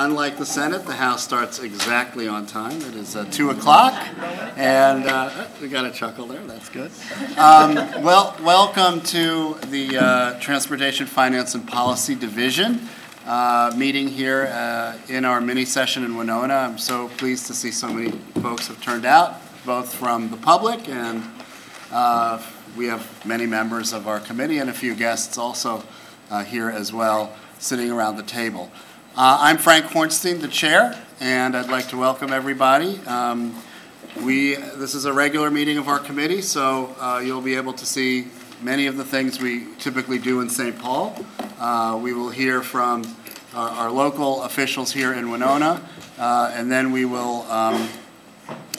unlike the Senate, the House starts exactly on time. It is uh, 2 o'clock, and uh, we got a chuckle there, that's good. Um, Well, welcome to the uh, Transportation Finance and Policy Division uh, meeting here uh, in our mini session in Winona. I'm so pleased to see so many folks have turned out, both from the public and uh, we have many members of our committee and a few guests also here as well, sitting around the table. Uh, I'm Frank Hornstein, the chair, and I'd like to welcome everybody. Um, We, this is a regular meeting of our committee, so uh, you'll be able to see many of the things we typically do in St. Paul. Uh, We will hear from our, our local officials here in Winona, uh, and then we will um,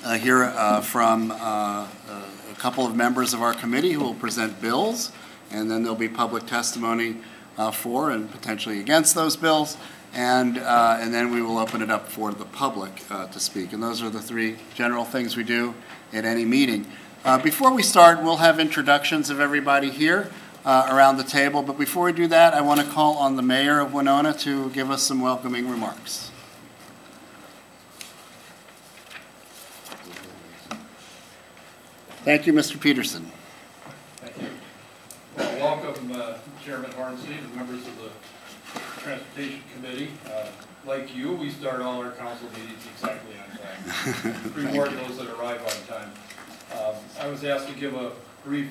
uh, hear uh, from a couple of members of our committee who will present bills, and then there'll be public testimony for and potentially against those bills, and, uh, and then we will open it up for the public uh, to speak. And those are the three general things we do at any meeting. Uh, Before we start, we'll have introductions of everybody here uh, around the table, but before we do that, I want to call on the mayor of Winona to give us some welcoming remarks. Thank you, Mr. Peterson. Thank you. Well, welcome uh, Chairman Hornstein and members of the Transportation Committee. Uh, Like you, we start all our council meetings exactly on time. Reward those that arrive on time. Um, I was asked to give a brief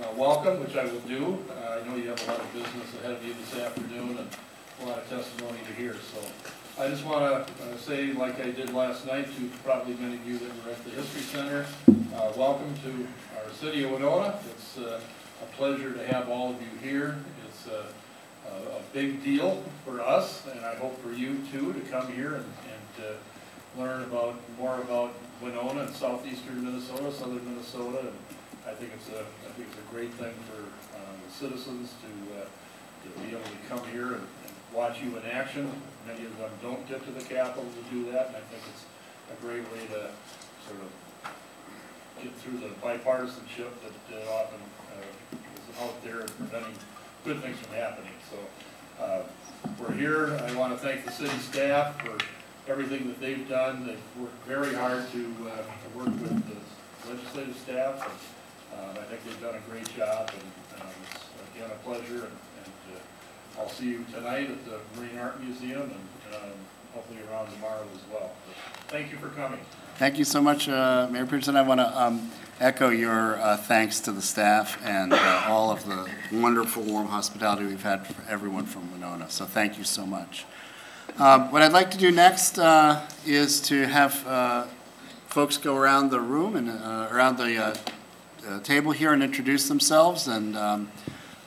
uh, welcome, which I will do. Uh, I know you have a lot of business ahead of you this afternoon and a lot of testimony to hear, so I just want to say, like I did last night, to probably many of you that were at the History Center, uh, welcome to our city of Winona. It's uh, a pleasure to have all of you here. It's uh, a, big deal for us, and I hope for you too, to come here and, and uh, learn about, more about Winona and southeastern Minnesota, southern Minnesota. And I think it's a, I think it's a great thing for uh, the citizens to, uh, to be able to come here and, and watch you in action. Many of them don't get to the Capitol to do that, and I think it's a great way to sort of get through the bipartisanship that uh, often uh, is out there preventing good things from happening. So uh, we're here. I want to thank the city staff for everything that they've done. They've worked very hard to, uh, to work with the legislative staff. And, uh, I think they've done a great job, and um, it's again a pleasure. And, and uh, I'll see you tonight at the Marine Art Museum, and um, hopefully around tomorrow as well. But thank you for coming. Thank you so much, uh, Mayor Peterson. I want to um, echo your uh, thanks to the staff and uh, all of the wonderful, warm hospitality we've had for everyone from Winona. So thank you so much. Um, What I'd like to do next uh, is to have uh, folks go around the room and uh, around the uh, uh, table here and introduce themselves, and um,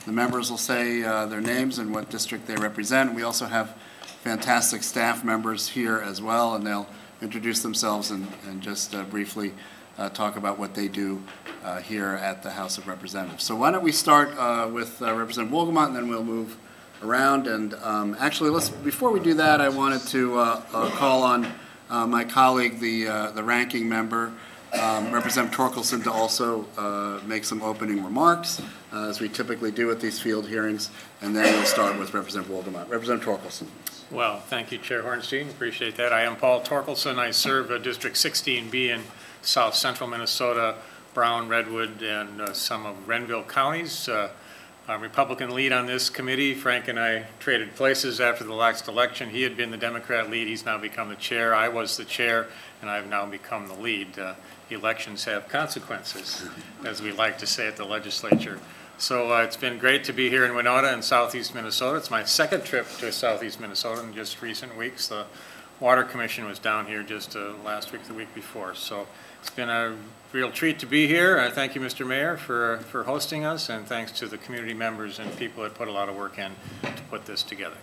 the members will say their names and what district they represent. We also have fantastic staff members here as well, and they'll introduce themselves and, and just briefly uh, talk about what they do uh, here at the House of Representatives. So why don't we start uh, with uh, Representative Wolgamott, and then we'll move around. And um, actually, let's before we do that, I wanted to uh, uh, call on my colleague, the the ranking member, um, Representative Torkelson, to also uh, make some opening remarks, uh, as we typically do at these field hearings. And then we'll start with Representative Wolgamott. Representative Torkelson. Well, thank you, Chair Hornstein. Appreciate that. I am Paul Torkelson. I serve District 16B in south central Minnesota, Brown, Redwood, and uh, some of Renville counties. Uh, I'm Republican lead on this committee. Frank and I traded places after the last election. He had been the Democrat lead. He's now become the chair. I was the chair, and I've now become the lead. Uh, Elections have consequences, as we like to say at the legislature. So uh, it's been great to be here in Winona in southeast Minnesota. It's my second trip to southeast Minnesota in just recent weeks. The Water Commission was down here just uh, last week, the week before. So it's been a real treat to be here. I thank you, Mr. Mayor, for, for hosting us, and thanks to the community members and people that put a lot of work in to put this together.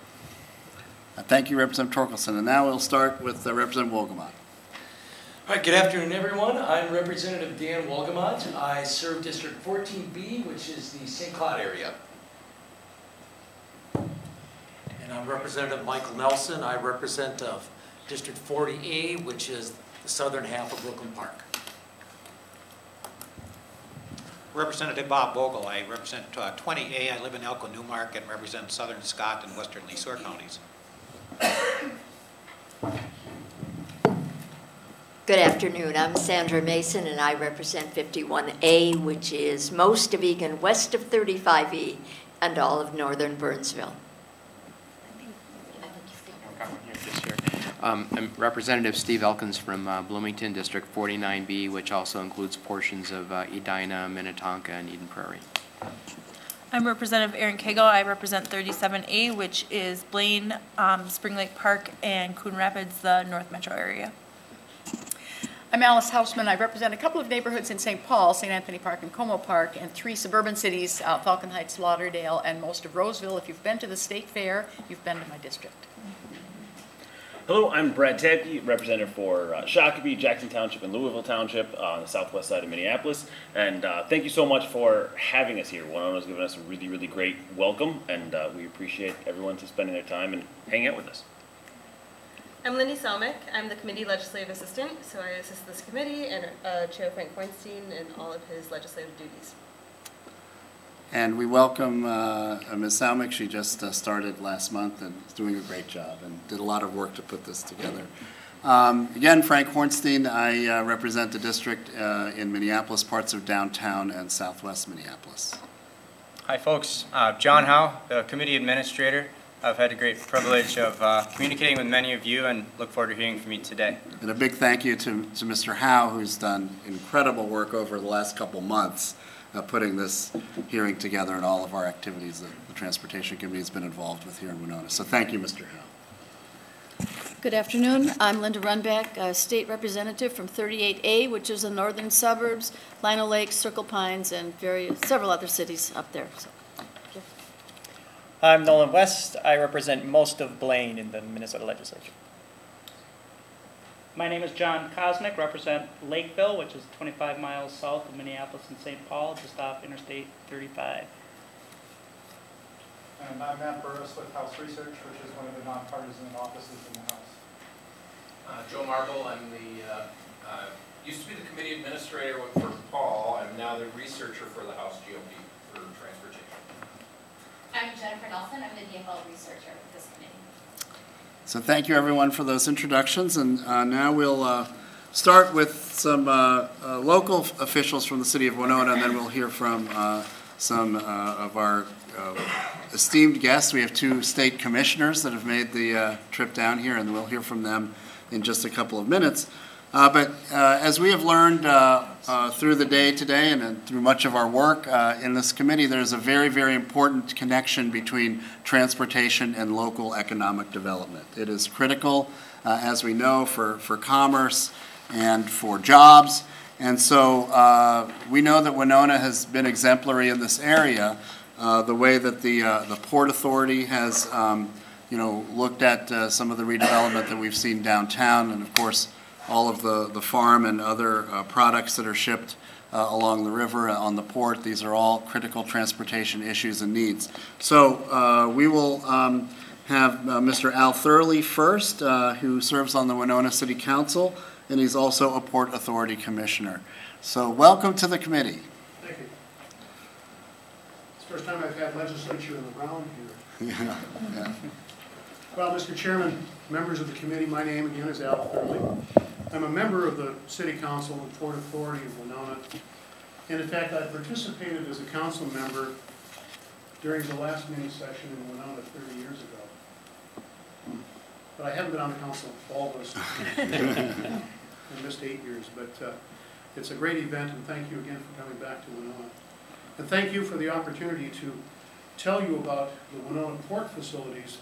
Uh, Thank you, Representative Torkelson. And now we'll start with uh, Representative Wolgamott. All right, good afternoon, everyone. I'm Representative Dan Wolgamott. I serve District 14B, which is the St. Cloud area. And I'm Representative Michael Nelson. I represent uh, District 40A, which is the southern half of Brooklyn Park. Representative Bob Vogel, I represent uh, 20A, I live in Elko, New Market, and represent southern Scott and western Le Sueur counties. Good afternoon. I'm Sandra Masin, and I represent 51A, which is most of Eagan, west of 35E, and all of northern Burnsville. Um, I'm Representative Steve Elkins from uh, Bloomington, District 49B, which also includes portions of uh, Edina, Minnetonka, and Eden Prairie. I'm Representative Erin Koegel. I represent 37A, which is Blaine, um, Spring Lake Park, and Coon Rapids, the North Metro area. I'm Alice Hausman. I represent a couple of neighborhoods in St. Paul, St. Anthony Park and Como Park, and three suburban cities, uh, Falcon Heights, Lauderdale, and most of Roseville. If you've been to the state fair, you've been to my district. Hello, I'm Brad Tabke, representative for uh, Shakopee, Jackson Township, and Louisville Township on the southwest side of Minneapolis. And uh, thank you so much for having us here. One Winona has given us a really, really great welcome, and uh, we appreciate everyone to spending their time and hanging out with us. I'm Lindy Salmick. I'm the committee legislative assistant, so I assist this committee and uh, Chair Frank Hornstein in all of his legislative duties. And we welcome uh, Ms. Salmick. She just uh, started last month and is doing a great job and did a lot of work to put this together. Um, Again, Frank Hornstein, I uh, represent the district uh, in Minneapolis, parts of downtown and southwest Minneapolis. Hi, folks. Uh, John Howe, the committee administrator. I've had the great privilege of uh, communicating with many of you and look forward to hearing from you today. And a big thank you to to Mr. Howe, who's done incredible work over the last couple months, uh, putting this hearing together and all of our activities that the Transportation Committee has been involved with here in Winona. So thank you, Mr. Howe. Good afternoon. I'm Linda Runbeck, a state representative from 38A, which is the northern suburbs, Lino Lakes, Circle Pines, and various, several other cities up there. So. I'm Nolan West. I represent most of Blaine in the Minnesota legislature. My name is Jon Koznick, represent Lakeville, which is 25 miles south of Minneapolis and St. Paul, just off Interstate 35. And I'm Matt Burress with House Research, which is one of the nonpartisan offices in the House. Uh, Joe Marble, I'm the, uh, uh, used to be the committee administrator for Paul. I'm now the researcher for the House GOP for transportation. I'm Jennifer Nelson. I'm the DFL researcher with this committee. So thank you, everyone, for those introductions. And uh, now we'll uh, start with some uh, uh, local officials from the city of Winona, and then we'll hear from uh, some uh, of our esteemed guests. We have two state commissioners that have made the trip down here, and we'll hear from them in just a couple of minutes. Uh, But uh, as we have learned uh, uh, through the day today and through much of our work uh, in this committee, there's a very, very important connection between transportation and local economic development. It is critical, uh, as we know, for, for commerce and for jobs. And so we know that Winona has been exemplary in this area. The way that the, the Port Authority has, um, you know, looked at some of the redevelopment that we've seen downtown, and of course, all of the, the farm and other uh, products that are shipped uh, along the river, uh, on the port. These are all critical transportation issues and needs. So uh, we will um, have uh, Mr. Al Thurley first, uh, who serves on the Winona City Council, and he's also a Port Authority Commissioner. So welcome to the committee. Thank you. It's the first time I've had legislature in the round here. Yeah, yeah. Well, Mr. Chairman, members of the committee, my name again is Al Thurley. I'm a member of the City Council and Port Authority of Winona. And in fact, I participated as a council member during the last mini session in Winona 30 years ago. But I haven't been on the council all those years. I missed eight years, but uh, it's a great event, and thank you again for coming back to Winona. And thank you for the opportunity to tell you about the Winona port facilities,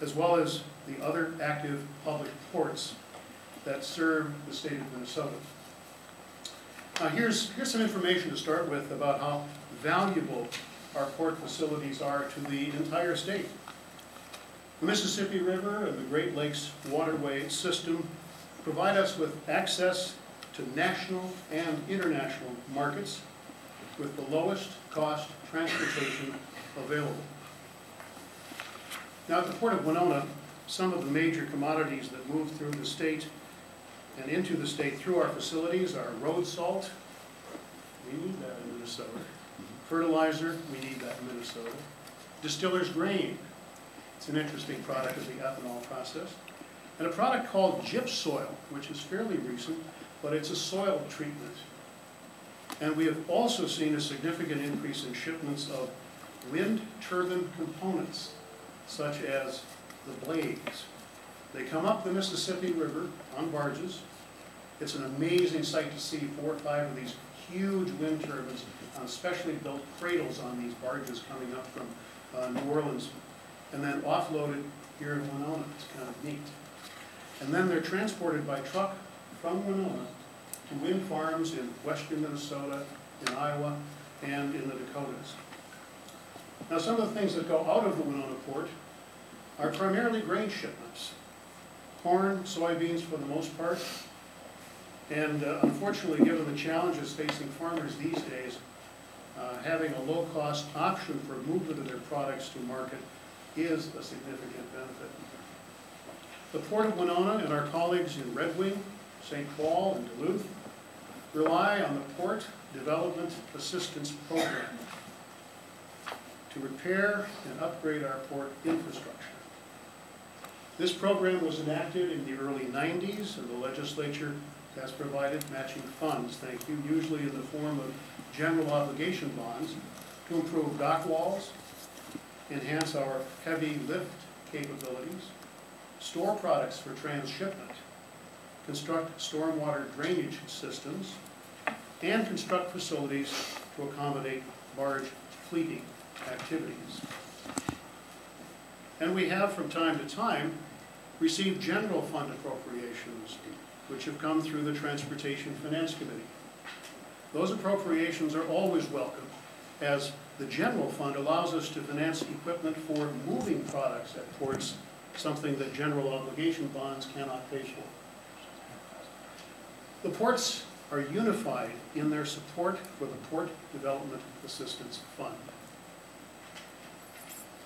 as well as the other active public ports that serve the state of Minnesota. Now, here's, here's some information to start with about how valuable our port facilities are to the entire state. The Mississippi River and the Great Lakes waterway system provide us with access to national and international markets with the lowest cost transportation available. Now, at the Port of Winona, some of the major commodities that move through the state and into the state through our facilities our road salt, we need that in Minnesota. Fertilizer, we need that in Minnesota. Distiller's grain, it's an interesting product of the ethanol process. and a product called Gypsoil, which is fairly recent, but it's a soil treatment. And we have also seen a significant increase in shipments of wind turbine components, such as the blades. They come up the Mississippi River on barges. It's an amazing sight to see four or five of these huge wind turbines on specially built cradles on these barges coming up from uh, New Orleans and then offloaded here in Winona. It's kind of neat. And then they're transported by truck from Winona to wind farms in western Minnesota, in Iowa, and in the Dakotas. Now, some of the things that go out of the Winona port are primarily grain shipments. Corn, soybeans for the most part. And uh, unfortunately, given the challenges facing farmers these days, uh, having a low-cost option for movement of their products to market is a significant benefit. The Port of Winona and our colleagues in Red Wing, St. Paul, and Duluth rely on the Port Development Assistance Program to repair and upgrade our port infrastructure. This program was enacted in the early 90s, and the legislature has provided matching funds, thank you, usually in the form of general obligation bonds to improve dock walls, enhance our heavy lift capabilities, store products for transshipment, construct stormwater drainage systems, and construct facilities to accommodate barge fleeting activities. And we have, from time to time, received general fund appropriations, which have come through the Transportation Finance Committee. Those appropriations are always welcome, as the general fund allows us to finance equipment for moving products at ports, something that general obligation bonds cannot pay for. The ports are unified in their support for the Port Development Assistance Fund.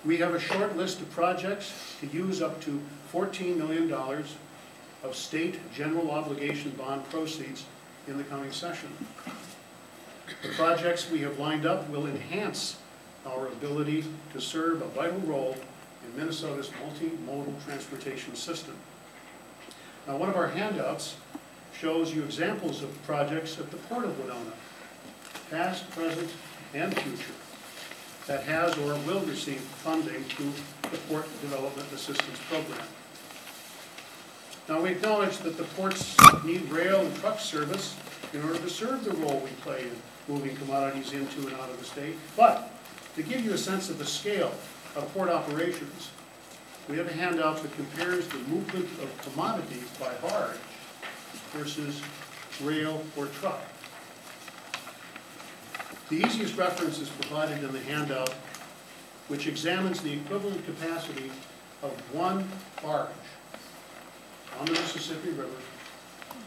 We have a short list of projects to use up to $14 million of state general obligation bond proceeds in the coming session. The projects we have lined up will enhance our ability to serve a vital role in Minnesota's multimodal transportation system. Now, one of our handouts shows you examples of projects at the Port of Winona, past, present, and future, that has or will receive funding through the Port Development Assistance Program. Now, we acknowledge that the ports need rail and truck service in order to serve the role we play in moving commodities into and out of the state. But to give you a sense of the scale of port operations, we have a handout that compares the movement of commodities by barge versus rail or truck. The easiest reference is provided in the handout, which examines the equivalent capacity of one barge on the Mississippi River,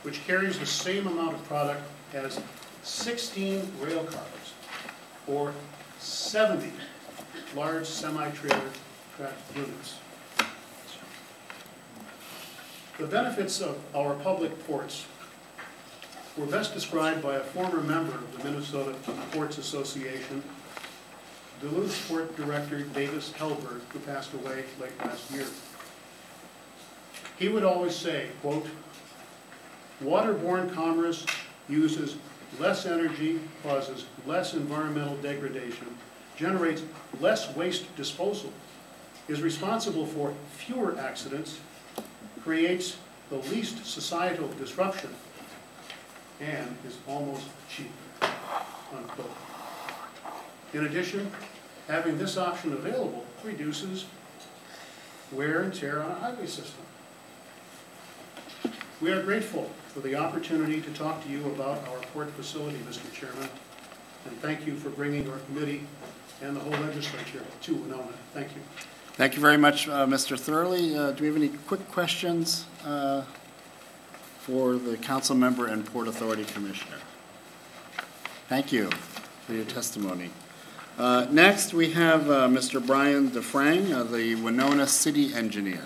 which carries the same amount of product as 16 rail cars or 70 large semi-trailer track units. The benefits of our public ports were best described by a former member of the Minnesota Ports Association, Duluth Port Director Davis Helberg, who passed away late last year. He would always say, quote, waterborne commerce uses less energy, causes less environmental degradation, generates less waste disposal, is responsible for fewer accidents, creates the least societal disruption, and is almost cheap, unquote. In addition, having this option available reduces wear and tear on a highway system. We are grateful for the opportunity to talk to you about our port facility, Mr. Chairman, and thank you for bringing our committee and the whole legislature to Winona. Thank you. Thank you very much, uh, Mr. Thurley. Uh, do we have any quick questions uh, for the council member and Port Authority Commissioner? Thank you for your testimony. Uh, next, we have uh, Mr. Brian DeFrang, uh, the Winona City Engineer.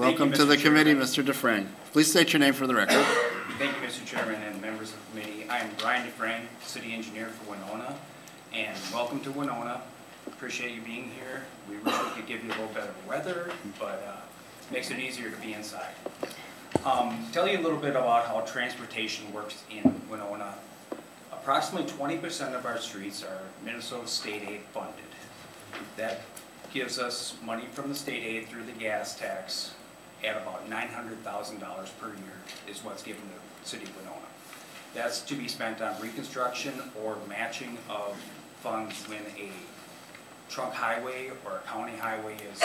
Welcome to the committee, Mr. DeFrang. Please state your name for the record. Thank you, Mr. Chairman and members of the committee. I am Brian DeFrank, City Engineer for Winona. And welcome to Winona. Appreciate you being here. We wish we could give you a little better weather, but uh, makes it easier to be inside. Um, Tell you a little bit about how transportation works in Winona. Approximately 20% of our streets are Minnesota state aid funded. That gives us money from the state aid through the gas tax at about $900,000 per year is what's given the city of Winona. That's to be spent on reconstruction or matching of funds when a trunk highway or a county highway is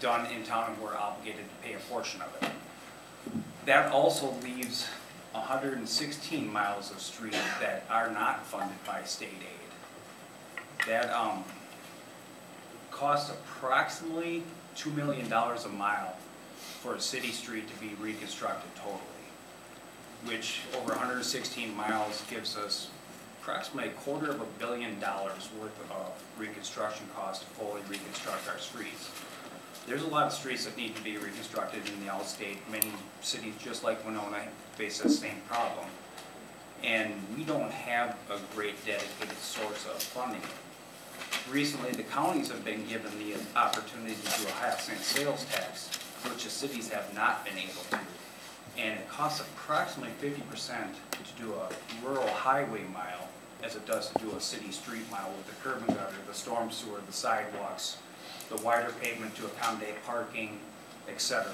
done in town and we're obligated to pay a portion of it. That also leaves 116 miles of street that are not funded by state aid. That um, costs approximately $2 million a mile for a city street to be reconstructed totally, which over 116 miles gives us approximately a quarter of a billion dollars worth of uh, reconstruction cost to fully reconstruct our streets. There's a lot of streets that need to be reconstructed in the outstate. Many cities, just like Winona, face the same problem. And we don't have a great dedicated source of funding. Recently, the counties have been given the opportunity to do a half cent sales tax, which the cities have not been able to. And it costs approximately fifty percent to do a rural highway mile as it does to do a city street mile with the curb and gutter, the storm sewer, the sidewalks, the wider pavement to accommodate parking, etc.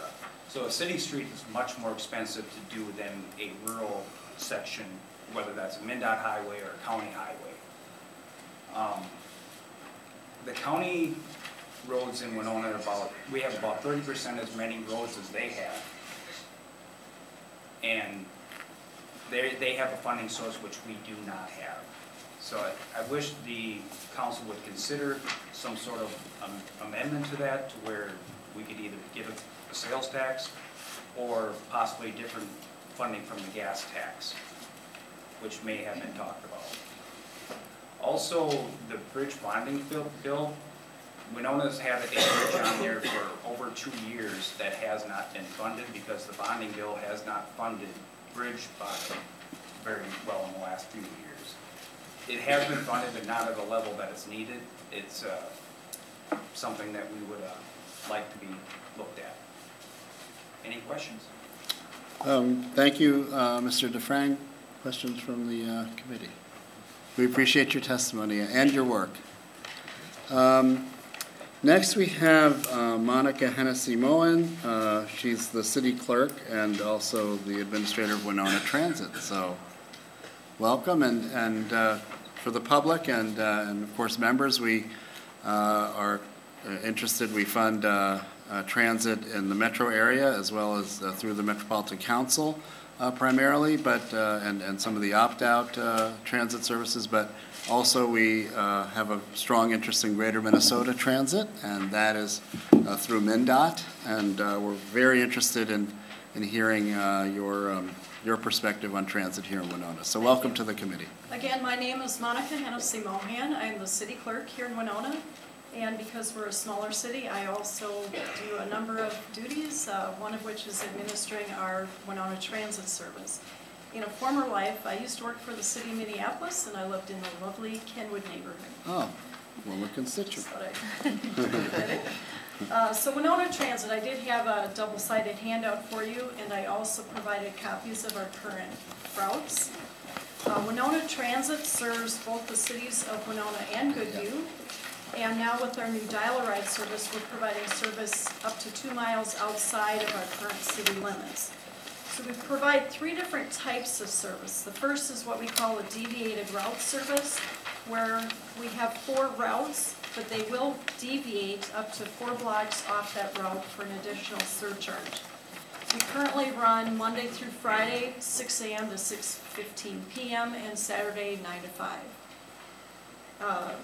So a city street is much more expensive to do than a rural section, whether that's a MnDOT highway or a county highway. Um, The county roads in Winona about, we have about thirty percent as many roads as they have. And they, they have a funding source which we do not have. So I, I wish the council would consider some sort of um, amendment to that to where we could either give it a sales tax or possibly different funding from the gas tax, which may have been talked about. Also, the bridge bonding bill- bill, Winona's had a bridge on there for over two years that has not been funded because the bonding bill has not funded bridge bonding very well in the last few years. It has been funded, but not at the level that it's needed. It's uh, something that we would uh, like to be looked at. Any questions? Um, Thank you, uh, Mr. DeFrank. Questions from the uh, committee? We appreciate your testimony and your work. Um, Next, we have uh, Monica Hennessy Mohan. Uh, She's the city clerk and also the administrator of Winona Transit. So welcome, and, and uh, for the public and, uh, and of course, members, we uh, are uh, interested, we fund transit in the metro area as well as through the Metropolitan Council uh, primarily, but, uh, and, and some of the opt-out uh, transit services, but also we uh, have a strong interest in Greater Minnesota Transit, and that is uh, through MnDOT, and uh, we're very interested in, in hearing your, um, your perspective on transit here in Winona. So welcome to the committee. Again, my name is Monica Hennessy Mohan. I'm the city clerk here in Winona. And because we're a smaller city, I also do a number of duties, uh, one of which is administering our Winona Transit Service. In a former life, I used to work for the city of Minneapolis, and I lived in the lovely Kenwood neighborhood. Oh, we're constituent. Uh, So Winona Transit, I did have a double-sided handout for you, and I also provided copies of our current routes. Uh, Winona Transit serves both the cities of Winona and Goodview. And now with our new dial-a-ride service, we're providing service up to two miles outside of our current city limits. So we provide three different types of service. The first is what we call a deviated route service, where we have four routes, but they will deviate up to four blocks off that route for an additional surcharge. We currently run Monday through Friday, six AM to six fifteen PM, and Saturday, nine to five. Um,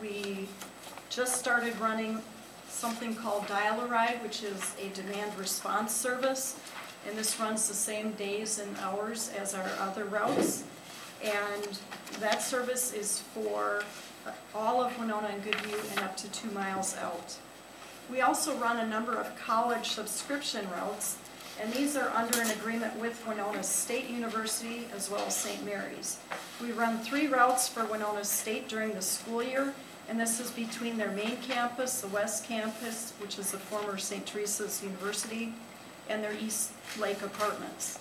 We just started running something called Dial-A-Ride, which is a demand response service. And this runs the same days and hours as our other routes. And that service is for all of Winona and Goodview and up to two miles out. We also run a number of college subscription routes, And these are under an agreement with Winona State University as well as St. Mary's. We run three routes for Winona State during the school year, and this is between their main campus, the West Campus, which is the former St. Teresa's University, and their East Lake Apartments.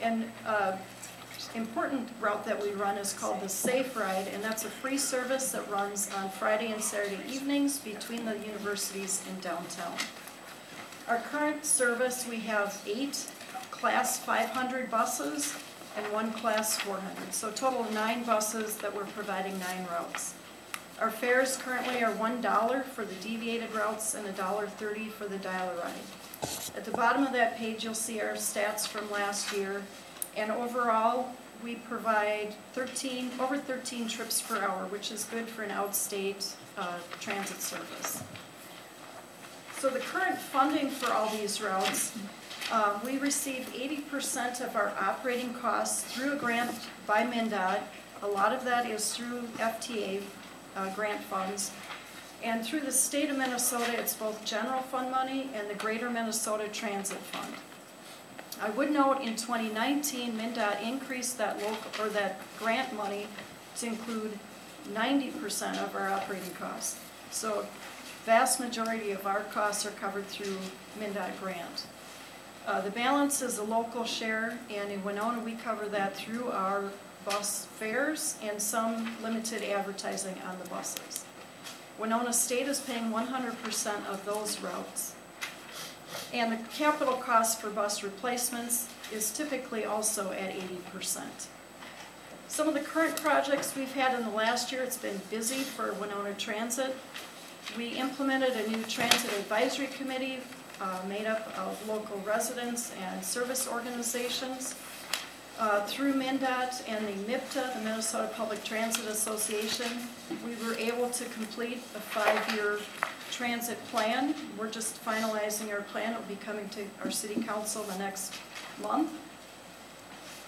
And uh, important route that we run is called the Safe Ride, and that's a free service that runs on Friday and Saturday evenings between the universities in downtown. Our current service, we have eight Class 500 buses and one Class 400, so total of nine buses that we're providing nine routes. Our fares currently are $1 for the deviated routes and $1.30 for the dial-a-ride. At the bottom of that page, you'll see our stats from last year, and overall, we provide 13, over 13 trips per hour, which is good for an outstate uh, transit service. So the current funding for all these routes, uh, we receive 80% of our operating costs through a grant by MnDOT. A lot of that is through FTA uh, grant funds. And through the state of Minnesota, it's both general fund money and the Greater Minnesota Transit Fund. I would note in 2019, MnDOT increased that local, or that grant money to include 90% of our operating costs. So vast majority of our costs are covered through MnDOT grant. Uh, the balance is a local share, and in Winona, we cover that through our bus fares and some limited advertising on the buses. Winona State is paying 100% of those routes. And the capital cost for bus replacements is typically also at 80%. Some of the current projects we've had in the last year, it's been busy for Winona Transit. We implemented a new transit advisory committee uh, made up of local residents and service organizations. Uh, through MnDOT and the MIPTA, the Minnesota Public Transit Association, we were able to complete a five-year transit plan. We're just finalizing our plan. It'll be coming to our city council the next month.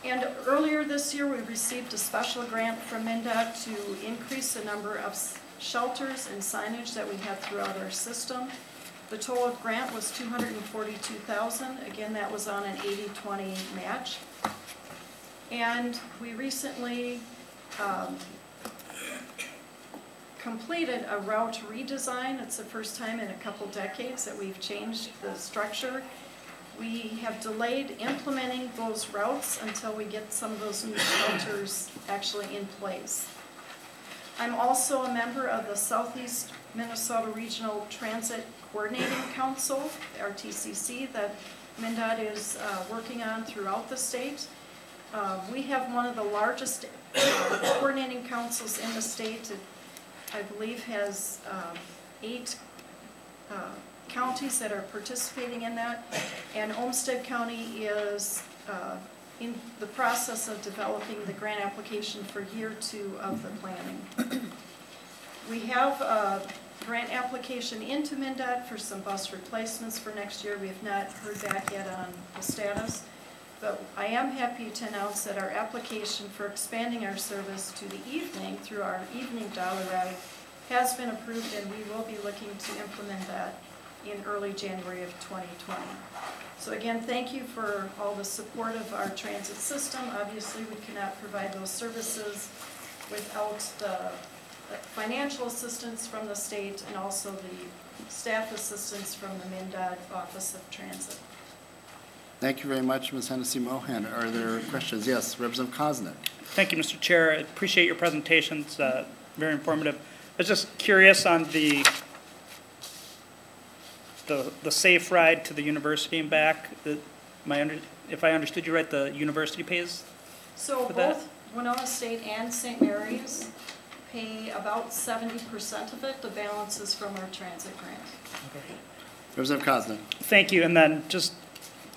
And earlier this year, we received a special grant from MnDOT to increase the number of shelters and signage that we have throughout our system. The total grant was 242000 Again, that was on an 80-20 match. And we recently um, completed a route redesign. It's the first time in a couple decades that we've changed the structure. We have delayed implementing those routes until we get some of those new shelters actually in place. I'm also a member of the Southeast Minnesota Regional Transit Coordinating Council, RTCC, that MnDOT is uh, working on throughout the state. Uh, we have one of the largest uh, coordinating councils in the state. It, I believe has um, eight uh, counties that are participating in that, and Olmsted County is uh, in the process of developing the grant application for year two of the planning. We have a grant application into MnDOT for some bus replacements for next year. We have not heard back yet on the status. But I am happy to announce that our application for expanding our service to the evening through our evening dial-a-ride has been approved and we will be looking to implement that in early January of 2020. So again, thank you for all the support of our transit system. Obviously, we cannot provide those services without the financial assistance from the state and also the staff assistance from the MnDOT Office of Transit. Thank you very much, Ms. Hennessy Mohan. Are there questions? Yes, Representative Koznick. Thank you, Mr. Chair. I appreciate your presentations, uh, very informative. I was just curious on the, the, the safe ride to the university and back. The, my under, if I understood you right, the university pays So for that? both Winona State and St. Mary's pay about 70% of it. The balance is from our transit grant. Representative Koznick. Thank you, and then just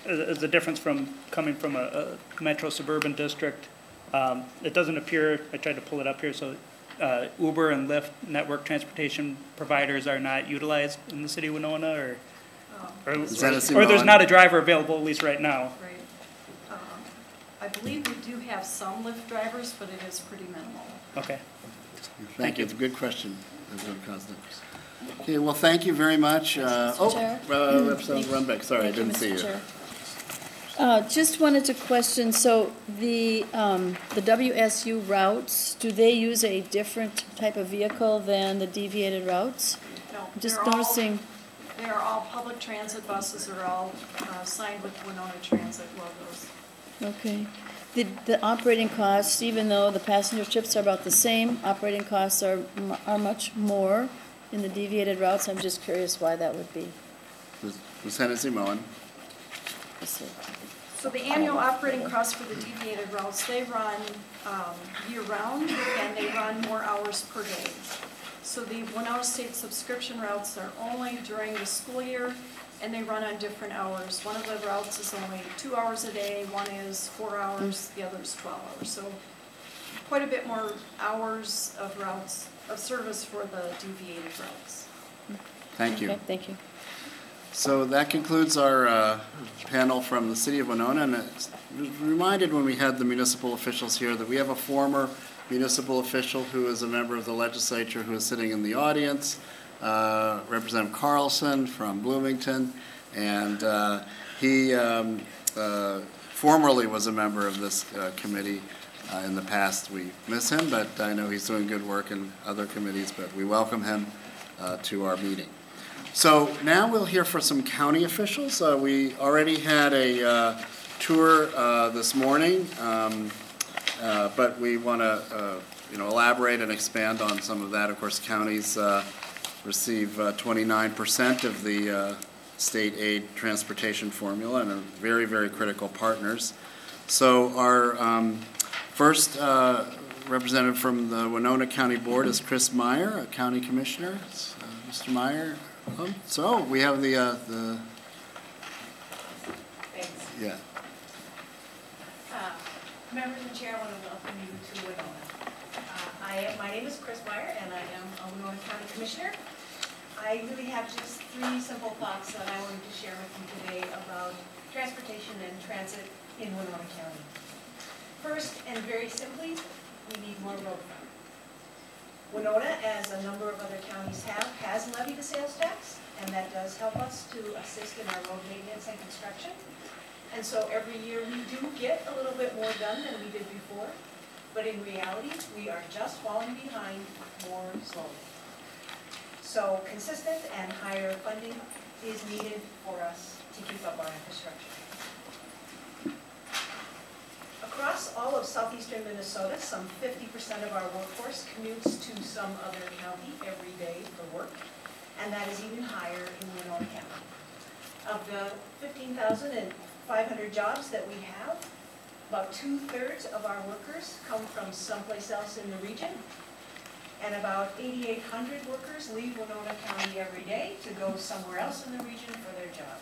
as as a difference from coming from a, a metro suburban district, um, it doesn't appear, I tried to pull it up here, so uh, Uber and Lyft network transportation providers are not utilized in the city of Winona, or, or, Is or there's not a driver available, at least right now. Right. Um, I believe we do have some Lyft drivers, but it is pretty minimal. Okay. Thank you. It's a good question, Okay, well, thank you very much. Uh, Oh, Chair. uh, Representative Thank- Runbeck, sorry, I thank you, didn't see Mr. you. Chair. Uh, Just wanted to question, so the, um, the WSU routes, do they use a different type of vehicle than the deviated routes? No, Just they're all- noticing, They are all public transit buses, are all uh, signed with Winona Transit logos. okay. The, the operating costs, even though the passenger trips are about the same, operating costs are, are much more in the deviated routes. I'm just curious why that would be. Lieutenant Zimmerman. So the annual operating costs for the deviated routes, they run um, year-round, and they run more hours per day. So the Winona State subscription routes are only during the school year, and they run on different hours. One of the routes is only two hours a day, one is four hours, the other is 12 hours. So quite a bit more hours of routes, of service for the deviated routes. Thank you. Okay, Thank you. So that concludes our uh, panel from the city of Winona, and it's reminded when we had the municipal officials here that we have a former municipal official who is a member of the legislature who is sitting in the audience, uh, Representative Carlson from Bloomington, and uh, he um, uh, formerly was a member of this uh, committee uh, in the past. We miss him, but I know he's doing good work in other committees, but we welcome him to our meeting. So now we'll hear from some county officials. Uh, We already had a uh, tour uh, this morning, um, uh, but we want to, you know, elaborate and expand on some of that. Of course, counties uh, receive uh, 29% of the uh, state aid transportation formula and are very, very critical partners. So our um, first uh, representative from the Winona County Board is Chris Meyer, a county commissioner. Uh, Mr. Meyer, um, so we have the, uh, the, Thanks. yeah. Uh, Members and Chair, I want to welcome you to Winona. Uh, I am, my name is Chris Meyer, and I am a Winona County Commissioner. I really have just three simple thoughts that I wanted to share with you today about transportation and transit in Winona County. First, and very simply, we need more road fund. Winona, as a number of other counties have, has levied a sales tax, and that does help us to assist in our road maintenance and construction. And so every year we do get a little bit more done than we did before, but in reality, we are just falling behind more slowly. So consistent and higher funding is needed for us to keep up our infrastructure. Across all of southeastern Minnesota, some 50% of our workforce commutes to some other county every day for work, and that is even higher in Winona County. Of the 15,500 jobs that we have, about two-thirds of our workers come from someplace else in the region, and about 8,800 workers leave Winona County every day to go somewhere else in the region for their job.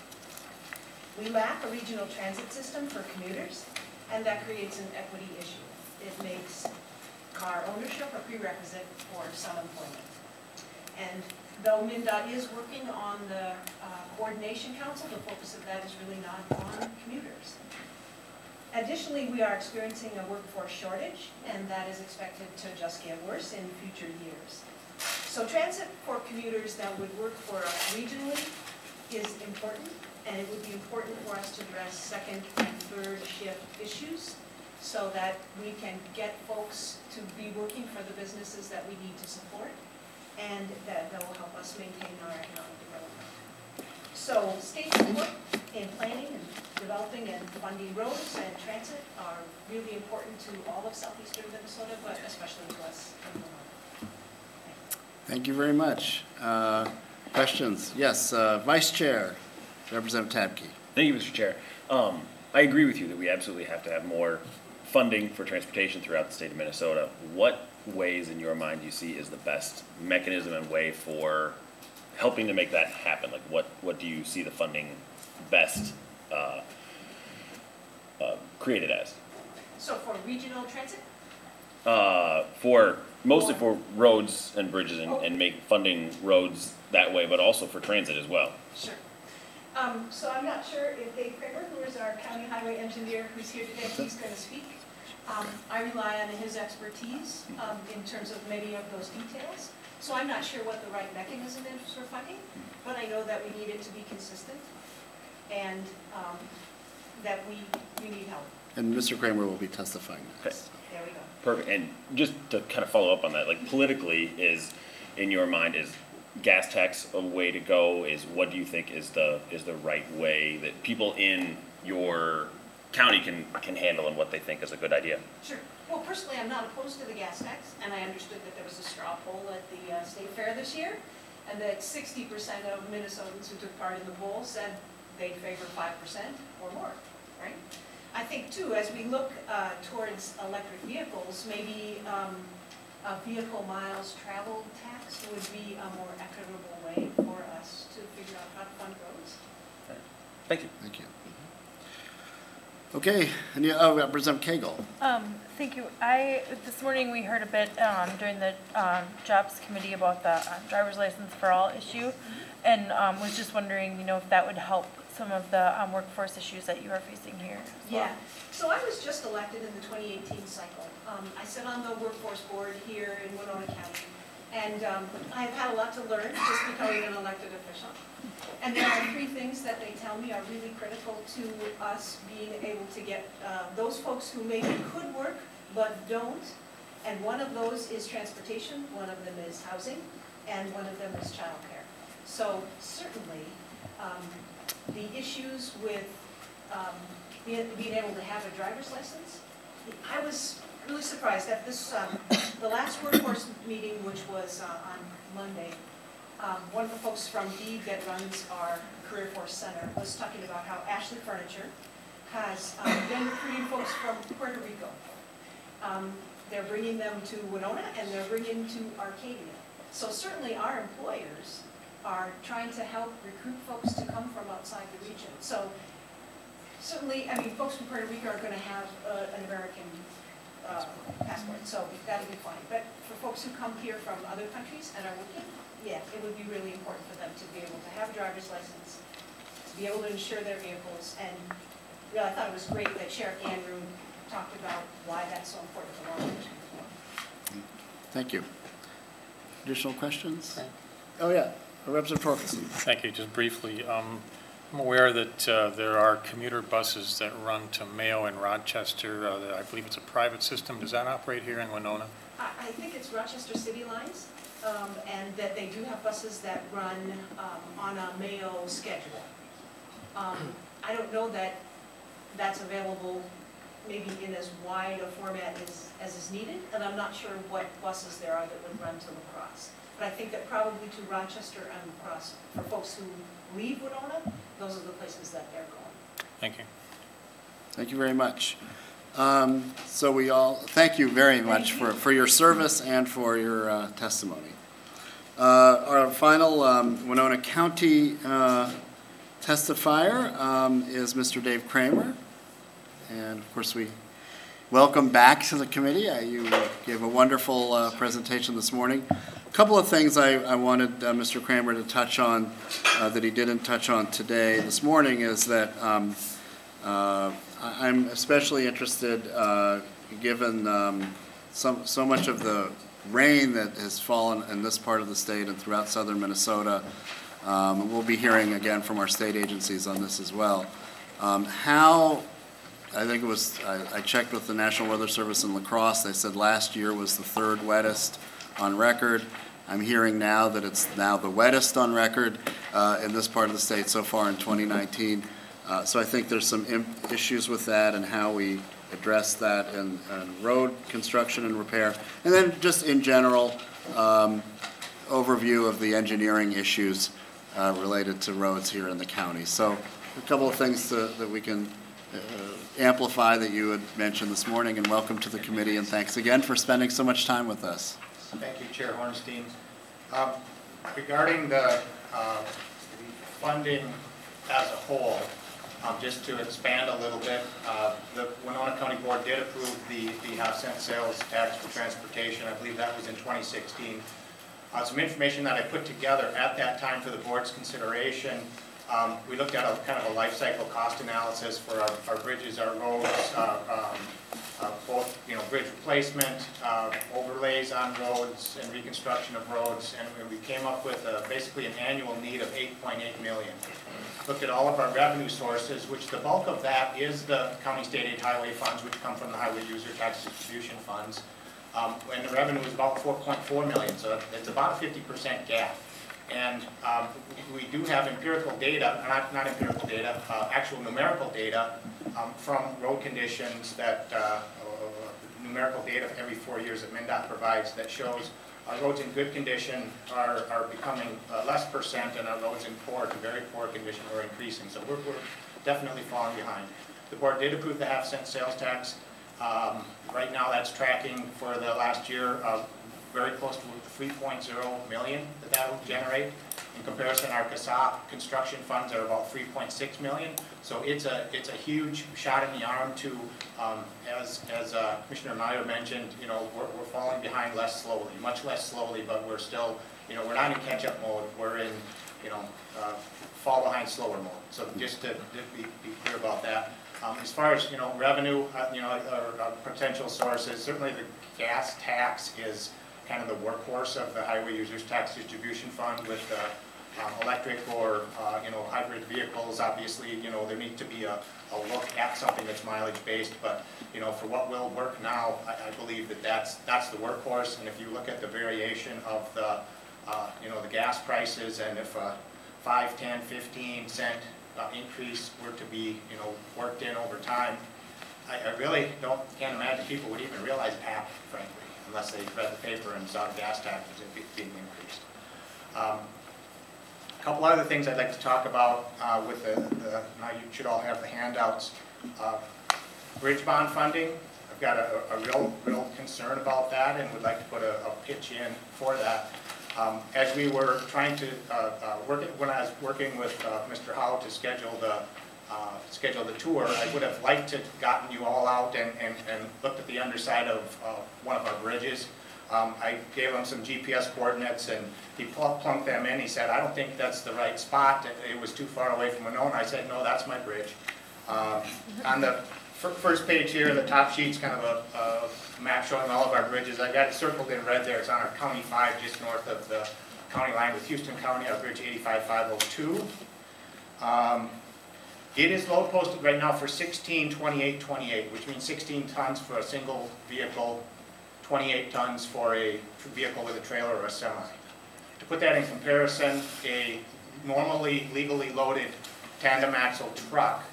We lack a regional transit system for commuters, and that creates an equity issue. It makes car ownership a prerequisite for some employment. And though MnDOT is working on the uh, coordination council, the focus of that is really not on commuters. Additionally, we are experiencing a workforce shortage, and that is expected to just get worse in future years. So transit for commuters that would work for us regionally is important, and it would be important for us to address second and third shift issues so that we can get folks to be working for the businesses that we need to support, and that that will help us maintain our economic development. So state support in planning and developing and funding roads and transit are really important to all of southeastern Minnesota, but especially to us. Thank you very much. Uh, Questions? Yes, uh, Vice Chair, Representative Tabke. Thank you, Mr. Chair. Um, I agree with you that we absolutely have to have more funding for transportation throughout the state of Minnesota. What ways in your mind do you see is the best mechanism and way for helping to make that happen? Like what, what do you see the funding best, uh, uh, created as? So for regional transit, Uh, for, mostly for roads and bridges and, and make funding roads that way, but also for transit as well. Sure. Um, so I'm not sure if Dave Kramer, who is our county highway engineer who's here today, he's gonna speak. Um, I rely on his expertise, um, in terms of many of those details. So I'm not sure what the right mechanism is for funding, but I know that we need it to be consistent and um, that we, we need help. And Mr. Kramer will be testifying Okay. next. There we go. Perfect. And just to kind of follow up on that, like politically, is in your mind is gas tax a way to go? Is what do you think is the is the right way that people in your county can can handle and what they think is a good idea? Sure. Well, personally, I'm not opposed to the gas tax, and I understood that there was a straw poll at the uh, state fair this year, and that 60% of Minnesotans who took part in the poll said they'd favor 5% or more, right? I think too, as we look uh, towards electric vehicles, maybe um, a vehicle miles traveled tax would be a more equitable way for us to figure out how to fund roads. Thank you. Thank you. Okay, and you, oh, Representative Koegel. Um, thank you. I, this morning we heard a bit, um, during the, um, Jobs Committee about the uh, driver's license for all issue. And, um, was just wondering, you know, if that would help some of the, um, workforce issues that you are facing here as well. Yeah, so I was just elected in the 2018 cycle. Um, I sit on the workforce board here in Winona County, and um, I've had a lot to learn just becoming an elected official. And there are three things that they tell me are really critical to us being able to get uh, those folks who maybe could work but don't. And one of those is transportation, one of them is housing, and one of them is childcare. So certainly, um, the issues with um, being, being able to have a driver's license, I was really surprised at this, um, the last workforce meeting, which was uh, on Monday, um, one of the folks from DEED that runs our CareerForce Center was talking about how Ashley Furniture has um, been recruiting folks from Puerto Rico. Um, They're bringing them to Winona and they're bringing to Arcadia. So certainly our employers are trying to help recruit folks to come from outside the region. So certainly, I mean, folks from Puerto Rico are going to have uh, an American uh, passport, so that'll be fine. But for folks who come here from other countries and are working, yeah, it would be really important for them to be able to have a driver's license, to be able to insure their vehicles, and really, I thought it was great that Sheriff Andrew talked about why that's so important for law enforcement as. Thank you. Additional questions? Oh, yeah, Representative Torkelson. Thank you. Just briefly, um, I'm aware that uh, there are commuter buses that run to Mayo and Rochester. uh, that I believe it's a private system. Does that operate here in Winona? I, I think it's Rochester City Lines, um, and that they do have buses that run, um, on a Mayo schedule. Um, I don't know that that's available maybe in as wide a format as, as is needed, and I'm not sure what buses there are that would run to La Crosse. But I think that probably to Rochester and La Crosse, for folks who leave Winona, those are the places that they're going. Thank you. Thank you very much. Um, So we all, thank you very much for, for your service and for your uh, testimony. Uh, Our final um, Winona County uh, testifier um, is Mr. Dave Kramer. And of course, we welcome back to the committee. Uh, You gave a wonderful uh, presentation this morning. Couple of things I, I wanted uh, Mr. Kramer to touch on uh, that he didn't touch on today, this morning, is that um, uh, I'm especially interested, uh, given um, so, so much of the rain that has fallen in this part of the state and throughout southern Minnesota. Um, We'll be hearing again from our state agencies on this as well. Um, How, I think it was, I I checked with the National Weather Service in La Crosse, they said last year was the third wettest on record. I'm hearing now that it's now the wettest on record uh, in this part of the state so far in 2019. Uh, So I think there's some issues with that and how we address that in, in road construction and repair. And then just in general, um, overview of the engineering issues uh, related to roads here in the county. So a couple of things to- that we can uh, amplify that you had mentioned this morning, and welcome to the committee, and thanks again for spending so much time with us. Thank you, Chair Hornstein. Um, Regarding the uh, funding as a whole, um, just to expand a little bit, uh, the Winona County Board did approve the the half cent sales tax for transportation. I believe that was in 2016. Uh, Some information that I put together at that time for the board's consideration, um, we looked at a kind of a life cycle cost analysis for our our bridges, our roads, uh, um, uh, both, you know, bridge replacement, uh, overlays on roads and reconstruction of roads, and we came up with uh, basically an annual need of 8.8 million. Looked at all of our revenue sources, which the bulk of that is the county state aid highway funds, which come from the highway user tax distribution funds. Um, and the revenue is about 4.4 million, so it's about a 50% gap. And um, we do have empirical data, not, not empirical data, uh, actual numerical data um, from road conditions that, uh, numerical data every four years that MnDOT provides that shows our roads in good condition are, are becoming uh, less percent and our roads in poor to very poor condition are increasing. So we're, we're definitely falling behind. The board did approve the half cent sales tax. Um, right now that's tracking for the last year uh, very close to 3.0 million that will generate. In comparison, our CSAH construction funds are about 3.6 million. So it's a it's a huge shot in the arm to, um, as as uh, Commissioner Meyer mentioned, you know, we're, we're falling behind less slowly, much less slowly, but we're still, you know, we're not in catch-up mode. We're in, you know, uh, fall behind slower mode. So just to, be, be clear about that. Um, as far as you know, revenue, uh, you know, or, or potential sources, certainly the gas tax is kind of the workhorse of the Highway Users Tax Distribution Fund with uh, um, electric or, uh, you know, hybrid vehicles. Obviously, you know, there needs to be a, a look at something that's mileage-based, but, you know, for what will work now, I, I believe that that's, that's the workhorse. And if you look at the variation of the, uh, you know, the gas prices, and if a 5, 10, 15 cent uh, increase were to be, you know, worked in over time, I, I really don't, can't imagine people would even realize it happened, frankly unless they read the paper and saw the gas taxes being increased. Um, a couple other things I'd like to talk about uh, with the, the, now you should all have the handouts. Uh, bridge bond funding, I've got a, a, real, real concern about that and would like to put a, a pitch in for that. Um, as we were trying to uh, uh work, when I was working with uh, Mr. Howe to schedule the uh, scheduled the tour, I would have liked to gotten you all out and, and, and looked at the underside of uh, one of our bridges. Um, I gave him some GPS coordinates and he pl plunked them in. He said, I don't think that's the right spot. It, was too far away from Winona. I said, no, that's my bridge. Um, on the first page here, the top sheet's kind of a, a, map showing all of our bridges. I got it circled in red there. It's on our County 5 just north of the county line with Houston County, our bridge 85502. Um, it is load posted right now for 16, 28, 28, which means 16 tons for a single vehicle, 28 tons for a vehicle with a trailer or a semi. To put that in comparison, a normally legally loaded tandem axle truck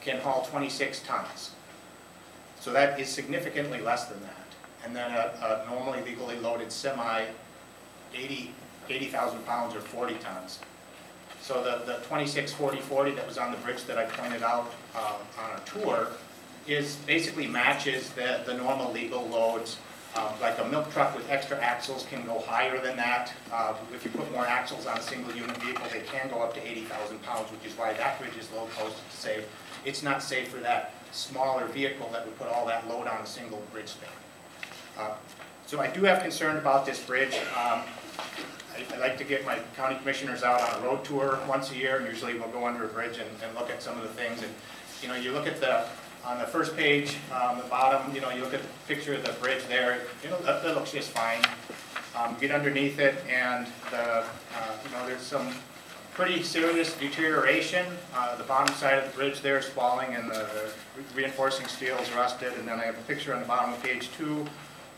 can haul 26 tons. So that is significantly less than that. And then a, a normally legally loaded semi, 80 80,000 pounds or 40 tons. So the, the 264040 that was on the bridge that I pointed out uh, on a tour is basically matches the, the normal legal loads. Um, like a milk truck with extra axles can go higher than that. Uh, if you put more axles on a single unit vehicle, they can go up to 80,000 pounds, which is why that bridge is low to say it's not safe for that smaller vehicle that would put all that load on a single bridge span. Uh, so I do have concern about this bridge. Um, I, like to get my county commissioners out on a road tour once a year, and usually we'll go under a bridge and, and look at some of the things. And, you know, you look at the, on the first page, um, the bottom, you know, you look at the picture of the bridge there, you know, that, that looks just fine. Um, get underneath it, and the, uh, you know, there's some pretty serious deterioration. Uh, the bottom side of the bridge there is falling, and the reinforcing steel is rusted. And then I have a picture on the bottom of page two.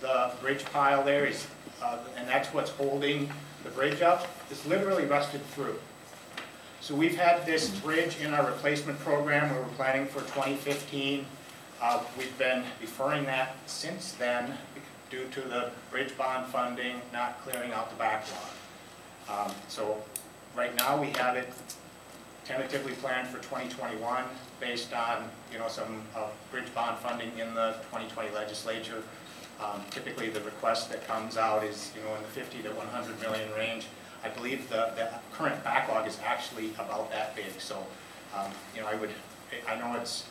The bridge pile there is, uh, and that's what's holding the bridge up is literally rusted through. So we've had this bridge in our replacement program we were planning for 2015. Uh, we've been deferring that since then due to the bridge bond funding not clearing out the backlog. Um, so right now we have it tentatively planned for 2021 based on you know some uh, bridge bond funding in the 2020 legislature. Um, typically, the request that comes out is, you know, in the 50 to 100 million range. I believe the, the current backlog is actually about that big. So, um, you know, I would, I know it's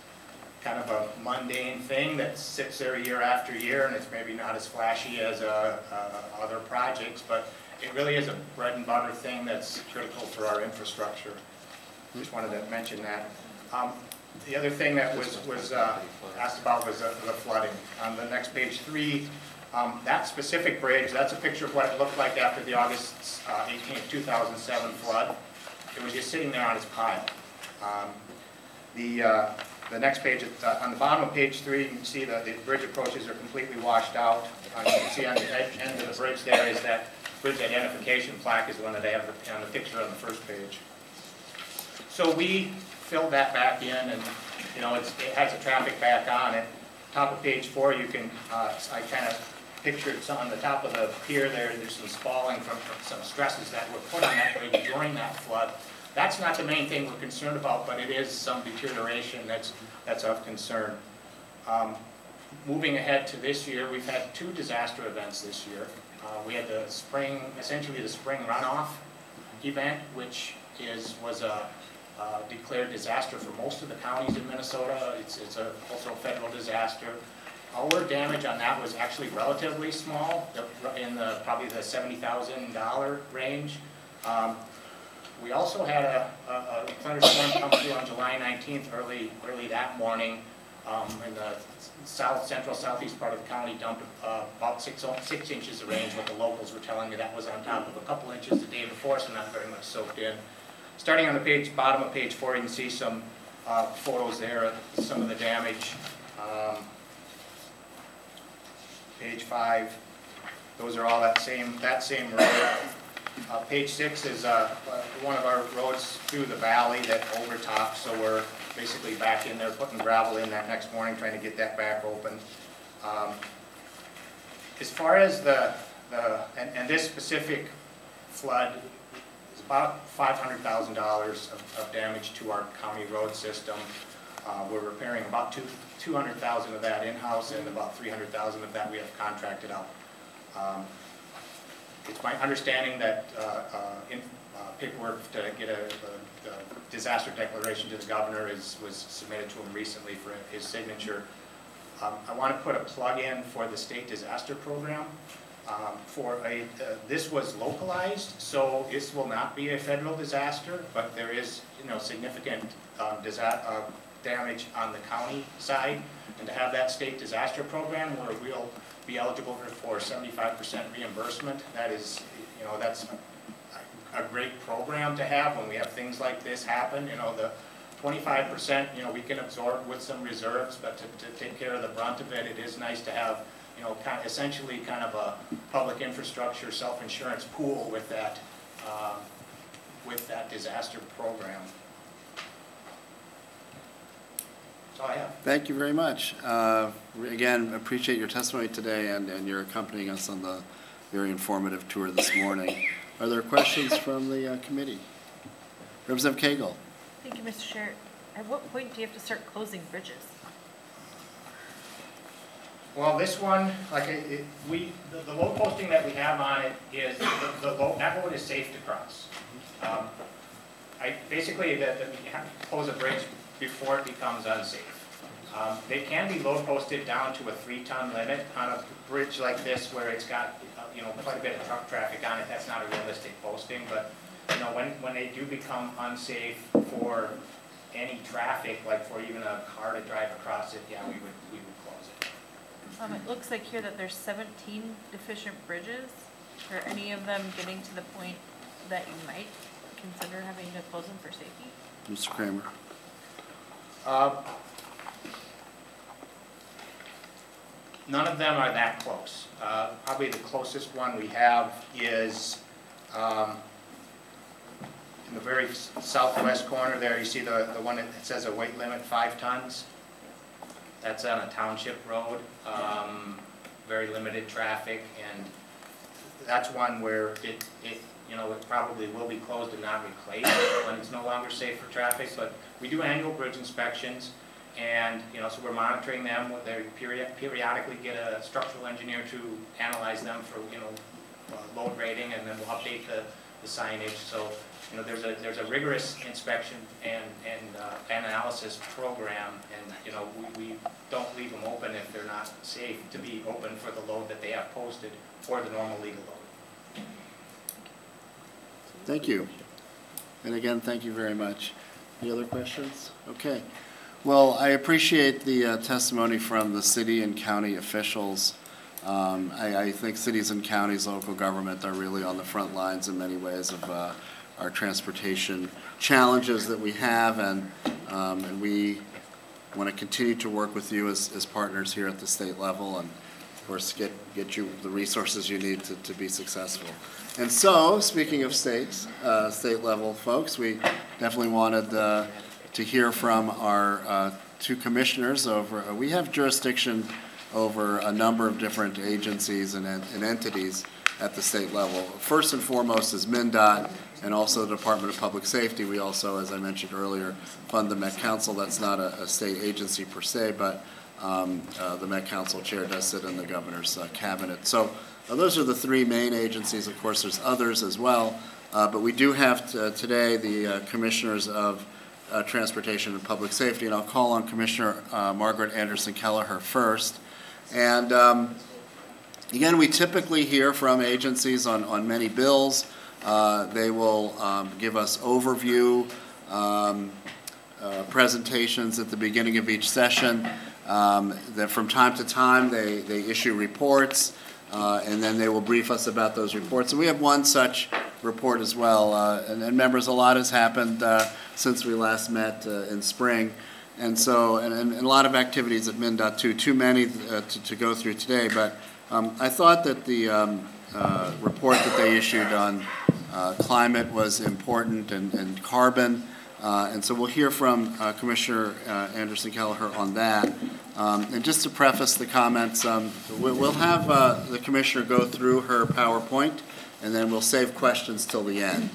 kind of a mundane thing that sits there year after year, and it's maybe not as flashy as uh, uh, other projects, but it really is a bread and butter thing that's critical for our infrastructure. Just wanted to mention that. Um, The other thing that was, was uh, asked about was uh, the flooding. On the next page three, um, that specific bridge, that's a picture of what it looked like after the August uh, 18, 2007 flood. It was just sitting there on its pile. Um, The, uh, the next page, on the bottom of page three, you can see that the bridge approaches are completely washed out. You can see on the edge- end of the bridge there is that bridge identification plaque is the one that they have on the picture on the first page. So we filled that back in and, you know, it's, it has the traffic back on it. Top of page four, you can, uh, I kind of pictured on the top of the pier there, there's some spalling from, from some stresses that were put on that bridge during that flood. That's not the main thing we're concerned about, but it is some deterioration that's, that's of concern. Um, Moving ahead to this year, we've had two disaster events this year. Uh, We had the spring, essentially the spring runoff event, which is, was a uh, declared disaster for most of the counties in Minnesota. It's, it's a, also a federal disaster. Our damage on that was actually relatively small, in the, probably the seventy thousand dollar range. Um, We also had a, a a thunderstorm come through on July nineteenth, early, early that morning. Um, in the south, central, southeast part of the county dumped, uh, about six inches of rain, what the locals were telling me. That was on top of a couple inches the day before, so not very much soaked in. Starting on the page, bottom of page four, you can see some, uh, photos there of some of the damage. Um, Page five, those are all that same, that same road. Uh, Page six is uh, one of our roads through the valley that overtopped, so we're basically back in there putting gravel in that next morning, trying to get that back open. Um, As far as the, the, and, and this specific flood about five hundred thousand dollars of damage to our county road system. Uh, We're repairing about two, two hundred thousand of that in-house and about three hundred thousand of that we have contracted out. Um, It's my understanding that uh, uh, in- uh, paperwork to get a, a- a disaster declaration to the governor is, was submitted to him recently for his signature. Um, I want to put a plug in for the state disaster program. Um, For a, uh, this was localized, so this will not be a federal disaster, but there is, you know, significant um, uh, damage on the county side. And to have that state disaster program where we'll be eligible for seventy-five percent reimbursement, that is, you know, that's a- a great program to have when we have things like this happen, you know, the twenty-five percent, you know, we can absorb with some reserves, but to, to take care of the brunt of it, it is nice to have, you know, kind, essentially kind of a public infrastructure self-insurance pool with that, um, with that disaster program. That's all I have. Thank you very much. Uh, Again, appreciate your testimony today and, and your accompanying us on the very informative tour this morning. Are there questions from the uh, committee? Representative Koegel? Thank you, Mr. Chair. At what point do you have to start closing bridges? Well, this one, like, it, it- we, the, the load posting that we have on it is, the, the load, that load is safe to cross. Um, I, basically, that, we have to close a bridge before it becomes unsafe. Um, they can be load posted down to a three-ton limit on a bridge like this where it's got, uh, you know, quite a bit of truck traffic on it, that's not a realistic posting, but, you know, when, when they do become unsafe for any traffic, like for even a car to drive across it, yeah, we would, we would. Um, it looks like here that there's seventeen deficient bridges. Are any of them getting to the point that you might consider having to close them for safety? Mr. Kramer? Uh, None of them are that close. Uh, Probably the closest one we have is um, in the very southwest corner there, you see the, the one that says a weight limit, five tons? That's on a township road, um, very limited traffic, and that's one where it, it, you know, it probably will be closed and not replaced when it's no longer safe for traffic, but we do annual bridge inspections, and, you know, so we're monitoring them, they period- periodically get a structural engineer to analyze them for, you know, uh, load rating, and then we'll update the, the signage, so, you know, there's a, there's a rigorous inspection and, and uh, analysis program, and, you know, we, we don't leave them open if they're not safe to be open for the load that they have posted, or the normal legal load. Thank you. And again, thank you very much. Any other questions? Okay. Well, I appreciate the uh, testimony from the city and county officials. Um, I, I think cities and counties, local government are really on the front lines in many ways of uh, our transportation challenges that we have, and, um, and we want to continue to work with you as, as partners here at the state level, and of course, get, get you the resources you need to, to be successful. And so, speaking of states, uh, state level folks, we definitely wanted uh, to hear from our uh, two commissioners over, uh, we have jurisdiction over a number of different agencies and, and entities at the state level. First and foremost is MnDOT and also the Department of Public Safety. We also, as I mentioned earlier, fund the Met Council. That's not a, a state agency per se, but um, uh, the Met Council chair does sit in the governor's uh, cabinet. So uh, those are the three main agencies. Of course, there's others as well, uh, but we do have uh, today the uh, commissioners of Transportation and Public Safety, and I'll call on Commissioner Margaret Anderson Kelleher first. And um, again, we typically hear from agencies on, on many bills. Uh, They will um, give us overview um, uh, presentations at the beginning of each session. Um, Then from time to time, they, they issue reports, uh, and then they will brief us about those reports. And we have one such report as well. Uh, And and members, a lot has happened uh, since we last met in spring. And so, and, and a lot of activities at MnDOT too, too many to, to go through today. But um, I thought that the um, uh, report that they issued on uh, climate was important and, and carbon. Uh, and so we'll hear from uh, Commissioner uh, Anderson Kelleher on that. Um, and just to preface the comments, um, we- we'll have the commissioner go through her PowerPoint, and then we'll save questions till the end,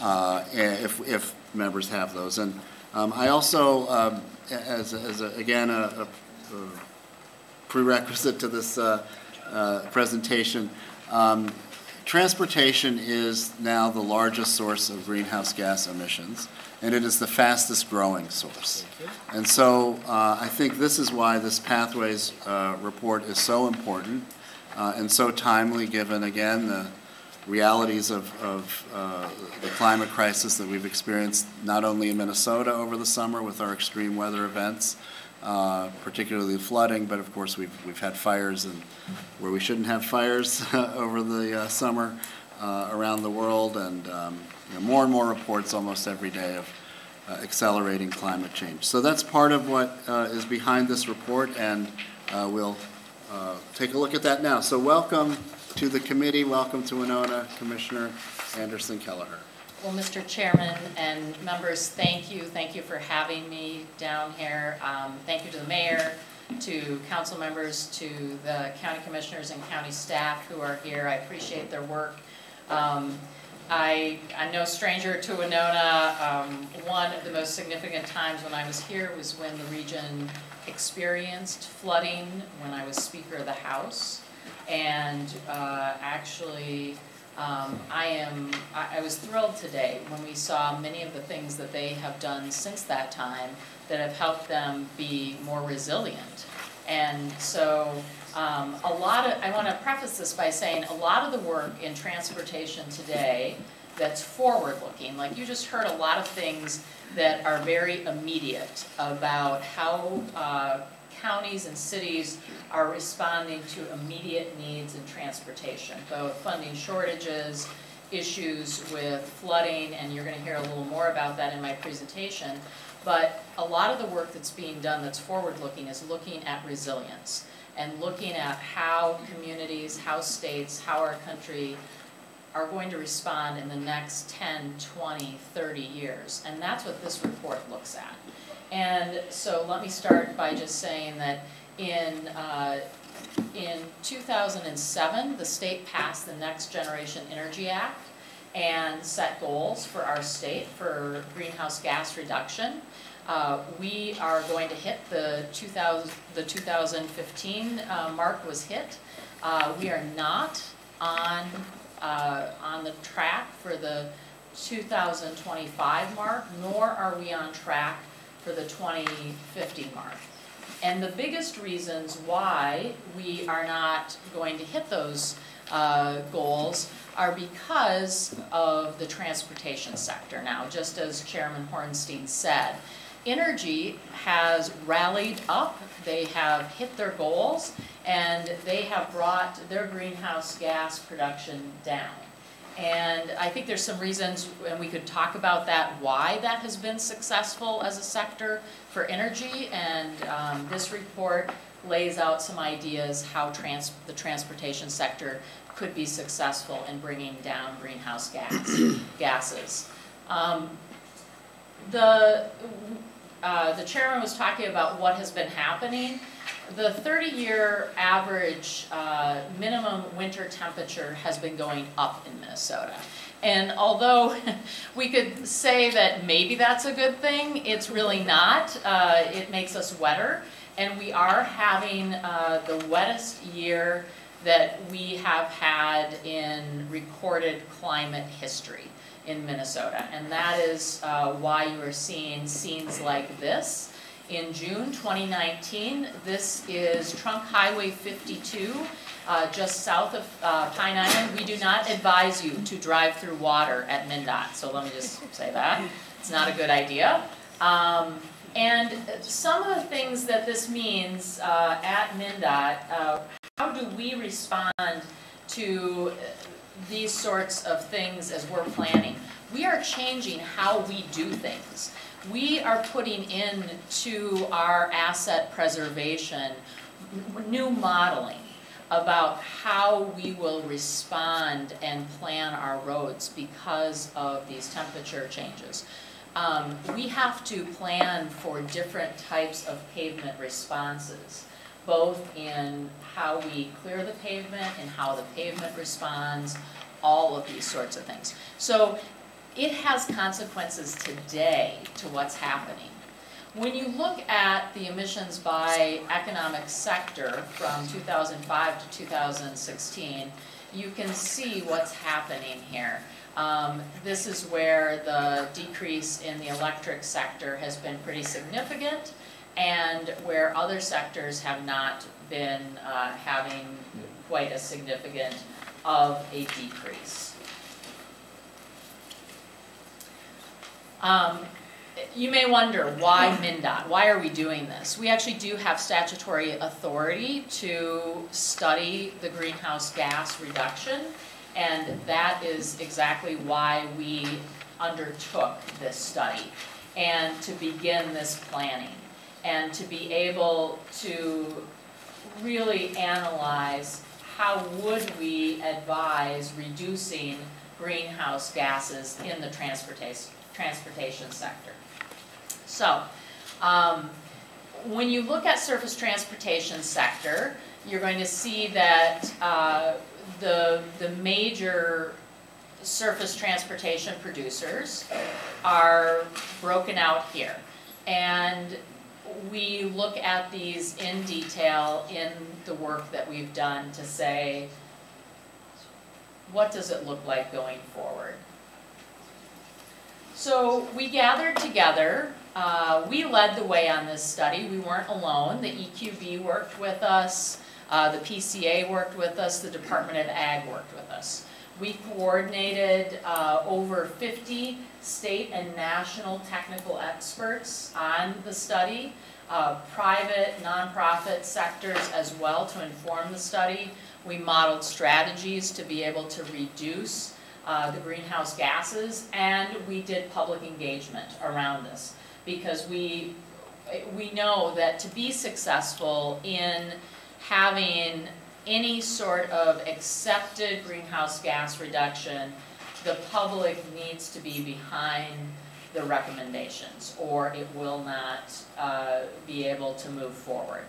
uh, if, if members have those. And um, I also, um, as, as a, again, a, a prerequisite to this uh, presentation, um, transportation is now the largest source of greenhouse gas emissions, and it is the fastest growing source. And so uh, I think this is why this Pathways uh, report is so important uh, and so timely, given, again, the realities of, of uh, the climate crisis that we've experienced not only in Minnesota over the summer with our extreme weather events, uh, particularly flooding, but of course we've, we've had fires and where we shouldn't have fires over the uh, summer uh, around the world, and um, you know, more and more reports almost every day of uh, accelerating climate change. So that's part of what uh, is behind this report, and uh, we'll take a look at that now. So welcome to the committee, welcome to Winona, Commissioner Anderson Kelleher. Well, Mr. Chairman and members, thank you. Thank you for having me down here. Um, Thank you to the mayor, to council members, to the county commissioners and county staff who are here. I appreciate their work. Um, I, I'm no stranger to Winona. Um, One of the most significant times when I was here was when the region experienced flooding when I was Speaker of the House. And uh, actually, um, I am, I, I was thrilled today when we saw many of the things that they have done since that time that have helped them be more resilient. And so, um, a lot of, I want to preface this by saying a lot of the work in transportation today that's forward-looking, like you just heard a lot of things that are very immediate about how uh, counties and cities are responding to immediate needs in transportation, both funding shortages, issues with flooding, and you're going to hear a little more about that in my presentation. But a lot of the work that's being done that's forward-looking is looking at resilience and looking at how communities, how states, how our country are going to respond in the next 10, 20, 30 years. And that's what this report looks at. And so let me start by just saying that in, uh, in 2007, the state passed the Next Generation Energy Act and set goals for our state for greenhouse gas reduction. Uh, we are going to hit the 2000, the 2015 uh, mark was hit. Uh, we are not on, uh, on the track for the 2025 mark, nor are we on track for the 2050 mark. And the biggest reasons why we are not going to hit those uh, goals are because of the transportation sector now, just as Chairman Hornstein said. Energy has rallied up, they have hit their goals, and they have brought their greenhouse gas production down. And I think there's some reasons, and we could talk about that, why that has been successful as a sector for energy. And um, this report lays out some ideas how trans the transportation sector could be successful in bringing down greenhouse gas gases. Um, the uh, the chairman was talking about what has been happening. The 30-year average uh, minimum winter temperature has been going up in Minnesota. And although we could say that maybe that's a good thing, it's really not. Uh, it makes us wetter, and we are having uh, the wettest year that we have had in recorded climate history in Minnesota. And that is uh, why you are seeing scenes like this. In June 2019, this is Trunk Highway 52, uh, just south of uh, Pine Island. We do not advise you to drive through water at MnDOT, so let me just say that. It's not a good idea. Um, and some of the things that this means uh, at MnDOT, uh, how do we respond to these sorts of things as we're planning. We are changing how we do things. We are putting into our asset preservation new modeling about how we will respond and plan our roads because of these temperature changes. Um, we have to plan for different types of pavement responses both in how we clear the pavement and how the pavement responds, all of these sorts of things. So it has consequences today to what's happening. When you look at the emissions by economic sector from 2005 to 2016, you can see what's happening here. Um, this is where the decrease in the electric sector has been pretty significant and where other sectors have not been uh, having quite as significant of a decrease. Um, you may wonder why MnDOT? Why are we doing this? We actually do have statutory authority to study the greenhouse gas reduction, and that is exactly why we undertook this study and to begin this planning and to be able to really analyze how would we advise reducing greenhouse gases in the transportation, transportation sector. So, um, when you look at surface transportation sector, you're going to see that uh, the, the major surface transportation producers are broken out here. And we look at these in detail in the work that we've done to say, what does it look like going forward? So we gathered together, uh, we led the way on this study, we weren't alone, the EQB worked with us, uh, the PCA worked with us, the Department of Ag worked with us. We coordinated uh, over 50 state and national technical experts on the study, uh, private, nonprofit sectors as well to inform the study. We modeled strategies to be able to reduce uh, the greenhouse gases, and we did public engagement around this because we, we know that to be successful in having any sort of accepted greenhouse gas reduction, the public needs to be behind the recommendations or it will not uh, be able to move forward.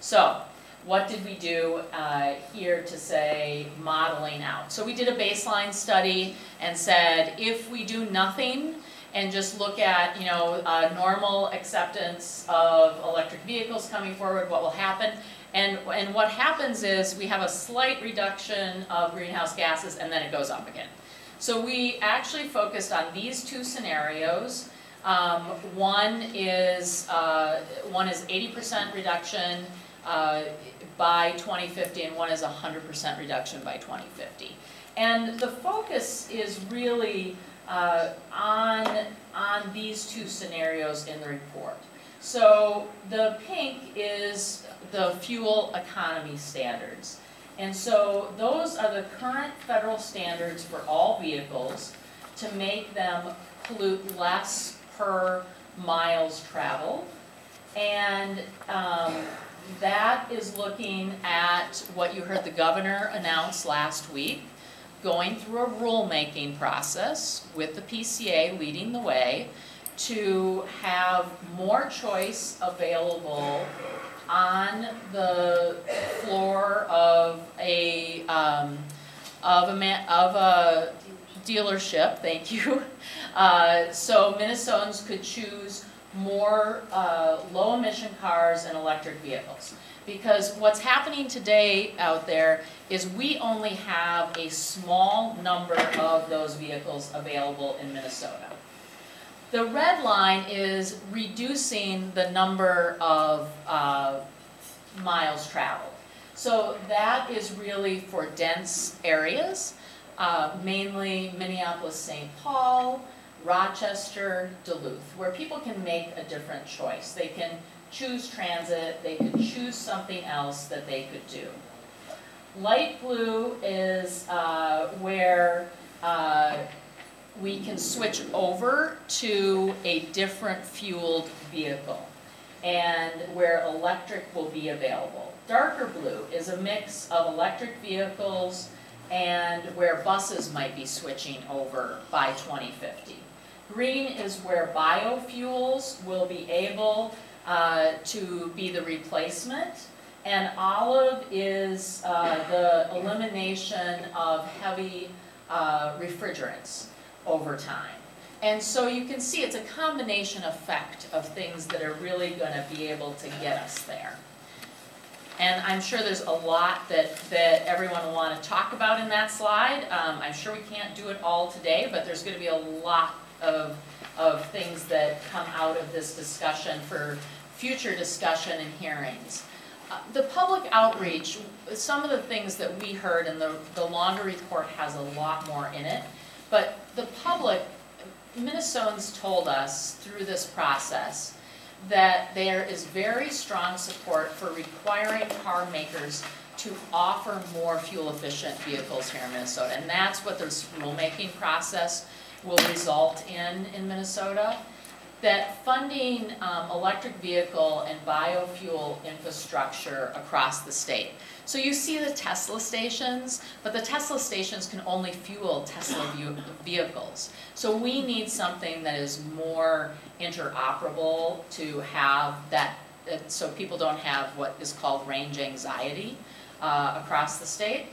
So what did we do uh, here to say modeling out? So we did a baseline study and said if we do nothing and just look at you know uh, normal acceptance of electric vehicles coming forward, what will happen? And, and what happens is we have a slight reduction of greenhouse gases and then it goes up again. So we actually focused on these two scenarios. Um, one is uh, one is 80% reduction uh, by 2050 and one is 100% reduction by 2050. And the focus is really uh, on, on these two scenarios in the report. So the pink is the fuel economy standards. And so those are the current federal standards for all vehicles to make them pollute less per miles traveled. And um, that is looking at what you heard the governor announce last week, going through a rulemaking process with the PCA leading the way to have more choice available on the floor of a, um, of a, ma- of a dealership, thank you. Uh, so Minnesotans could choose more uh, low-emission cars and electric vehicles. Because what's happening today out there is we only have a small number of those vehicles available in Minnesota. The red line is reducing the number of uh, miles traveled. So that is really for dense areas, uh, mainly Minneapolis, St. Paul, Rochester, Duluth, where people can make a different choice. They can choose transit, they could choose something else that they could do. Light blue is uh, where uh, we can switch over to a different fueled vehicle and where electric will be available. Darker blue is a mix of electric vehicles and where buses might be switching over by 2050. Green is where biofuels will be able uh, to be the replacement. And olive is uh, the elimination of heavy uh, refrigerants over time. And so you can see it's a combination effect of things that are really going to be able to get us there. And I'm sure there's a lot that, that everyone will want to talk about in that slide. Um, I'm sure we can't do it all today, but there's going to be a lot of, of things that come out of this discussion for future discussion and hearings. Uh, the public outreach, some of the things that we heard, and the, the longer report has a lot more in it, but the public, Minnesotans told us through this process that there is very strong support for requiring car makers to offer more fuel-efficient vehicles here in Minnesota. And that's what this rulemaking process will result in in Minnesota. That funding um, electric vehicle and biofuel infrastructure across the state. So you see the Tesla stations, but the Tesla stations can only fuel Tesla vehicles. So we need something that is more interoperable to have that, so people don't have what is called range anxiety uh, across the state.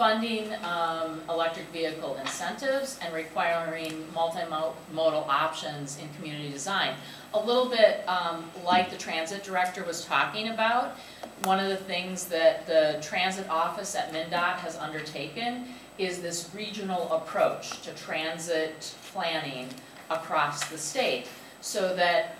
Funding um, electric vehicle incentives and requiring multimodal options in community design. A little bit um, like the transit director was talking about, one of the things that the transit office at MnDOT has undertaken is this regional approach to transit planning across the state so that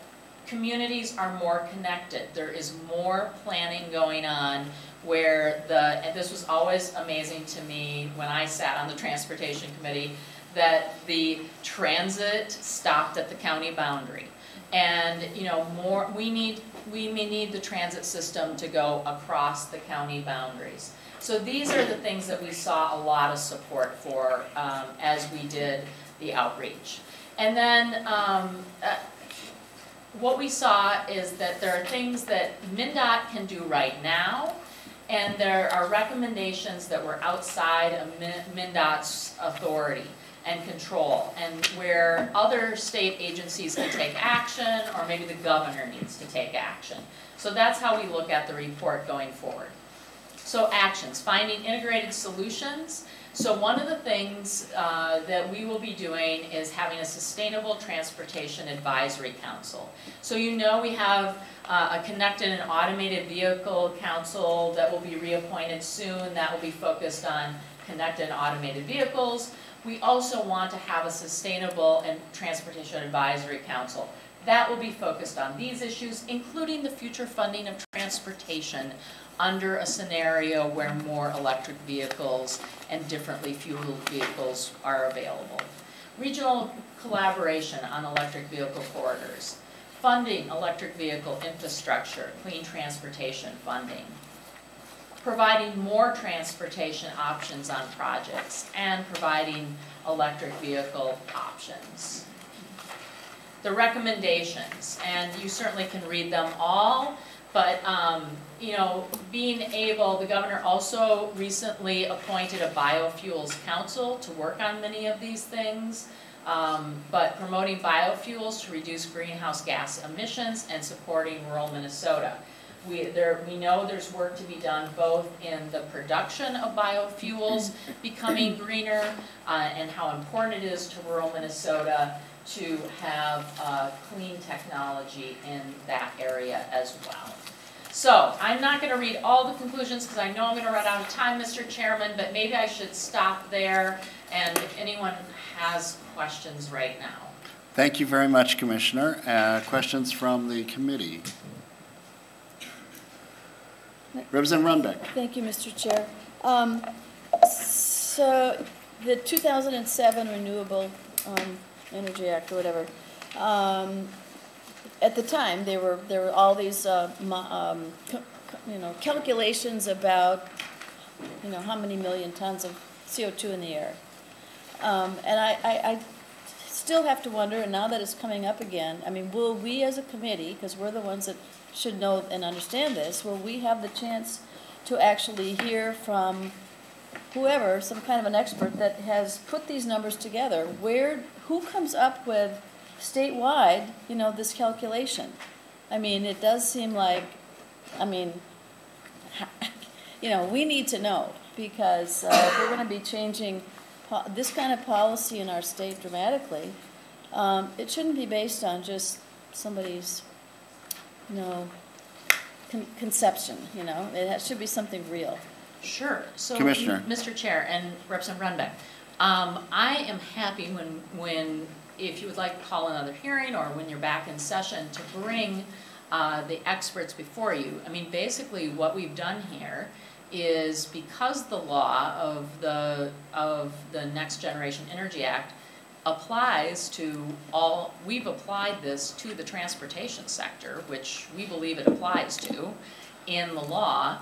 communities are more connected. There is more planning going on where the, and this was always amazing to me when I sat on the transportation committee, that the transit stopped at the county boundary. And, you know, more, we need, we may need the transit system to go across the county boundaries. So these are the things that we saw a lot of support for um, as we did the outreach. And then um, uh, what we saw is that there are things that MnDOT can do right now, and there are recommendations that were outside of MnDOT's authority and control, and where other state agencies can take action, or maybe the governor needs to take action. So that's how we look at the report going forward. So actions, finding integrated solutions. So one of the things uh, that we will be doing is having a Sustainable Transportation Advisory Council. So you know we have uh, a Connected and Automated Vehicle Council that will be reappointed soon. That will be focused on connected and automated vehicles. We also want to have a Sustainable and Transportation Advisory Council. That will be focused on these issues, including the future funding of transportation under a scenario where more electric vehicles and differently fueled vehicles are available. regional collaboration on electric vehicle corridors, funding electric vehicle infrastructure, clean transportation funding, providing more transportation options on projects, and providing electric vehicle options. The recommendations, and you certainly can read them all, but, um, you know, being able, the governor also recently appointed a biofuels council to work on many of these things. Um, but promoting biofuels to reduce greenhouse gas emissions and supporting rural Minnesota. We, there, we know there's work to be done both in the production of biofuels becoming greener uh, and how important it is to rural Minnesota to have uh, clean technology in that area as well. So I'm not going to read all the conclusions because I know I'm going to run out of time, Mr. Chairman, but maybe I should stop there and if anyone has questions right now. Thank you very much, Commissioner. Uh, Questions from the committee? Representative Runbeck. Thank you, Mr. Chair. Um, So, the 2007 Renewable um, Energy Act or whatever, um, at the time, there were, there were all these, uh, um, you know, calculations about, you know, how many million tons of CO2 in the air. Um, And I, I, I still have to wonder, and now that it's coming up again, I mean, will we as a committee, because we're the ones that should know and understand this, will we have the chance to actually hear from whoever, some kind of an expert that has put these numbers together? Where, who comes up with statewide, you know, this calculation? I mean, it does seem like, I mean, you know, we need to know, because uh, if we're gonna be changing po- this kind of policy in our state dramatically, um, it shouldn't be based on just somebody's, you know, con- conception, you know? It ha- should be something real. Sure. So, Commissioner. Mr. Chair and Representative Runbeck, um, I am happy when, when, if you would like to call another hearing or when you're back in session to bring uh, the experts before you. I mean, basically, what we've done here is because the law of the, of the Next Generation Energy Act applies to all, we've applied this to the transportation sector, which we believe it applies to in the law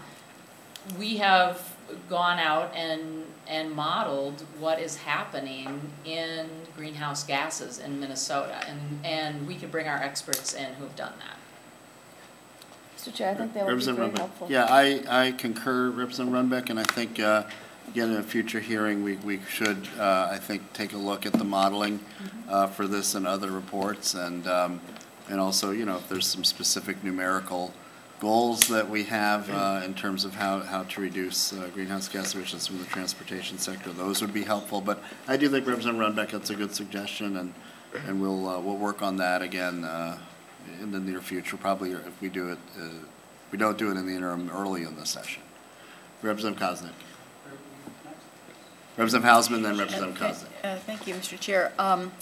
we have gone out and, and modeled what is happening in greenhouse gases in Minnesota. And, and we could bring our experts in who've done that. Mr. Chair, I think that would be Representative very Runbeck. helpful. Yeah, I, I concur, Representative Runbeck, and I think, uh, again, in a future hearing, we, we should, uh, I think, take a look at the modeling uh, for this and other reports, and, um, and also, you know, if there's some specific numerical goals that we have uh, in terms of how, how to reduce uh, greenhouse gas emissions from the transportation sector, those would be helpful. But I do think Representative Runbeck, that's a good suggestion, and, and we'll, uh, we'll work on that again uh, in the near future, probably if we do it, uh, we don't do it in the interim early in the session. Representative Koznick. Representative Hausman, then Representative Koznick. Uh, Thank you, Mr. Chair. Um,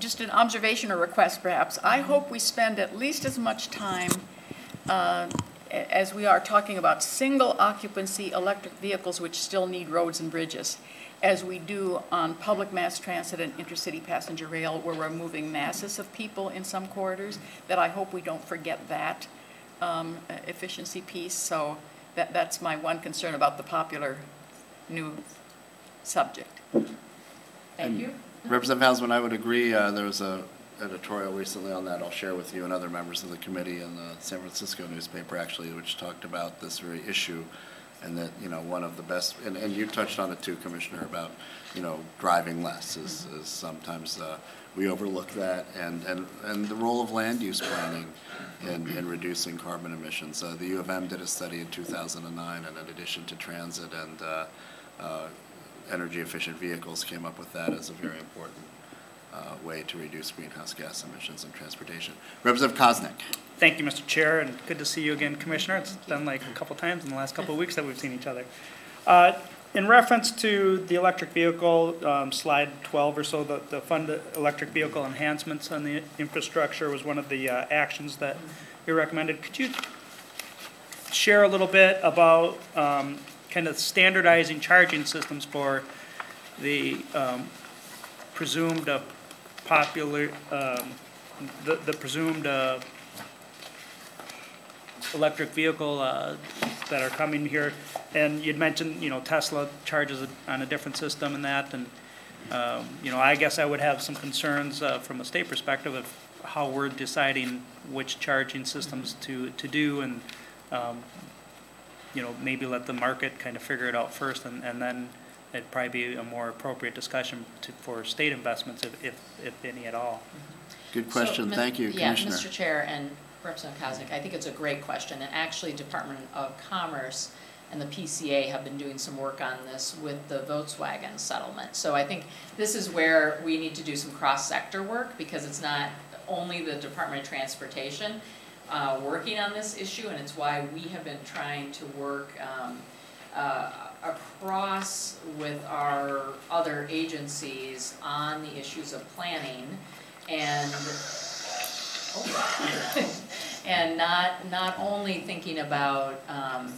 Just an observation or request, perhaps. I hope we spend at least as much time uh, as we are talking about single occupancy electric vehicles which still need roads and bridges, as we do on public mass transit and intercity passenger rail, where we're moving masses of people in some corridors, that I hope we don't forget that um, e- efficiency piece. So that, that's my one concern about the popular new subject. Thank you. Representative Hausman, I would agree. Uh, There was a editorial recently on that I'll share with you and other members of the committee in the San Francisco newspaper, actually, which talked about this very issue. And that, you know, one of the best, and, and you touched on it too, Commissioner, about, you know, driving less is, is sometimes, uh, we overlook that. And, and, and the role of land use planning in, in reducing carbon emissions. Uh, The U of M did a study in 2009, and in addition to transit and uh, uh, energy efficient vehicles, came up with that as a very important uh, way to reduce greenhouse gas emissions in transportation. Representative Koznick. Thank you, Mr. Chair, and good to see you again, Commissioner. It's been like a couple times in the last couple of weeks that we've seen each other. Uh, In reference to the electric vehicle, um, slide 12 or so, the, the fund electric vehicle enhancements on the infrastructure was one of the uh, actions that you recommended. Could you share a little bit about um, kind of standardizing charging systems for the um, presumed uh, popular, um, the the presumed uh, electric vehicle uh, that are coming here. And you'd mentioned, you know, Tesla charges on a different system and that, and, um, you know, I guess I would have some concerns uh, from a state perspective of how we're deciding which charging systems to, to do, and, um, you know, maybe let the market kind of figure it out first, and, and then it'd probably be a more appropriate discussion to, for state investments, if, if, if any at all. Good question. Mi- Thank you, Yeah, Commissioner. Mr. Chair and Representative Koznick, I think it's a great question, and actually Department of Commerce and the PCA have been doing some work on this with the Volkswagen settlement. So I think this is where we need to do some cross-sector work, because it's not only the Department of Transportation uh, working on this issue, and it's why we have been trying to work um, uh, across with our other agencies on the issues of planning and and not, not only thinking about, um,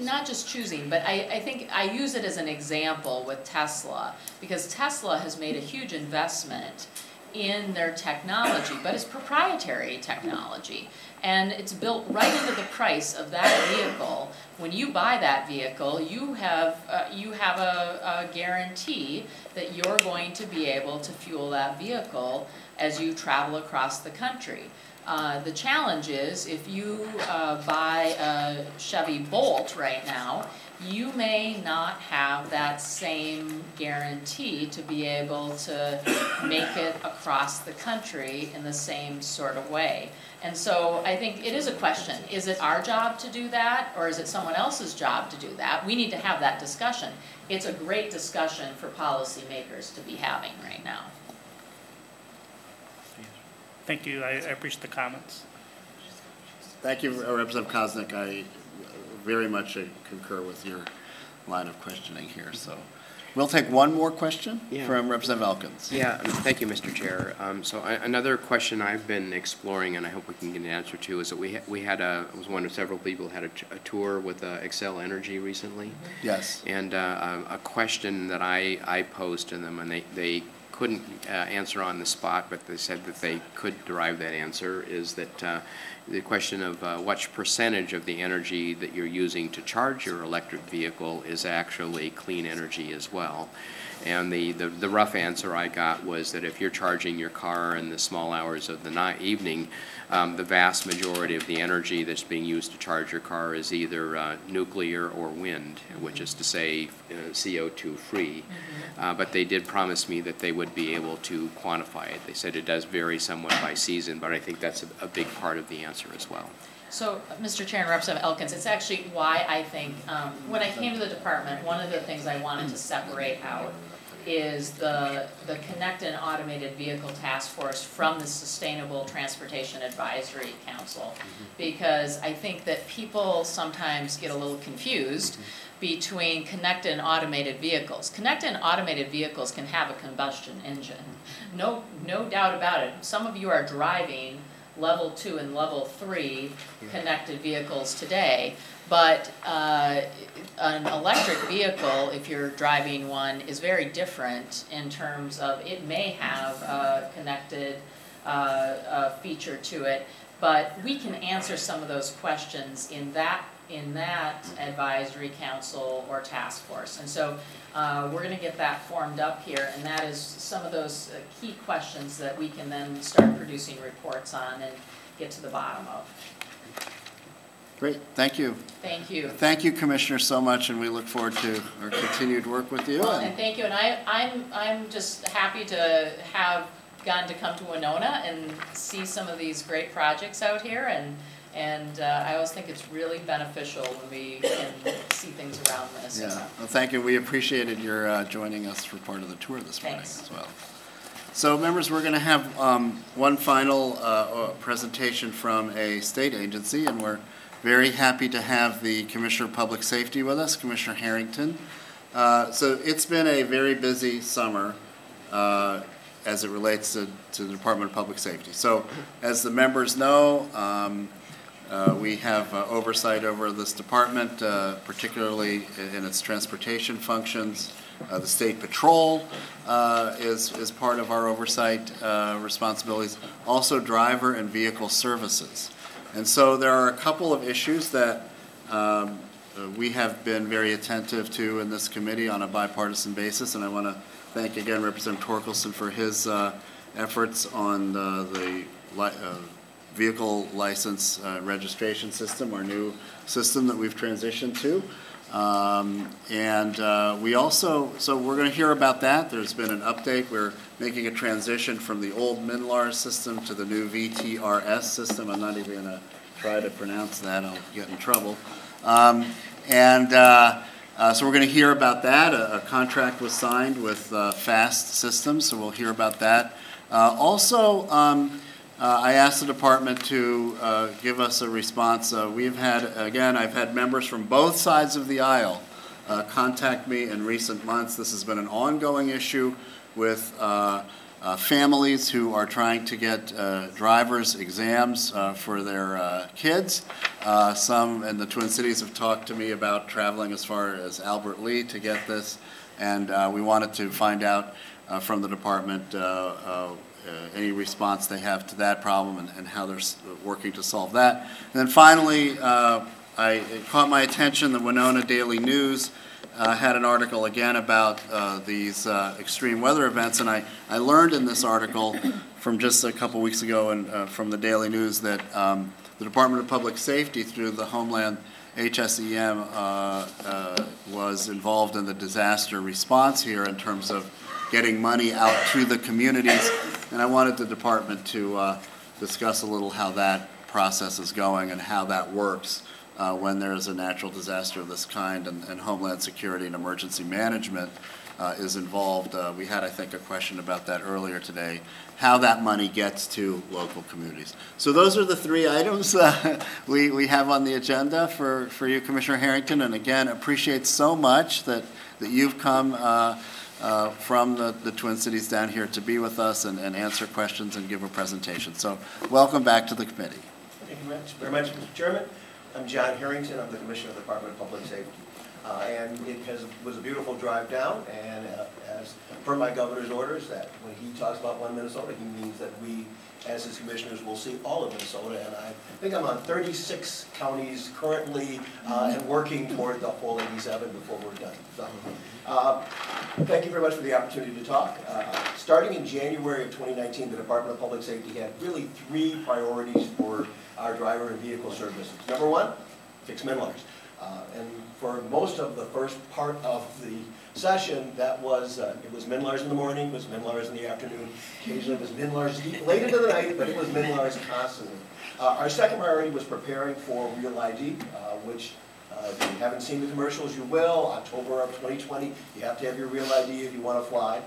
not just choosing, but I, I think I use it as an example with Tesla, because Tesla has made a huge investment in their technology, but it's proprietary technology. And it's built right into the price of that vehicle. When you buy that vehicle, you have, uh, you have a, a guarantee that you're going to be able to fuel that vehicle as you travel across the country. Uh, the challenge is if you uh, buy a Chevy Bolt right now, you may not have that same guarantee to be able to make it across the country in the same sort of way. And so I think it is a question, is it our job to do that or is it someone else's job to do that? We need to have that discussion. It's a great discussion for policymakers to be having right now. Thank you, I I appreciate the comments. Thank you, uh, Representative Koznick. I very much uh, concur with your line of questioning here, so. We'll take one more question Yeah. from Representative Elkins. Yeah, um, thank you, Mr. Chair. Um, So a- another question I've been exploring, and I hope we can get an answer to, is that we ha- we had a, I was one of several people had a tour with uh, Xcel Energy recently. Yes. And uh, a a question that I, I posed to them, and they, they couldn't uh, answer on the spot, but they said that they could derive that answer, is that uh, the question of uh, what percentage of the energy that you're using to charge your electric vehicle is actually clean energy as well. And the, the, the rough answer I got was that if you're charging your car in the small hours of the night, evening, um, the vast majority of the energy that's being used to charge your car is either uh, nuclear or wind, which is to say uh, CO2 free. Uh, but they did promise me that they would be able to quantify it. They said it does vary somewhat by season, but I think that's a, a big part of the answer as well. So, Mr. Chair and Representative Elkins, it's actually why I think, um, when I came to the department, one of the things I wanted to separate out is the, the Connect and Automated Vehicle Task Force from the Sustainable Transportation Advisory Council. Mm-hmm. Because I think that people sometimes get a little confused mm-hmm. between connected and automated vehicles. Connected and automated vehicles can have a combustion engine, mm-hmm. no, no doubt about it. Some of you are driving level two and level three connected vehicles today. But uh, an electric vehicle, if you're driving one, is very different in terms of, it may have a connected uh, uh, feature to it. But we can answer some of those questions in that, in that advisory council or task force. And so uh, we're gonna get that formed up here, and that is some of those uh, key questions that we can then start producing reports on and get to the bottom of. Great, thank you. Thank you. Thank you, Commissioner, so much, and we look forward to our continued work with you. Well, and- and thank you, and I, I'm, I'm just happy to have gotten to come to Winona and see some of these great projects out here, and, and uh, I always think it's really beneficial when we can see things around this. Yeah, well, thank you. We appreciated your uh, joining us for part of the tour this morning Thanks. as well. So members, we're going to have um, one final uh, uh, presentation from a state agency, and we're very happy to have the Commissioner of Public Safety with us, Commissioner Harrington. Uh, So it's been a very busy summer uh, as it relates to, to the Department of Public Safety. So as the members know, um, uh, we have uh, oversight over this department, uh, particularly in its transportation functions. Uh, The State Patrol is, is part of our oversight responsibilities, also driver and vehicle services. And so there are a couple of issues that um, we have been very attentive to in this committee on a bipartisan basis, and I want to thank again Representative Torkelson for his uh, efforts on the li- uh, vehicle license uh, registration system, our new system that we've transitioned to. Um, And uh, we also, so we're going to hear about that. There's been an update. We're making a transition from the old MinLAR system to the new VTRS system. I'm not even going to try to pronounce that. I'll get in trouble. Um, And uh, uh, so we're going to hear about that. A a contract was signed with uh, Fast Systems, so we'll hear about that. Uh, Also, um, uh, I asked the department to uh, give us a response. Uh, We've had, again, I've had members from both sides of the aisle uh, contact me in recent months. This has been an ongoing issue with uh, uh, families who are trying to get driver's exams for their kids. Some in the Twin Cities have talked to me about traveling as far as Albert Lea to get this, and we wanted to find out from the department any response they have to that problem and, and how they're working to solve that. And then finally, uh, I, it caught my attention, the Winona Daily News uh, had an article again about uh, these uh, extreme weather events, and I, I learned in this article from just a couple weeks ago and uh, from the Daily News that um, the Department of Public Safety through the Homeland HSEM uh, uh, was involved in the disaster response here in terms of getting money out to the communities. And I wanted the department to uh, discuss a little how that process is going and how that works uh, when there is a natural disaster of this kind and and Homeland Security and Emergency Management uh, is involved. Uh, We had, I think, a question about that earlier today, how that money gets to local communities. So those are the three items uh, we we have on the agenda for for you, Commissioner Harrington. And again, appreciate so much that that you've come uh, from the the Twin Cities down here to be with us and and answer questions and give a presentation. So welcome back to the committee. Thank you very much, Mr. Chairman. I'm John Harrington, I'm the Commissioner of the Department of Public Safety. Uh, And it has, was a beautiful drive down, and uh, as per my governor's orders, that when he talks about one Minnesota, he means that we, as his commissioners, will see all of Minnesota. And I think I'm on 36 counties currently uh, and working toward the whole 87 before we're done. So, uh, Thank you very much for the opportunity to talk. Uh, Starting in January of 2019, the Department of Public Safety had really three priorities for our driver and vehicle services. Number one, fix MNLARS. Uh, And for most of the first part of the session, that was, uh, it was MNLARS in the morning, it was MNLARS in the afternoon, occasionally it was MNLARS late into the night, but it was MNLARS constantly. Uh, Our second priority was preparing for Real ID, uh, which If you haven't seen the commercials, you will. October of 2020, you have to have your real ID if you want to fly.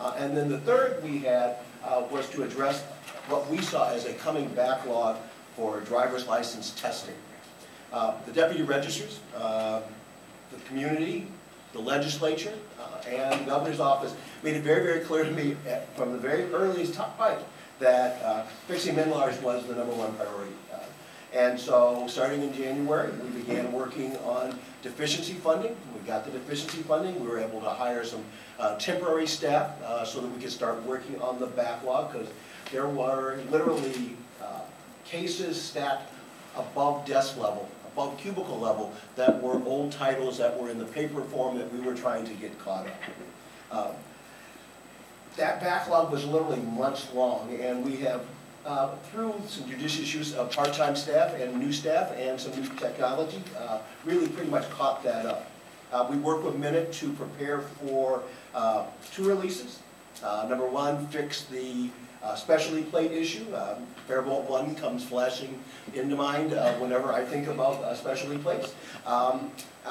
Uh, And then the third we had uh, was to address what we saw as a coming backlog for driver's license testing. Uh, The deputy registers, uh, the community, the legislature, uh, and the governor's office made it very, very clear to me at- from the very earliest right that uh, fixing MNLARS was the number one priority. Uh, and so, starting in January, we began working on deficiency funding. We got the deficiency funding. We were able to hire some uh, temporary staff uh, so that we could start working on the backlog because there were literally uh, cases stacked above desk level, above cubicle level, that were old titles that were in the paper form that we were trying to get caught up. Uh, That backlog was literally months long, and we have uh, through some judicious use of part-time staff and new staff and some new technology, uh, really pretty much caught that up. Uh, We work with MNIT to prepare for uh, two releases. Uh, Number one, fix the uh, specialty plate issue. Um, Fairbolt One comes flashing into mind whenever I think about specialty plates. Um,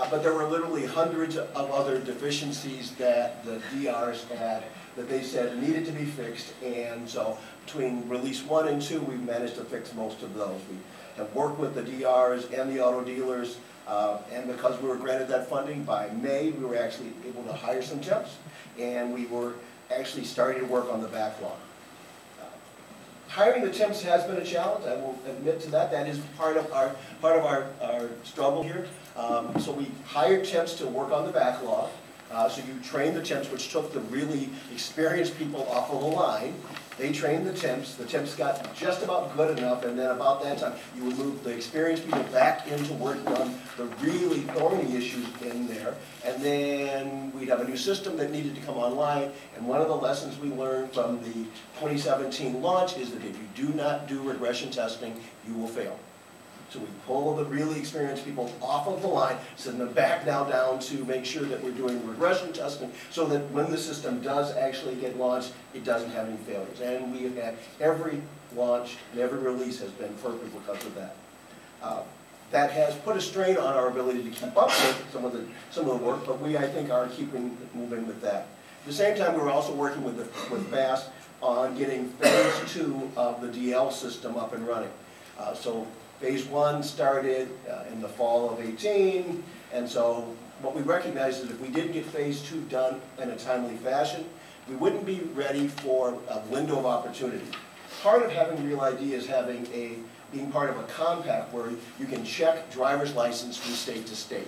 But there were literally hundreds of other deficiencies that the DRs had that they said needed to be fixed. And so between release one and two, we've managed to fix most of those. We have worked with the DRs and the auto dealers. uh, And because we were granted that funding, by May, we were actually able to hire some temps. And we were actually starting to work on the backlog. Uh, Hiring the temps has been a challenge, I will admit to that. That is part of our, part of our, our struggle here. Um, So we hired temps to work on the backlog. Uh, So you train the temps, which took the really experienced people off of the line. They trained the temps, the temps got just about good enough, and then about that time, you would move the experienced people back into working on the really thorny issues in there. And then we'd have a new system that needed to come online, and one of the lessons we learned from the 2017 launch is that if you do not do regression testing, you will fail. So we pull the really experienced people off of the line, send them back now down to make sure that we're doing regression testing, so that when the system does actually get launched, it doesn't have any failures. And we have had every launch and every release has been perfect because of that. Uh, That has put a strain on our ability to keep up with some of the, some of the work, but we, I think, are keeping, moving with that. At the same time, we're also working with, the- with FAST on getting phase two of the DL system up and running. Uh, So phase one started uh, in the fall of 18, and so what we recognized is if we didn't get phase two done in a timely fashion, we wouldn't be ready for a window of opportunity. Part of having Real ID is having a, being part of a compact where you can check driver's license from state to state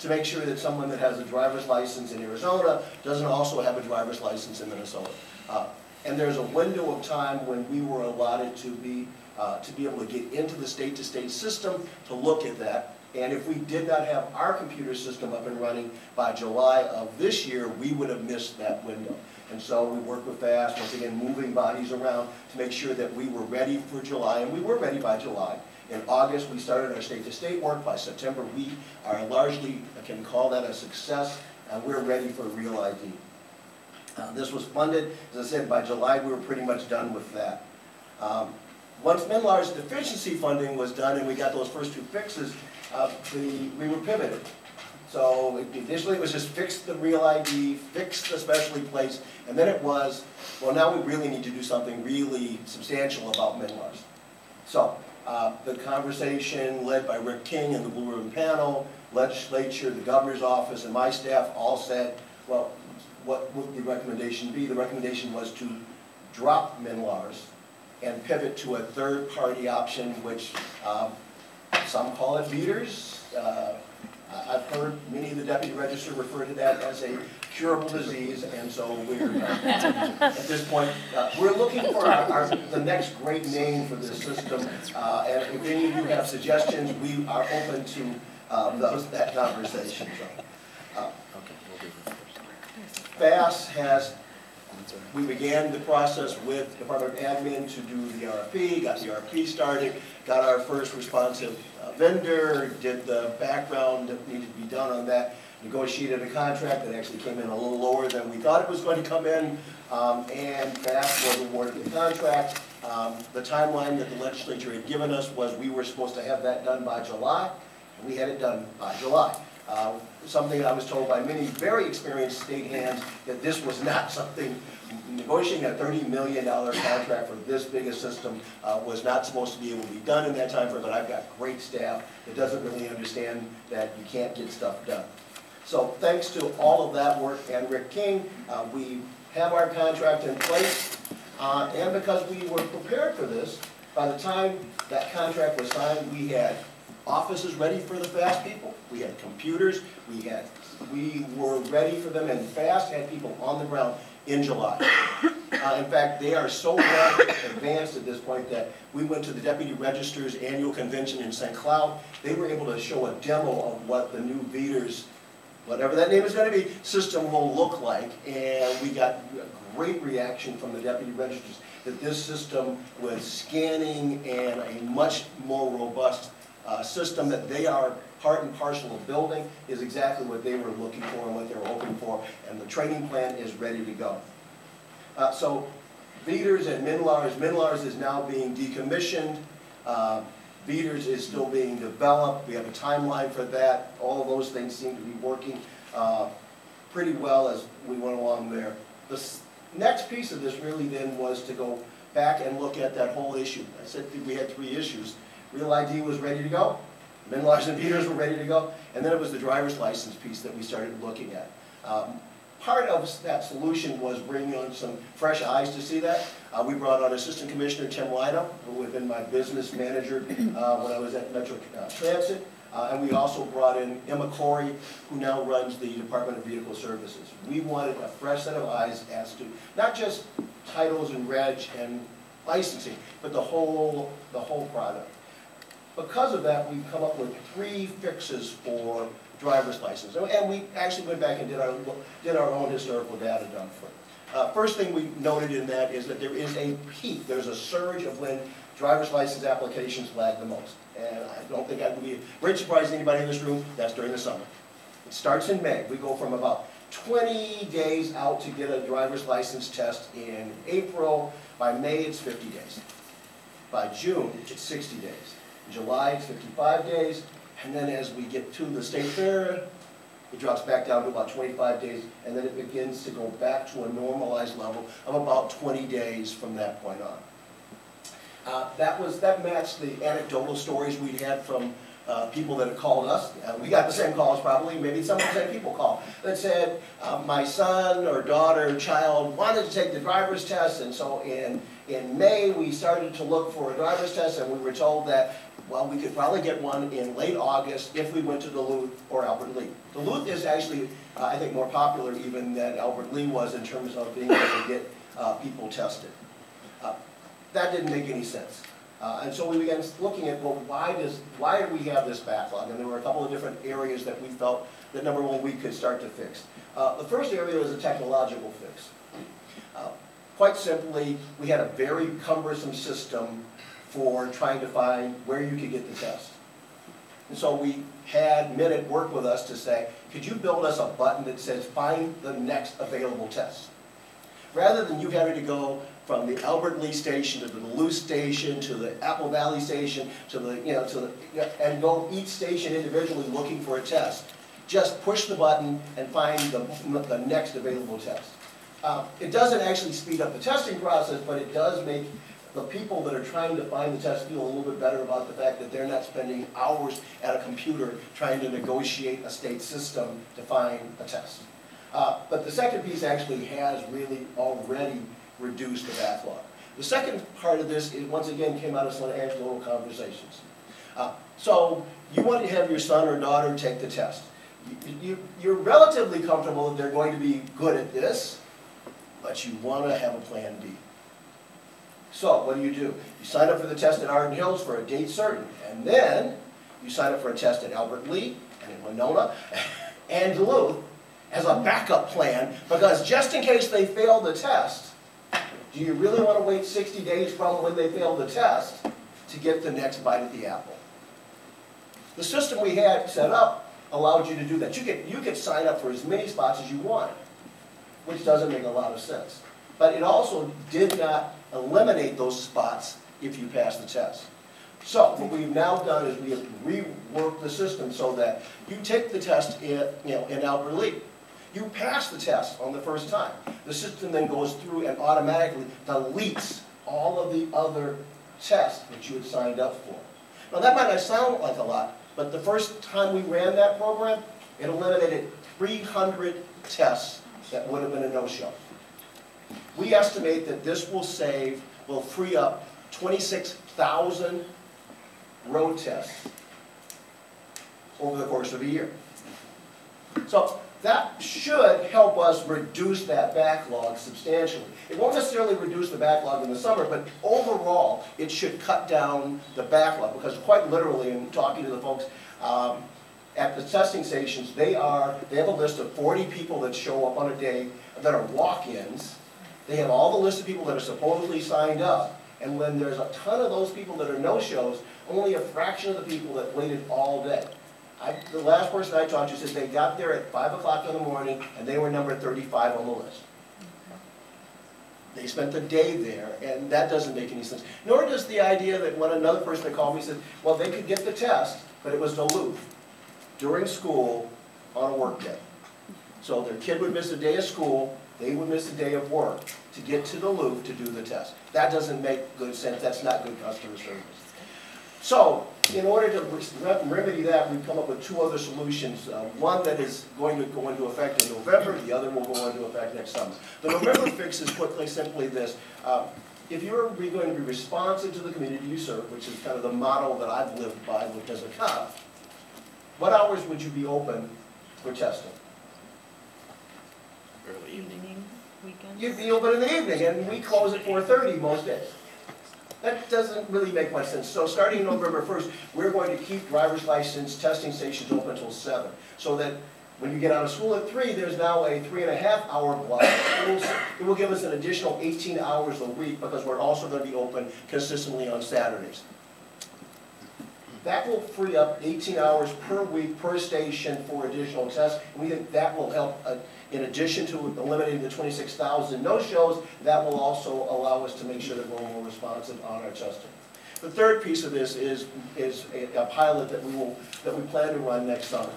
to make sure that someone that has a driver's license in Arizona doesn't also have a driver's license in Minnesota. Uh, And there's a window of time when we were allotted to be, uh, to be able to get into the state-to-state system to look at that. And if we did not have our computer system up and running by July of this year, we would have missed that window. And so we worked with FAST, once again, moving bodies around to make sure that we were ready for July, and we were ready by July. In August, we started our state-to-state work. By September, we are largely, I can call that a success, and we're ready for Real ID. Uh, This was funded, as I said, by July, we were pretty much done with that. Um, Once MNLARS deficiency funding was done and we got those first two fixes, uh, the, we were pivoted. So initially it was just fix the Real ID, fix the specialty plates, and then it was, well, now we really need to do something really substantial about MNLARS. So, uh, the conversation led by Rick King and the Blue Ribbon Panel, legislature, the governor's office, and my staff all said, well, what would the recommendation be? The recommendation was to drop MNLARS and pivot to a third-party option, which um, some call it meters. Uh, I've heard many of the deputy register refer to that as a curable disease, and so we're, uh, at this point, uh, we're looking for our, our- the next great name for this system. Uh, And if any of you have suggestions, we are open to uh, those, that conversation. So, uh, FAS has, we began the process with Department of Admin to do the RFP, got the RFP started, got our first responsive uh, vendor, did the background that needed to be done on that, negotiated a contract that actually came in a little lower than we thought it was going to come in, um, and that was awarded the contract. Um, The timeline that the legislature had given us was we were supposed to have that done by July, and we had it done by July. Uh, Something I was told by many very experienced state hands, that this was not something, negotiating a $30 million contract for this big a system uh, was not supposed to be able to be done in that time frame. but I've got great staff that doesn't really understand that you can't get stuff done. So thanks to all of that work and Rick King, uh, we have our contract in place. uh, And because we were prepared for this, by the time that contract was signed, we had offices ready for the FAST people, we had computers, we had, we were ready for them, and FAST had people on the ground in July. Uh, In fact, they are so well advanced at this point that we went to the deputy registrar's annual convention in St. Cloud. They were able to show a demo of what the new VITRS, whatever that name is going to be, system will look like. And we got a great reaction from the deputy registrars that this system was scanning and a much more robust uh, system that they are part and parcel of building is exactly what they were looking for and what they were hoping for. And the training plan is ready to go. Uh, So VITRS and MNLARS, MNLARS is now being decommissioned. Uh, VITRS is still being developed. We have a timeline for that. All those things seem to be working uh, pretty well as we went along there. The next piece of this really then was to go back and look at that whole issue. I said we had three issues. Real ID was ready to go. MNLARS and VITRS were ready to go. And then it was the driver's license piece that we started looking at. Um, Part of that solution was bringing on some fresh eyes to see that. Uh, We brought on Assistant Commissioner Tim Lino, who had been my business manager uh, when I was at Metro uh, Transit. Uh, And we also brought in Emma Corrie, who now runs the Department of Vehicle Services. We wanted a fresh set of eyes as to not just titles and reg and licensing, but the whole, the whole product. Because of that, we've come up with three fixes for driver's license. And we actually went back and did our, did our own historical data dump for it. Uh, First thing we noted in that is that there is a peak, there's a surge of when driver's license applications lag the most. And I don't think I would be very surprised anybody in this room, that's during the summer. It starts in May. We go from about 20 days out to get a driver's license test in April. By May, it's 50 days. By June, it's 60 days. July, 55 days. And then as we get to the state fair, it drops back down to about 25 days, and then it begins to go back to a normalized level of about 20 days from that point on. Uh, That was, that matched the anecdotal stories we'd had from uh, people that had called us. Uh, We got the same calls probably, maybe some of the same people called, that said, uh, my son or daughter or child wanted to take the driver's test, and so in, in May, we started to look for a driver's test, and we were told that, well, we could probably get one in late August if we went to Duluth or Albert Lea. Duluth is actually, uh, I think, more popular even than Albert Lea was in terms of being able to get uh, people tested. Uh, That didn't make any sense. Uh, And so we began looking at, well, why does, why do we have this backlog? And there were a couple of different areas that we felt that, number one, we could start to fix. Uh, The first area was a technological fix. Uh, Quite simply, we had a very cumbersome system for trying to find where you could get the test. And so we had MNIT work with us to say, could you build us a button that says, find the next available test? Rather than you having to go from the Albert Lea station to the Duluth station to the Apple Valley station to the, you know, to the, and go each station individually looking for a test. Just push the button and find the, the next available test. Uh, It doesn't actually speed up the testing process, but it does make the people that are trying to find the test feel a little bit better about the fact that they're not spending hours at a computer trying to negotiate a state system to find a test. Uh, But the second piece actually has really already reduced the backlog. The second part of this, is once again, came out of some anecdotal conversations. Uh, So you want to have your son or daughter take the test. You- you- You're relatively comfortable that they're going to be good at this, but you want to have a plan B. So what do you do? You sign up for the test at Arden Hills for a date certain, and then you sign up for a test at Albert Lea and in Winona and Duluth as a backup plan, because just in case they fail the test, do you really want to wait 60 days from when they fail the test to get the next bite at the apple? The system we had set up allowed you to do that. You could, you could sign up for as many spots as you wanted, which doesn't make a lot of sense. But it also did not eliminate those spots if you pass the test. So what we've now done is we have reworked the system so that you take the test in, you know, in Albert. You pass the test on the first time. The system then goes through and automatically deletes all of the other tests that you had signed up for. Now that might not sound like a lot, but the first time we ran that program, it eliminated 300 tests that would have been a no-show. We estimate that this will save, will free up 26,000 road tests over the course of a year. So that should help us reduce that backlog substantially. It won't necessarily reduce the backlog in the summer, but overall, it should cut down the backlog, because quite literally, in talking to the folks um, at the testing stations, they are, they have a list of 40 people that show up on a day that are walk-ins. They have all the list of people that are supposedly signed up, and when there's a ton of those people that are no-shows, only a fraction of the people that waited all day. I, the last person I talked to said they got there at five o'clock in the morning and they were number thirty-five on the list. They spent the day there, and that doesn't make any sense. Nor does the idea that when another person that called me said, well, they could get the test, but it was Duluth during school on a work day. So their kid would miss a day of school, they would miss a day of work to get to Duluth to do the test. That doesn't make good sense, that's not good customer service. So, in order to re- remedy that, we've come up with two other solutions. Uh, One that is going to go into effect in November, the other will go into effect next summer. The November fix is quickly simply this. uh, If you're re- going to be responsive to the community you serve, which is kind of the model that I've lived by, which as a cop, what hours would you be open for testing? Early Evening, weekend. You'd be open in the evening, and we close at four thirty most days. That doesn't really make much sense. So starting November first, we're going to keep driver's license testing stations open until seven. So that when you get out of school at three, there's now a three and a half hour block. It will, it will give us an additional eighteen hours a week because we're also gonna be open consistently on Saturdays. That will free up 18 hours per week per station for additional tests. And we think that will help, uh, in addition to eliminating the 26,000 no-shows, that will also allow us to make sure that we're more responsive on our testing. The third piece of this is, is a a pilot that we will, that we plan to run next summer.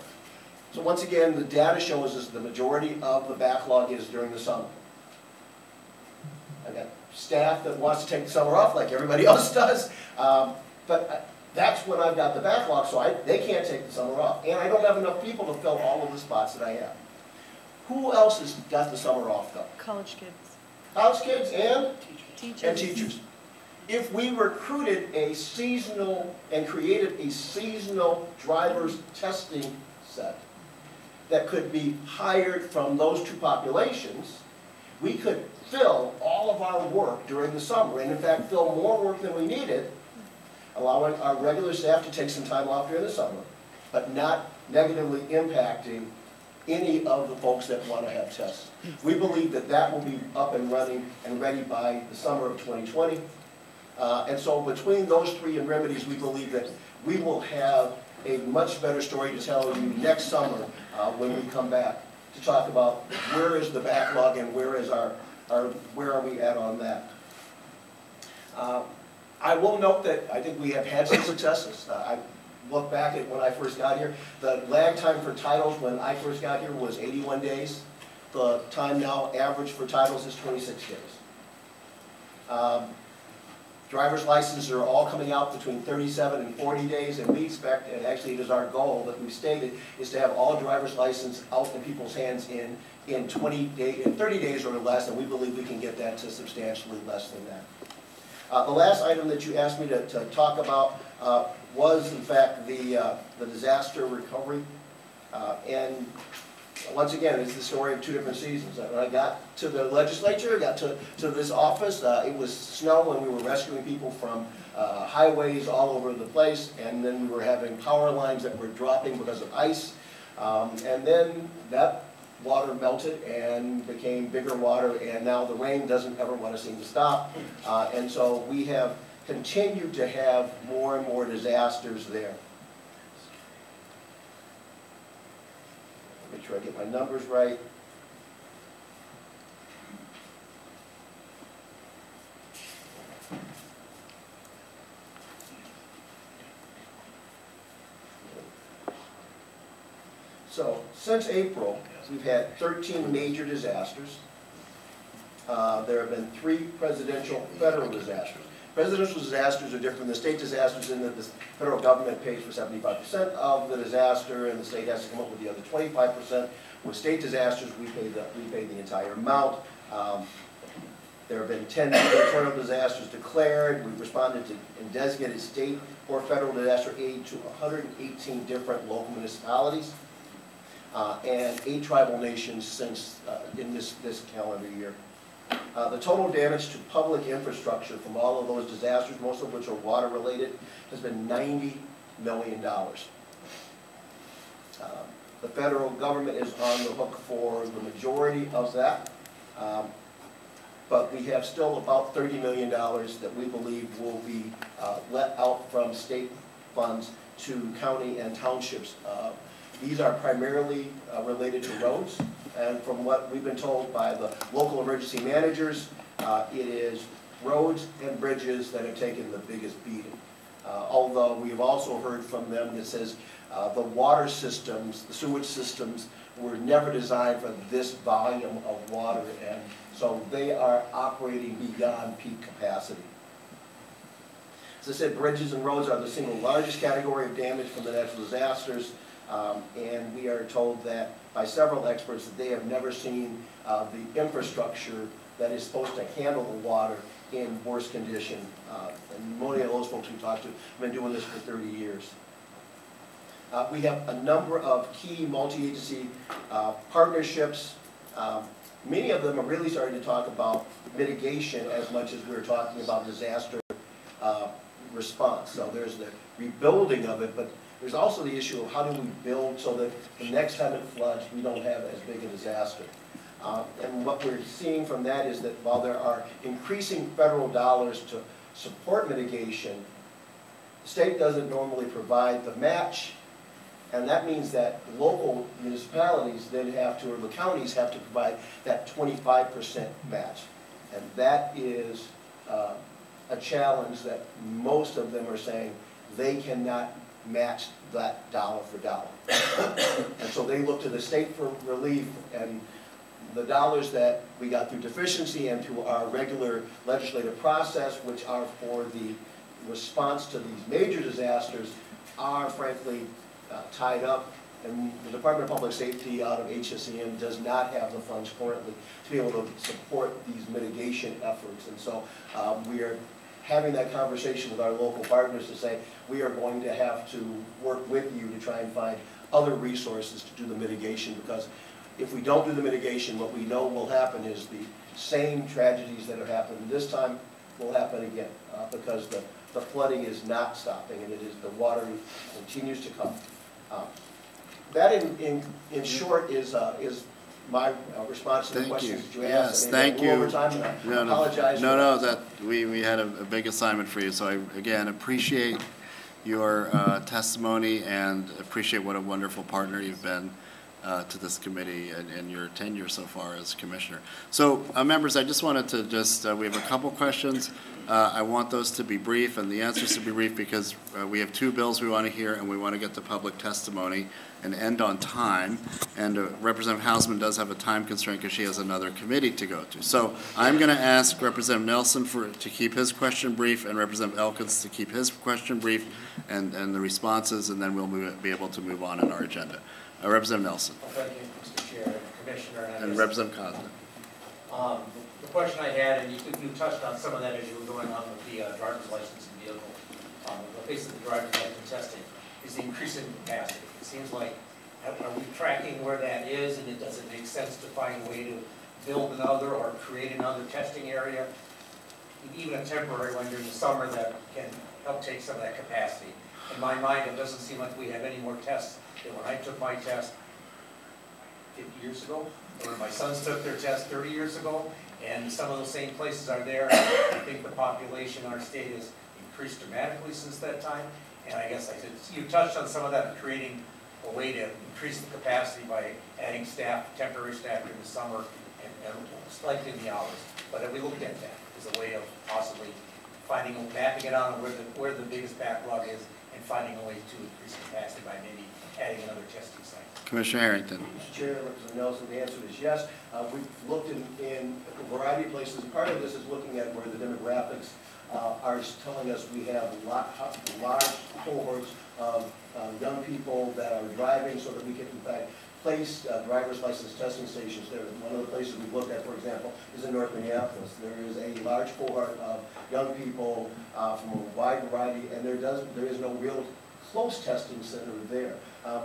So once again, the data shows us the majority of the backlog is during the summer. I've got staff that wants to take the summer off like everybody else does, um, but uh, that's when I've got the backlog, so I, they can't take the summer off. And I don't have enough people to fill all of the spots that I have. Who else has got the summer off though? College kids. College kids and? Teachers. And teachers. If we recruited a seasonal and created a seasonal driver's testing set that could be hired from those two populations, we could fill all of our work during the summer, and in fact, fill more work than we needed, allowing our regular staff to take some time off during the summer, but not negatively impacting any of the folks that want to have tests. We believe that that will be up and running and ready by the summer of 2020. Uh, And so between those three and remedies, we believe that we will have a much better story to tell you next summer uh, when we come back to talk about where is the backlog and where is our, our where are we at on that. Uh, I will note that I think we have had some successes. Uh, I look back at when I first got here, the lag time for titles when I first got here was 81 days. The time now average for titles is 26 days. Um, Driver's licenses are all coming out between 37 and 40 days, and we expect, and actually it is our goal that we've stated, is to have all driver's licenses out in people's hands in, in 20 day, in 30 days or less, and we believe we can get that to substantially less than that. Uh, the last item that you asked me to, to talk about uh, was, in fact, the, uh, the disaster recovery. Uh, and once again, it's the story of two different seasons. When I got to the legislature, got to, to this office, uh, it was snow when we were rescuing people from uh, highways all over the place, and then we were having power lines that were dropping because of ice. Um, and then that water melted and became bigger water, and now the rain doesn't ever want to seem to stop. Uh, and so we have continued to have more and more disasters there. Make sure I get my numbers right. So, since April, we've had 13 major disasters. Uh, There have been three presidential federal disasters. Presidential disasters are different than state disasters in that the federal government pays for 75% of the disaster and the state has to come up with the other 25%. With state disasters, we pay the, we pay the entire amount. Um, There have been 10 territorial disasters declared. We've responded to and designated state or federal disaster aid to 118 different local municipalities uh, and eight tribal nations since, uh, in this, this calendar year. Uh, The total damage to public infrastructure from all of those disasters, most of which are water-related, has been $90 million. Um, The federal government is on the hook for the majority of that, um, but we have still about $30 million that we believe will be uh, let out from state funds to county and townships. Uh, These are primarily uh, related to roads, and from what we've been told by the local emergency managers, uh, it is roads and bridges that have taken the biggest beating. Uh, Although we've also heard from them that says uh, the water systems, the sewage systems were never designed for this volume of water, and so they are operating beyond peak capacity. As I said, bridges and roads are the single largest category of damage from the natural disasters. Um, And we are told that by several experts that they have never seen uh, the infrastructure that is supposed to handle the water in worse condition. Uh, And many of those folks we talked to have been doing this for 30 years. Uh, We have a number of key multi-agency uh, partnerships. Um, Many of them are really starting to talk about mitigation as much as we're talking about disaster uh, response. So there's the rebuilding of it, but there's also the issue of how do we build so that the next time it floods, we don't have as big a disaster. Uh, And what we're seeing from that is that while there are increasing federal dollars to support mitigation, the state doesn't normally provide the match, and that means that local municipalities then have to, or the counties have to provide that twenty-five percent match. And that is uh, a challenge that most of them are saying they cannot match that dollar for dollar. And so they look to the state for relief, and the dollars that we got through deficiency and through our regular legislative process, which are for the response to these major disasters, are frankly uh, tied up. And the Department of Public Safety out of HSEM does not have the funds currently to be able to support these mitigation efforts. And so um, we are having that conversation with our local partners to say, we are going to have to work with you to try and find other resources to do the mitigation, because if we don't do the mitigation, what we know will happen is the same tragedies that have happened this time will happen again, uh, because the, the flooding is not stopping, and it is, the water continues to come. Uh, That, in, in, in short, is, uh, is my uh, response to the Thank you. questions that you Yes, asked. Mean, thank you. over time, and I No, no. apologize. No, no, that, we, we had a, a big assignment for you, so I, again, appreciate your uh, testimony and appreciate what a wonderful partner you've been uh, to this committee and, and your tenure so far as commissioner. So, uh, members, I just wanted to just, uh, we have a couple questions. Uh, I want those to be brief and the answers to be brief because uh, we have two bills we want to hear and we want to get the public testimony and end on time. And uh, Representative Hausman does have a time constraint because she has another committee to go to. So I'm going to ask Representative Nelson for, to keep his question brief and Representative Elkins to keep his question brief and, and the responses, and then we'll move, be able to move on in our agenda. Uh, Representative Nelson Thank you, Mr. Chair, Commissioner. and and Representative Cosner. Um, The question I had, and you you touched on some of that as you were going on with the uh, driver's license and vehicle, um, the face of the driver's license testing, is the increase in capacity. It seems like, are are we tracking where that is, and it does it make sense to find a way to build another or create another testing area? Even a temporary one during the summer that can help take some of that capacity. In my mind, it doesn't seem like we have any more tests than when I took my test 50 years ago, or my sons took their test 30 years ago, and some of those same places are there. I think the population in our state has increased dramatically since that time, and I guess I said, you touched on some of that, creating a way to increase the capacity by adding staff, temporary staff during the summer, and and slightly in the hours. But we looked at that as a way of possibly finding, mapping it out on where the, where the biggest backlog is, and finding a way to increase capacity by maybe adding another testing site? Commissioner Harrington. Mr. Chair, Representative Nelson, the answer is yes. Uh, We've looked in, in a variety of places. Part of this is looking at where the demographics uh, are telling us we have lot, large cohorts of uh, young people that are driving so that we can in fact place uh, driver's license testing stations there. One of the places we've looked at, for example, is in North Minneapolis. There is a large cohort of young people uh, from a wide variety, and there does, there is no real close testing center there. Um,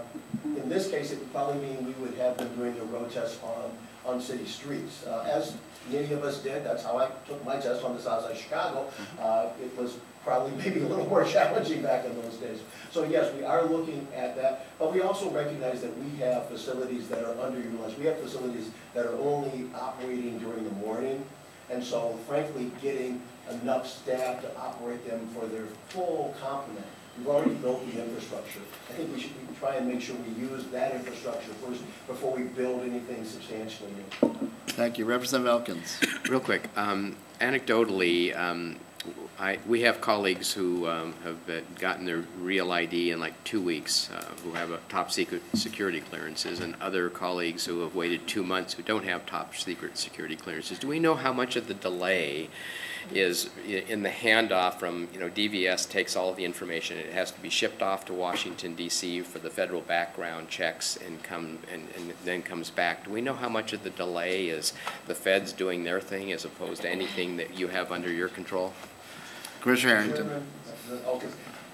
In this case, it would probably mean we would have them doing their road tests on, on city streets. Uh, As many of us did, that's how I took my test on the south side of Chicago. Uh, It was probably maybe a little more challenging back in those days. So yes, we are looking at that, but we also recognize that we have facilities that are underutilized. We have facilities that are only operating during the morning. And so frankly, getting enough staff to operate them for their full complement We've already built the infrastructure. I think we should try and make sure we use that infrastructure first before we build anything substantially new. Thank you. Representative Elkins. Real quick, um, anecdotally, um, I, we have colleagues who um, have uh, gotten their real ID in like two weeks, uh, who have a top secret security clearances, and other colleagues who have waited two months who don't have top secret security clearances. Do we know how much of the delay is in the handoff from, you know, DVS takes all of the information, it has to be shipped off to Washington DC for the federal background checks and come, and, and then comes back. Do we know how much of the delay is the feds doing their thing as opposed to anything that you have under your control? Commissioner Harrington.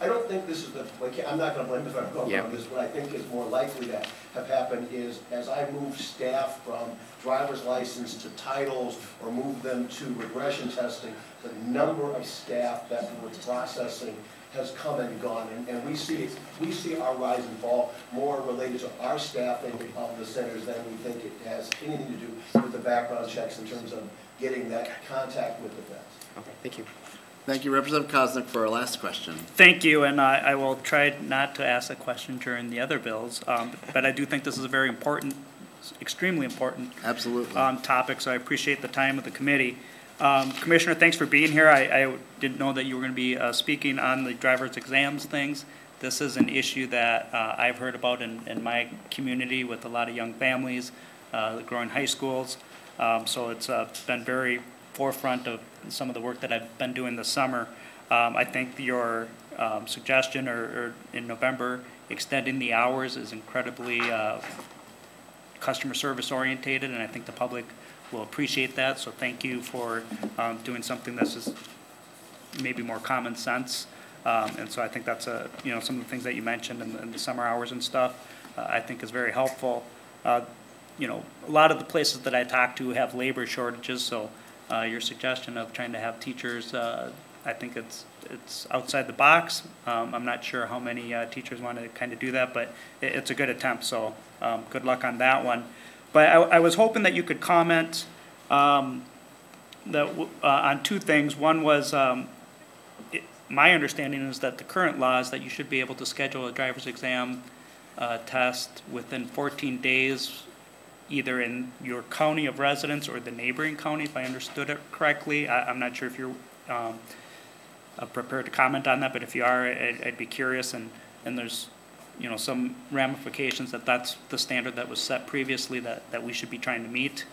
I don't think this is the, like, I'm not gonna blame the federal government on this, what I think is more likely to have happened is, as I move staff from driver's license to titles, or move them to regression testing, the number of staff that we're processing has come and gone, and, and we see, we see our rise and fall more related to our staffing of the centers than we think it has anything to do with the background checks in terms of getting that contact with the feds. Okay, thank you. Thank you, Representative Koznick, for our last question. Thank you, and I, I will try not to ask a question during the other bills, um, but I do think this is a very important, extremely important Absolutely. um, topic, so I appreciate the time of the committee. Um, Commissioner, thanks for being here. I, I didn't know that you were going to be uh, speaking on the driver's exams things. This is an issue that uh, I've heard about in, in my community with a lot of young families, uh, growing high schools. Um, So it's uh, been very forefront of some of the work that I've been doing this summer. Um, I think your um, suggestion, or, or in November, extending the hours is incredibly uh, customer service orientated, and I think the public will appreciate that. So thank you for um, doing something that's just maybe more common sense. Um, And so I think that's a, you know, some of the things that you mentioned in the, in the summer hours and stuff, uh, I think is very helpful. Uh, You know, a lot of the places that I talk to have labor shortages, so uh, your suggestion of trying to have teachers, uh, I think it's, it's outside the box. Um, I'm not sure how many uh, teachers want to kind of do that, but it, it's a good attempt, so um, good luck on that one. But I, I was hoping that you could comment um, that, uh, on two things. One was, um, my understanding is that the current law is that you should be able to schedule a driver's exam uh, test within 14 days, either in your county of residence or the neighboring county, if I understood it correctly. I, I'm not sure if you're um, uh, prepared to comment on that, but if you are, I'd, I'd be curious, and, and there's, you know, some ramifications that that's the standard that was set previously that, that we should be trying to meet.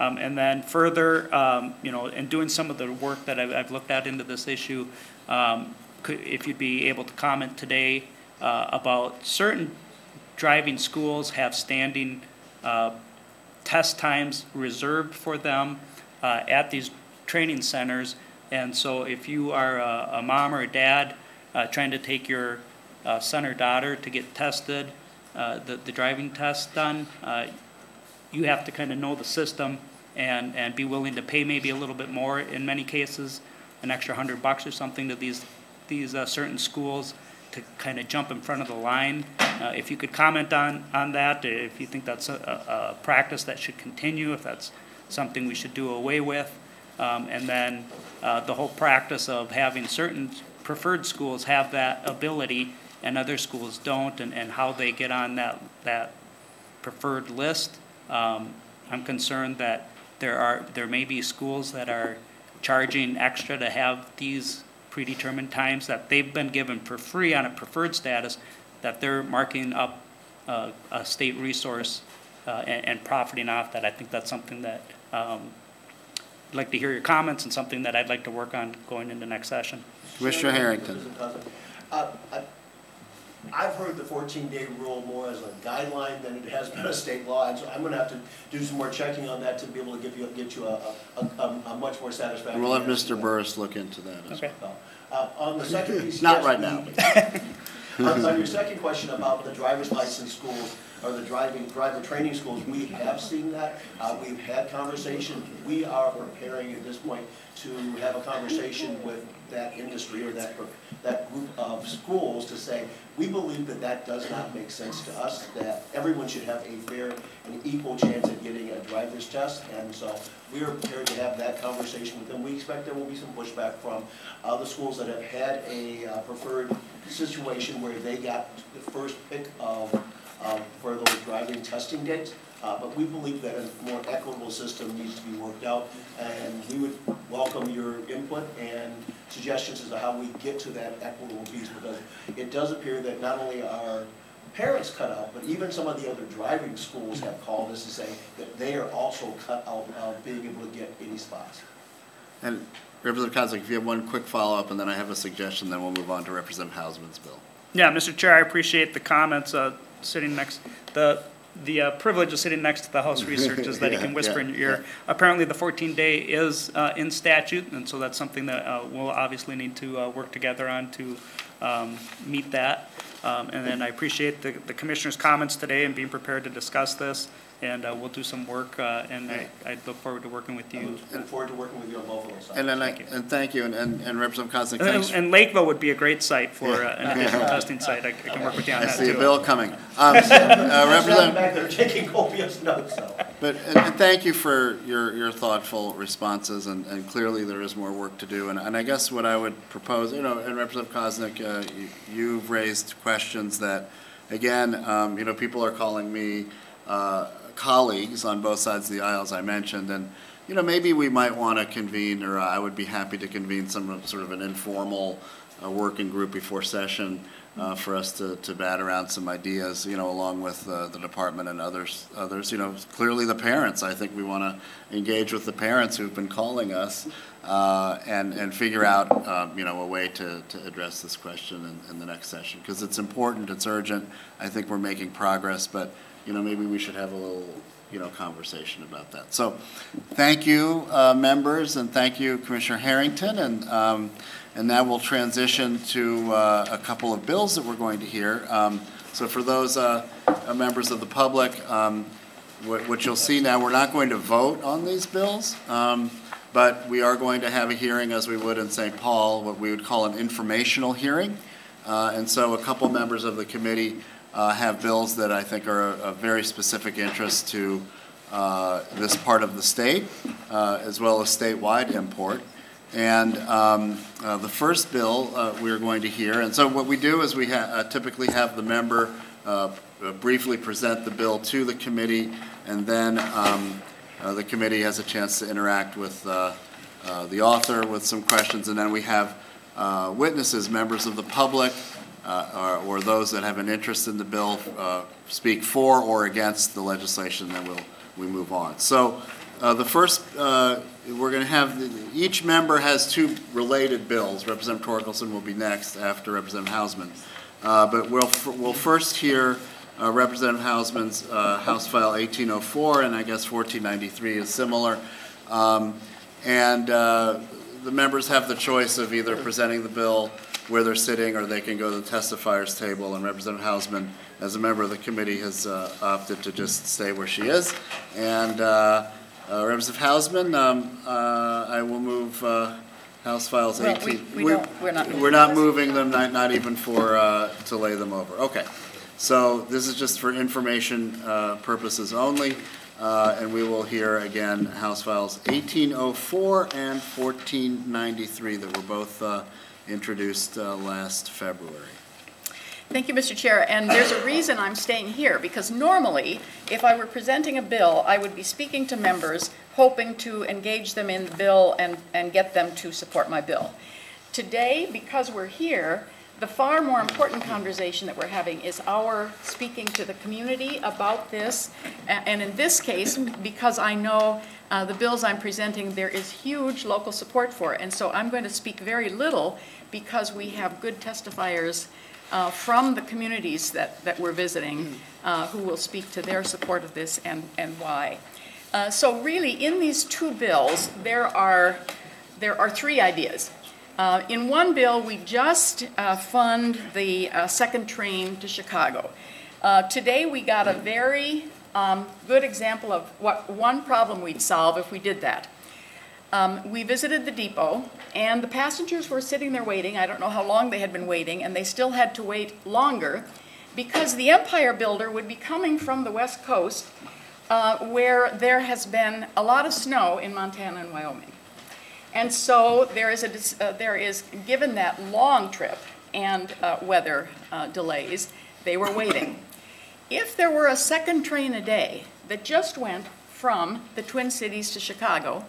Um, and then further, um, you know, in doing some of the work that I've, I've looked at into this issue, um, could, if you'd be able to comment today, uh, about certain driving schools have standing, uh, test times reserved for them uh, at these training centers. And so if you are a, a mom or a dad uh, trying to take your uh, son or daughter to get tested, uh, the, the driving test done, uh, you have to kind of know the system and, and be willing to pay maybe a little bit more in many cases, an extra hundred bucks or something to these, these uh, certain schools to kind of jump in front of the line. Uh, If you could comment on, on that, if you think that's a, a a practice that should continue, if that's something we should do away with. Um, And then uh, the whole practice of having certain preferred schools have that ability and other schools don't, and, and how they get on that, that preferred list. Um, I'm concerned that there are, there may be schools that are charging extra to have these predetermined times that they've been given for free on a preferred status, that they're marking up uh, a state resource uh, and and profiting off that. I think that's something that, um, I'd like to hear your comments and something that I'd like to work on going into next session. Commissioner Harrington. Uh, I- I've heard the 14-day rule more as a guideline than it has been a state law, and so I'm going to have to do some more checking on that to be able to give you, get you a, a, a- a much more satisfactory. And we'll have. Mr. Burress look into that as Okay. well. Uh, On the second piece. Not yes, right we- now. On on your second question about the driver's license schools, or the driving, driver training schools, we have seen that. Uh, We've had conversations. We are preparing at this point to have a conversation with that industry or that, that group of schools to say, we believe that that does not make sense to us, that everyone should have a fair and equal chance at getting a driver's test. And so we are prepared to have that conversation with them. We expect there will be some pushback from other schools that have had a uh, preferred situation where they got the first pick of, um, for those driving testing dates. Uh, But we believe that a more equitable system needs to be worked out, and we would welcome your input and suggestions as to how we get to that equitable piece, because it does appear that not only are parents cut out, but even some of the other driving schools have called us to say that they are also cut out of being able to get any spots. And Representative Koznick, if you have one quick follow-up, and then I have a suggestion, then we'll move on to Representative Hausman's bill. Yeah, Mr. Chair, I appreciate the comments, uh, sitting next, the, the uh, privilege of sitting next to the House research is that he can whisper yeah, in your ear. Apparently, the 14-day is uh, in statute, and so that's something that uh, we'll obviously need to uh, work together on to um, meet that. Um, And then I appreciate the the commissioner's comments today and being prepared to discuss this, and uh, we'll do some work, uh, and I I look forward to working with you. Look forward to working with you on both of those sides. And then I, and thank you, and, and and Representative Koznick, thanks. And and Lakeville would be a great site for uh, an additional testing site. I I can work with you on I that, see too. a bill coming. Um, uh, Representative. Representative, Back there taking copious notes, so. But, and, and thank you for your, your thoughtful responses, and, and clearly there is more work to do. And, and I guess what I would propose, you know, and Representative Koznick, uh, you- you've raised questions that, again, um, you know, people are calling me, uh, colleagues on both sides of the aisle, as I mentioned, and, you know, maybe we might want to convene, or I would be happy to convene some, sort of an informal, uh, working group before session, uh, for us to, to bat around some ideas, you know, along with uh, the department and others, others, you know, clearly the parents. I think we want to engage with the parents who've been calling us uh, and, and figure out, um, you know, a way to, to address this question in, in the next session. Because it's important, it's urgent. I think we're making progress, but, you know, maybe we should have a little, you know, conversation about that. So, thank you, uh, members, and thank you, Commissioner Harrington. And, um, and now we'll transition to uh, a couple of bills that we're going to hear. Um, So for those uh, uh, members of the public, um, what what you'll see now, we're not going to vote on these bills, um, but we are going to have a hearing, as we would in St. Paul, what we would call an informational hearing. Uh, And so a couple members of the committee have bills that I think are of very specific interest to uh, this part of the state, uh, as well as statewide import. And um, uh, the first bill uh, we're going to hear, and so what we do is we ha- uh, typically have the member uh, briefly present the bill to the committee, and then um, uh, the committee has a chance to interact with uh, uh, the author with some questions, and then we have uh, witnesses, members of the public, uh, or or those that have an interest in the bill, uh, speak for or against the legislation, then we'll, we move on. So uh, the first, uh, we're going to have, each member has two related bills. Representative Torkelson will be next after Representative Hausman. But we'll, we'll first hear uh, Representative Hausman's uh, House File 1804, and I guess 1493 is similar. Um, And uh, the members have the choice of either presenting the bill where they're sitting, or they can go to the testifiers table, and Representative Hausman, as a member of the committee, has uh, opted to just stay where she is. And uh, uh, Representative Hausman, um, uh, I will move uh, House Files Well, 18. we- we don't- we're not moving We're not moving them, not not even for, uh, to lay them over. Okay. So this is just for information uh, purposes only, uh, and we will hear again House Files 1804 and 1493 that were both uh, introduced uh, last February. Thank you, Mr. Chair, and there's a reason I'm staying here, because normally, if I were presenting a bill, I would be speaking to members, hoping to engage them in the bill and, and get them to support my bill. Today, because we're here, the far more important conversation that we're having is our speaking to the community about this. And in this case, because I know uh, the bills I'm presenting, there is huge local support for. And so I'm going to speak very little because we have good testifiers uh, from the communities that, that we're visiting uh, who will speak to their support of this and, and why. Uh, So really, in these two bills, there are, there are three ideas. Uh, In one bill, we just uh, fund the uh, second train to Chicago. Uh, Today, we got a very um, good example of what, one problem we'd solve if we did that. Um, We visited the depot, and the passengers were sitting there waiting. I don't know how long they had been waiting, and they still had to wait longer because the Empire Builder would be coming from the west coast uh, where there has been a lot of snow in Montana and Wyoming. And so there is a, uh, there is, given that long trip and uh, weather uh, delays, they were waiting. If there were a second train a day that just went from the Twin Cities to Chicago,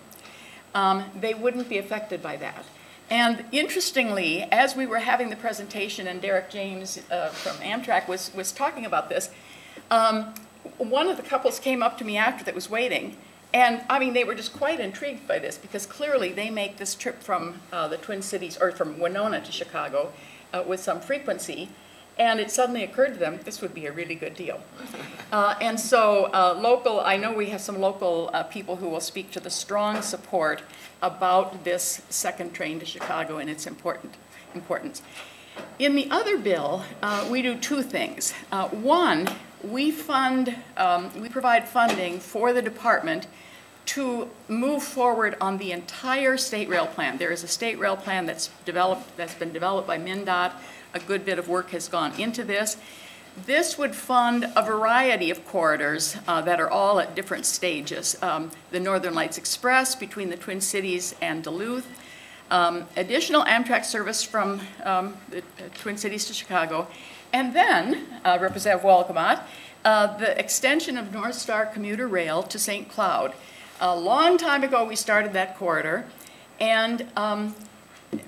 um, they wouldn't be affected by that. And interestingly, as we were having the presentation, and Derek James uh, from Amtrak was, was talking about this, um, one of the couples came up to me after that was waiting, and I mean, they were just quite intrigued by this because clearly they make this trip from uh, the Twin Cities or from Winona to Chicago uh, with some frequency. And it suddenly occurred to them, this would be a really good deal. Uh, And so uh, local, I know we have some local uh, people who will speak to the strong support about this second train to Chicago and its important, importance. In the other bill, uh, we do two things. Uh, One, we fund, um, we provide funding for the department to move forward on the entire state rail plan. There is a state rail plan that's developed, that's been developed by MnDOT. A good bit of work has gone into this. This would fund a variety of corridors uh, that are all at different stages. Um, the Northern Lights Express between the Twin Cities and Duluth, um, additional Amtrak service from um, the uh, Twin Cities to Chicago, and then, uh, Representative Wolgamott, uh, the extension of North Star commuter rail to St. Cloud. A long time ago, we started that corridor, and um,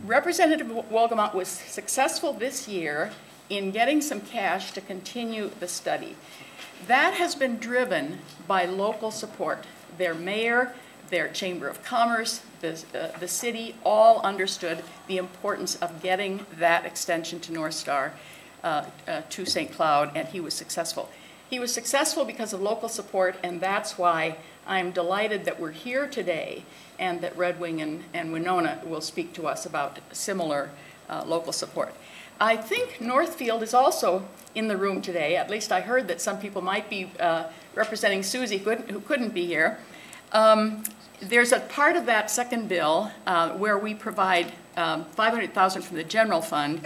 Representative Wolgamott was successful this year in getting some cash to continue the study. That has been driven by local support. Their mayor, their Chamber of Commerce, the, uh, the city all understood the importance of getting that extension to North Star uh, uh, to St. Cloud, and he was successful. He was successful because of local support, and that's why I'm delighted that we're here today and that Red Wing and, and Winona will speak to us about similar uh, local support. I think Northfield is also in the room today. At least I heard that some people might be uh, representing Susie who couldn't, who couldn't be here. Um, there's a part of that second bill uh, where we provide um, 500,000 from the general fund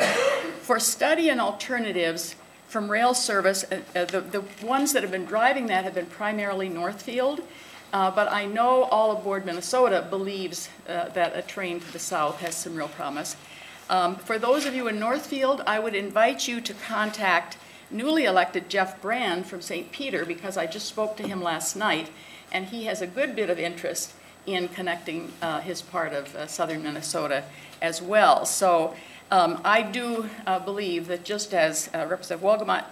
for study and alternatives from rail service. Uh, uh, the, the ones that have been driving that have been primarily Northfield. Uh, but I know all aboard Minnesota believes uh, that a train to the south has some real promise. Um, for those of you in Northfield, I would invite you to contact newly elected Jeff Brand from St. Peter because I just spoke to him last night and he has a good bit of interest in connecting uh, his part of uh, southern Minnesota as well. So um, I do uh, believe that just as uh, Representative Wolgamott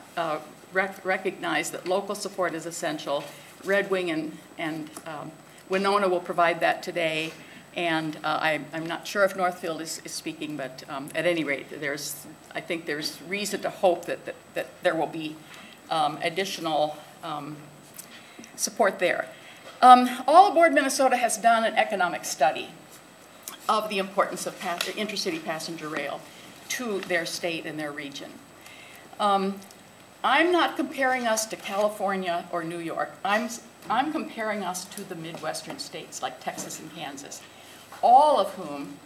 rec recognized that local support is essential, Red Wing and, and um, Winona will provide that today. And uh, I, am not sure if Northfield is, is speaking, but um, at any rate, there's, I think there's reason to hope that, that, that there will be um, additional um, support there. Um, All Aboard Minnesota has done an economic study of the importance of intercity passenger rail to their state and their region. I'm not comparing us to California or New York. I'm, I'm comparing us to the Midwestern states like Texas and Kansas all of whom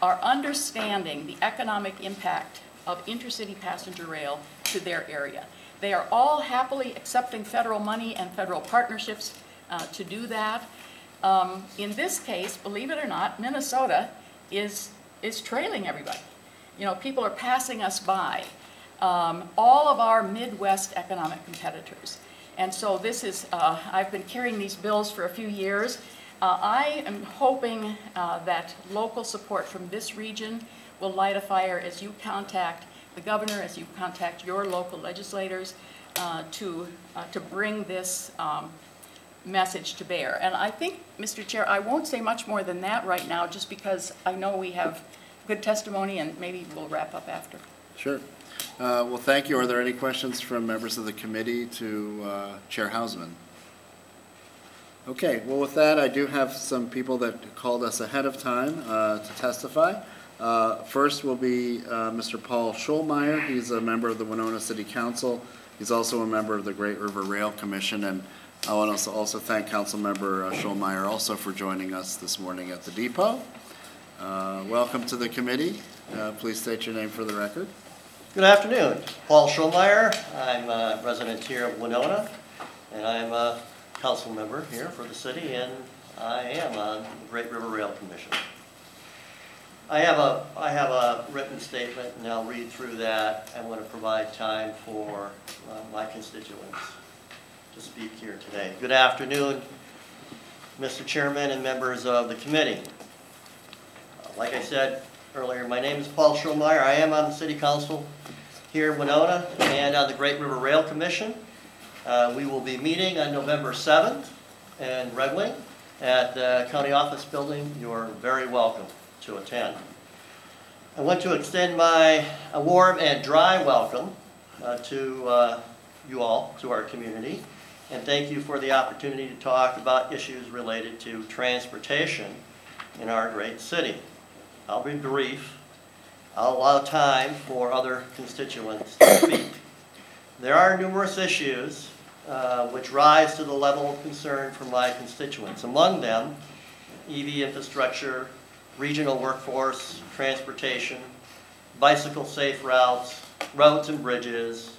are understanding the economic impact of intercity passenger rail to their area. They are all happily accepting federal money and federal partnerships uh, to do that. Um, in this case, believe it or not, Minnesota is, is trailing everybody. You know, people are passing us by. Um, all of our Midwest economic competitors. And so this is, uh, I've been carrying these bills for a few years, uh, I am hoping uh, that local support from this region will light a fire as you contact the governor, as you contact your local legislators uh, to, uh, to bring this um, message to bear. And I think, Mr. Chair, I won't say much more than that right now, just because I know we have good testimony and maybe we'll wrap up after. Sure. Uh, well, thank you. Are there any questions from members of the committee to uh, Chair Hausman? Okay, well with that, I do have some people that called us ahead of time uh, to testify. Uh, first will be uh, Mr. Paul Schulmeyer. He's a member of the Winona City Council. He's also a member of the Great River Rail Commission. And I want to also thank Council Member uh, also for joining us this morning at the depot. Uh, welcome to the committee. Please state your name for the record. Good afternoon. Paul Schulmeyer. I'm a resident here of Winona, and I'm a council member here for the city, and I am on the Great River Rail Commission. I have a, I have a written statement, and I'll read through that. I want to provide time for uh, my constituents to speak here today. Good afternoon, Mr. Chairman and members of the committee. Uh, like I said earlier, my name is Paul Schulmeyer. I am on the City Council here in Winona and on the Great River Rail Commission. Uh, we will be meeting on November 7th in Red Wing at the county office building. You're very welcome to attend. I want to extend my warm and dry welcome uh, to uh, you all, to our community, and thank you for the opportunity to talk about issues related to transportation in our great city. I'll be brief. I'll allow time for other constituents to speak. There are numerous issues uh, which rise to the level of concern for my constituents. Among them, EV infrastructure, regional workforce, transportation, bicycle-safe routes, roads and bridges,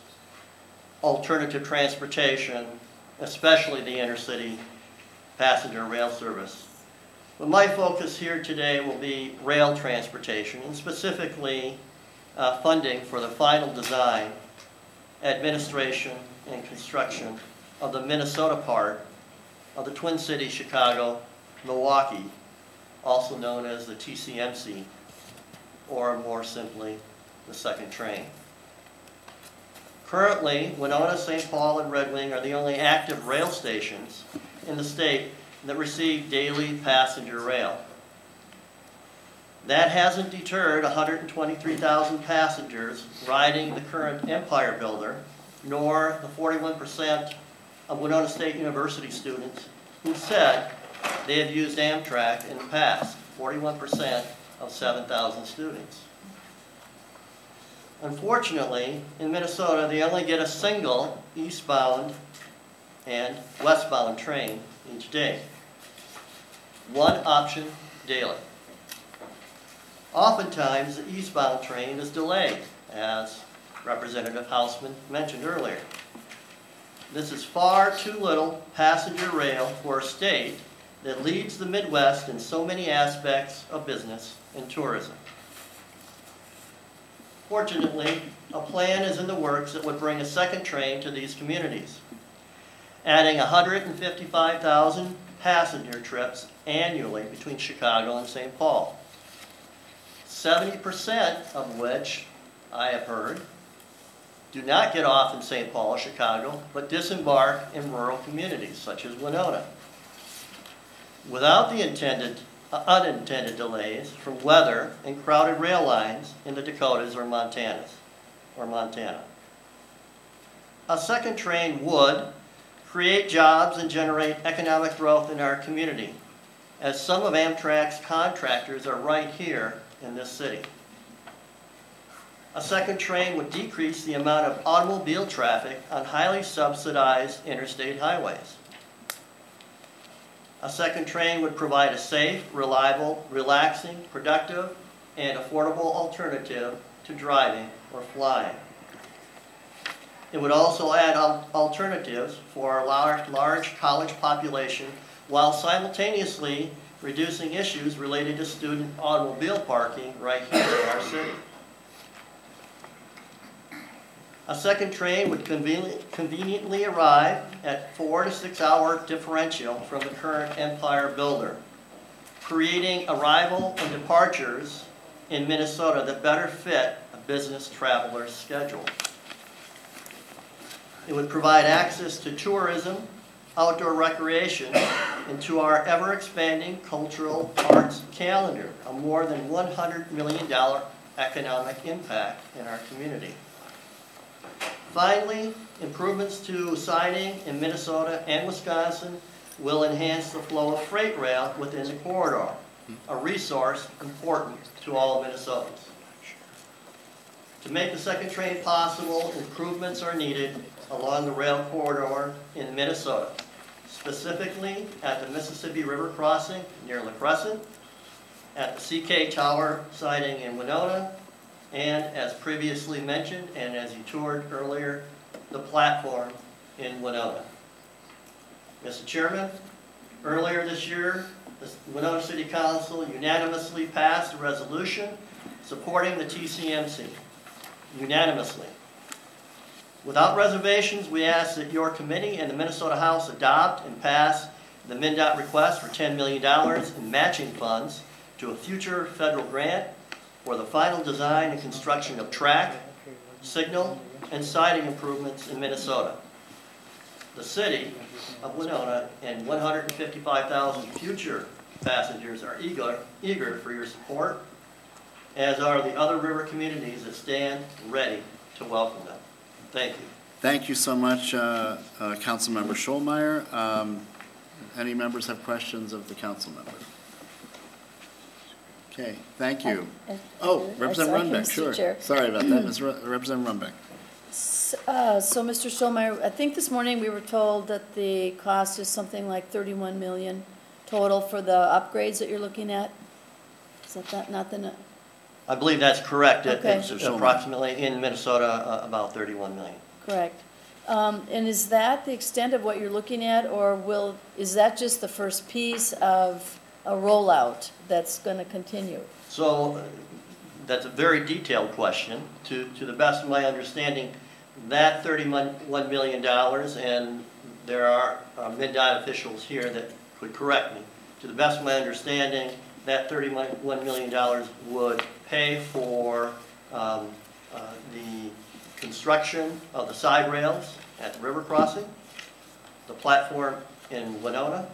alternative transportation, especially the intercity passenger rail service. But my focus here today will be rail transportation, and specifically uh, funding for the final design, administration, and construction of the Minnesota part of the Twin Cities, Chicago, Milwaukee, also known as the TCMC, or more simply, the second train. Currently, Winona, St. Paul, and Red Wing are the only active rail stations in the state that receive daily passenger rail. That hasn't deterred 123,000 passengers riding the current Empire Builder, nor the 41% of Winona State University students who said they have used Amtrak in the past, 41% of 7,000 students. Unfortunately, in Minnesota, they only get a single eastbound and westbound train each day. One option daily. Oftentimes, the eastbound train is delayed, as Representative Hausman mentioned earlier. This is far too little passenger rail for a state that leads the Midwest in so many aspects of business and tourism. Fortunately, a plan is in the works that would bring a second train to these communities, adding 155,000 passenger trips annually between Chicago and St. Paul. 70% of which, I have heard, do not get off in St. Paul or Chicago, but disembark in rural communities such as Winona. Without the intended uh, unintended delays from weather and crowded rail lines in the Dakotas or Montanas, or Montana. A second train would create jobs and generate economic growth in our community, as some of Amtrak's contractors are right here in this city. A second train would decrease the amount of automobile traffic on highly subsidized interstate highways. A second train would provide a safe, reliable, relaxing, productive, and affordable alternative to driving or flying. It would also add al alternatives for our large, large college population while simultaneously reducing issues related to student automobile parking right here in our city. A second train would conveniently arrive at four to six hour differential from the current Empire Builder, creating arrival and departures in Minnesota that better fit a business traveler's schedule. It would provide access to tourism, outdoor recreation, and to our ever-expanding cultural arts calendar, a more than $100 million economic impact in our community. Finally, improvements to siding in Minnesota and Wisconsin will enhance the flow of freight rail within the corridor, a resource important to all Minnesotans. To make the second train possible, improvements are needed along the rail corridor in Minnesota, specifically at the Mississippi River crossing near La Crescent, at the CK Tower siding in Winona, and as previously mentioned, and as you toured earlier, the platform in Winona. Mr. Chairman, earlier this year, the Winona City Council unanimously passed a resolution supporting the TCMC, unanimously. Without reservations, we ask that your committee and the Minnesota House adopt and pass the MnDOT request for $10 million in matching funds to a future federal grant for the final design and construction of track, signal, and siding improvements in Minnesota. The city of Winona and 155,000 future passengers are eager, eager for your support, as are the other river communities that stand ready to welcome them. Thank you. Thank you so much, uh, uh, Councilmember Scholmeyer. Um, Any members have questions of the council member? Okay, thank you. Uh, uh, Oh, Representative sorry, Runbeck, sure. Chair. Sorry about that, Ms. Re- Representative Runbeck. S- uh, So, Mr. Stolmeyer, I think this morning we were told that the cost is something like 31 million total for the upgrades that you're looking at? Is that not- not the, nu- I believe that's correct. It- Okay. It's approximately in Minnesota, uh, about 31 million. correct? Um, And is that the extent of what you're looking at, or will, is that just the first piece of a rollout that's going to continue? So uh, that's a very detailed question. To, to the best of my understanding, that $31 million, and there are uh, MnDOT officials here that could correct me. To the best of my understanding, that $31 million would pay for um, uh, the construction of the side rails at the river crossing, the platform in Winona,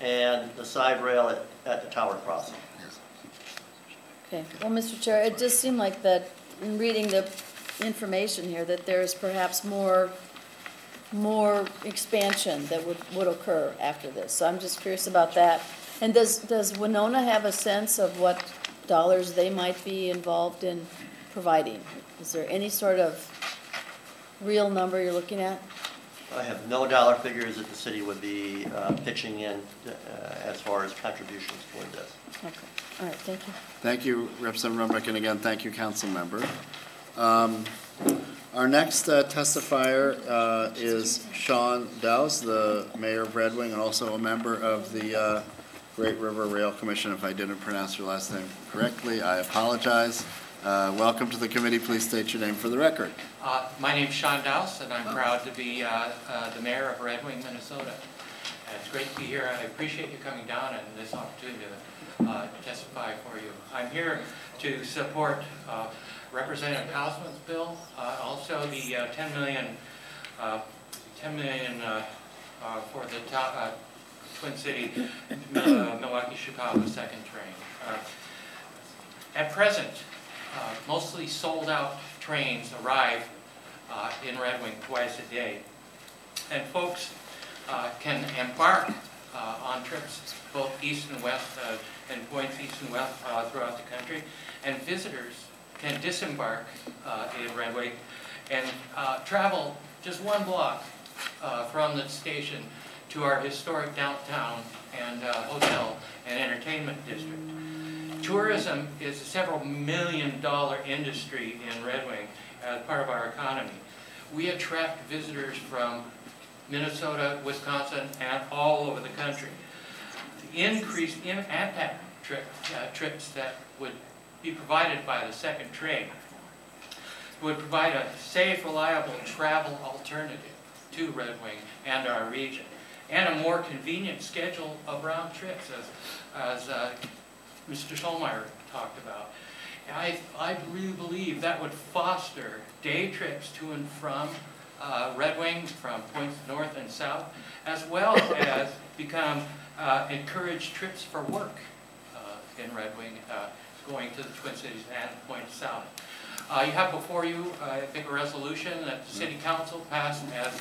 and the side rail at, at the tower crossing. Okay, well, Mr. Chair, it just seemed like that, in reading the information here, that there's perhaps more, more expansion that would, would occur after this. So I'm just curious about that. And does, does Winona have a sense of what dollars they might be involved in providing? Is there any sort of real number you're looking at? I have no dollar figures that the city would be uh, pitching in uh, as far as contributions toward this. Okay, all right, thank you. Thank you, Representative Runbeck, and again, thank you, council member. Um, Our next uh, testifier uh, is Sean Dowse, the mayor of Red Wing and also a member of the uh, Great River Rail Commission. If I didn't pronounce your last name correctly, I apologize. Uh, Welcome to the committee. Please state your name for the record. Uh, My name's Sean Dowse, and I'm proud to be uh, uh, the mayor of Red Wing, Minnesota. And It's great to be here, I appreciate you coming down and this opportunity to uh, testify for you. I'm here to support uh, Representative Hausman's bill, also the uh, 10 million, uh, 10 million for the to- uh, Twin City, uh, Milwaukee, Chicago second train. Uh, At present, uh, mostly sold-out trains arrive in Red Wing twice a day. And folks can embark on trips both east and west, and points east and west uh, throughout the country. And visitors can disembark uh, in Red Wing and uh, travel just one block from the station to our historic downtown and uh, hotel and entertainment district. Tourism is a several million dollar industry in Red Wing as part of our economy. We attract visitors from Minnesota, Wisconsin, and all over the country. The increased in uh, trips that would be provided by the second train would provide a safe, reliable travel alternative to Red Wing and our region, and a more convenient schedule of round trips, as, as uh, Mr. Scholmeyer talked about. And I, I really believe that would foster day trips to and from uh, Red Wing, from points north and south, as well as become, uh, encourage trips for work uh, in Red Wing, uh, going to the Twin Cities and Point South. Uh, You have before you, uh, I think, a resolution that the city council passed as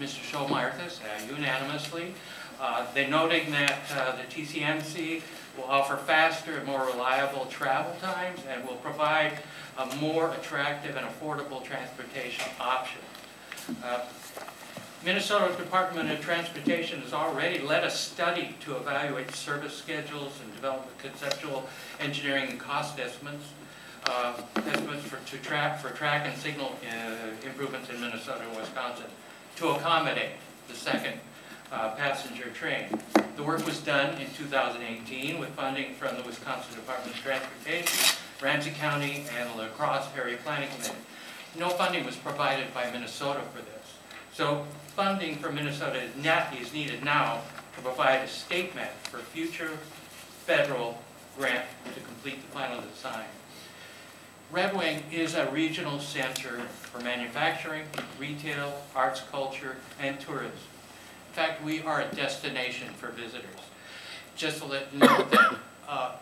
Mr. Scholmeyer says, uh, unanimously. Uh, They're noting that uh, the TCMC will offer faster and more reliable travel times and will provide a more attractive and affordable transportation option. Uh, Minnesota Department of Transportation has already led a study to evaluate service schedules and develop conceptual engineering and cost estimates, uh, estimates for, to track, for track and signal uh, improvements in Minnesota and Wisconsin to accommodate the second uh, passenger train. The work was done in 2018 with funding from the Wisconsin Department of Transportation, Ramsey County, and La Crosse Area Planning Committee. No funding was provided by Minnesota for this. So funding for Minnesota is is needed now to provide a statement for future federal grant to complete the final design. Red Wing is a regional center for manufacturing, retail, arts, culture, and tourism. In fact, we are a destination for visitors. Just to let you know that uh,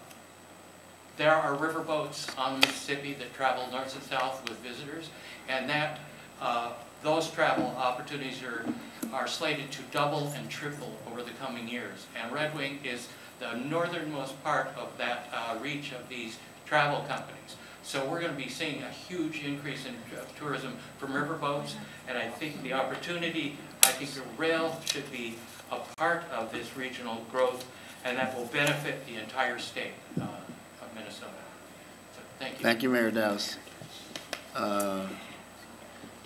there are riverboats on the Mississippi that travel north and south with visitors, and that uh, those travel opportunities are, are slated to double and triple over the coming years. And Red Wing is the northernmost part of that uh, reach of these travel companies. So we're going to be seeing a huge increase in uh, tourism from riverboats, and I think the opportunity, I think the rail should be a part of this regional growth, and that will benefit the entire state uh, of Minnesota. So, thank you. Thank you, Mayor Dowse. Uh,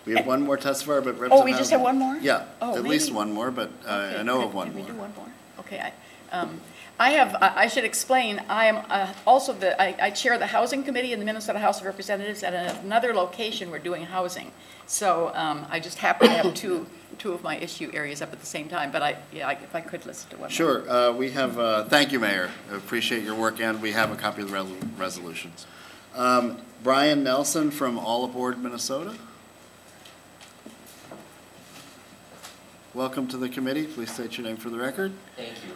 We have one more testifier, but Oh, Representative. we just have one more? Yeah, Oh, at least one more, but uh, I know can- of one more. Can we more. do one more? Okay, I, um, I have, I I should explain, I am uh, also the, I I chair the Housing Committee in the Minnesota House of Representatives. At another location, we're doing housing. So um, I just happen to have two, two of my issue areas up at the same time, but I, yeah, I- if I could listen to one. Sure, uh, we have, uh, thank you, Mayor. I Appreciate your work, and we have a copy of the resol- resolutions. Um, Brian Nelson from All Aboard Minnesota. Welcome to the committee. Please state your name for the record. Thank you.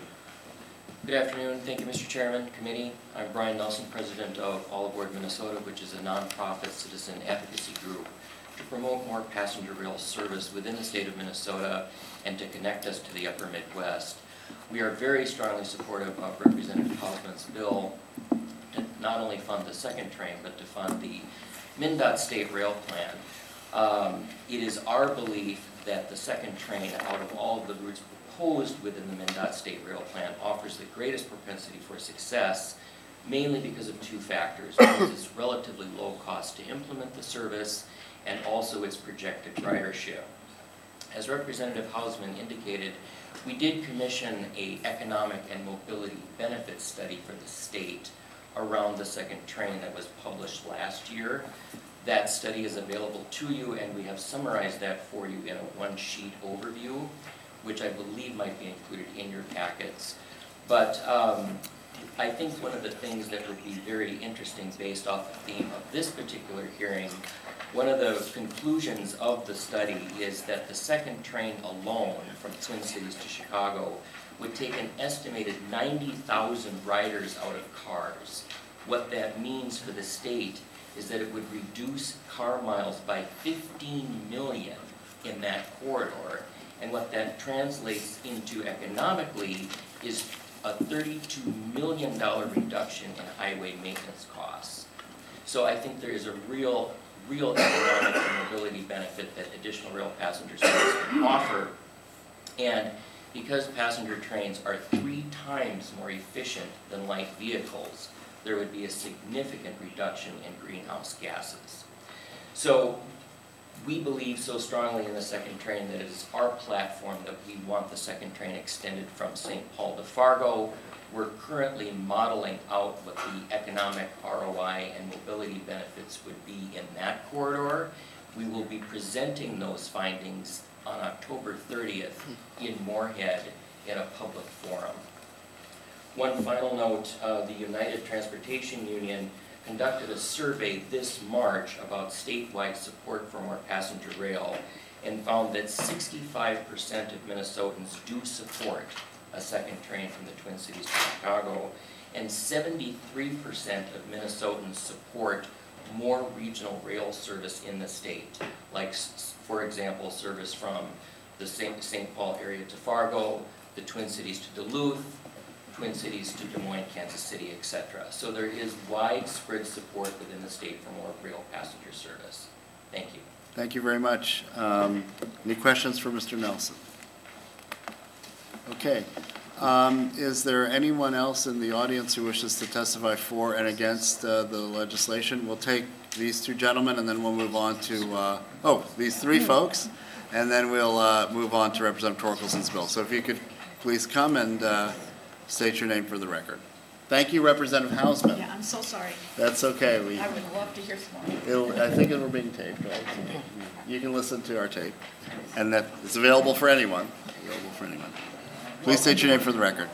Good afternoon. Thank you, Mr. Chairman, committee. I'm Brian Nelson, president of All Aboard Minnesota, which is a nonprofit citizen advocacy group to promote more passenger rail service within the state of Minnesota and to connect us to the upper Midwest. We are very strongly supportive of Representative Hausman's bill to not only fund the second train, but to fund the MnDOT state rail plan. Um, It is our belief that the second train, out of all of the routes proposed within the MnDOT state rail plan, offers the greatest propensity for success, mainly because of two factors. One is its relatively low cost to implement the service, and also its projected ridership. As Representative Hausman indicated, we did commission a economic and mobility benefit study for the state around the second train that was published last year. That study is available to you, and we have summarized that for you in a one-sheet overview, which I believe might be included in your packets. But um, I think one of the things that would be very interesting based off the theme of this particular hearing, one of the conclusions of the study is that the second train alone from Twin Cities to Chicago would take an estimated 90,000 riders out of cars. What that means for the state is that it would reduce car miles by 15 million in that corridor. And what that translates into economically is a $32 million reduction in highway maintenance costs. So I think there is a real, real economic and mobility benefit that additional rail passenger service can offer. And because passenger trains are three times more efficient than light vehicles, there would be a significant reduction in greenhouse gases. So we believe so strongly in the second train that it is our platform that we want the second train extended from St. Paul to Fargo. We're currently modeling out what the economic ROI and mobility benefits would be in that corridor. We will be presenting those findings on October 30th in Moorhead in a public forum. One final note, uh, the United Transportation Union conducted a survey this March about statewide support for more passenger rail and found that 65% of Minnesotans do support a second train from the Twin Cities to Chicago, and 73% of Minnesotans support more regional rail service in the state, like, for example, service from the St. Paul area to Fargo, the Twin Cities to Duluth, Twin Cities to Des Moines, Kansas City, et cetera. So there is widespread support within the state for more rail passenger service. Thank you. Thank you very much. Um, Any questions for Mr. Nelson? Okay. Um, Is there anyone else in the audience who wishes to testify for and against uh, the legislation? We'll take these two gentlemen, and then we'll move on to, uh, oh, these three folks, and then we'll uh, move on to Representative Torkelson's bill. So if you could please come and uh, state your name for the record. Thank you, Representative Hausman. Yeah, I'm so sorry. That's okay. We, I would love to hear some more. I think it'll being taped, right? You can listen to our tape, and that, it's available for anyone, available for anyone. Please state your name for the record.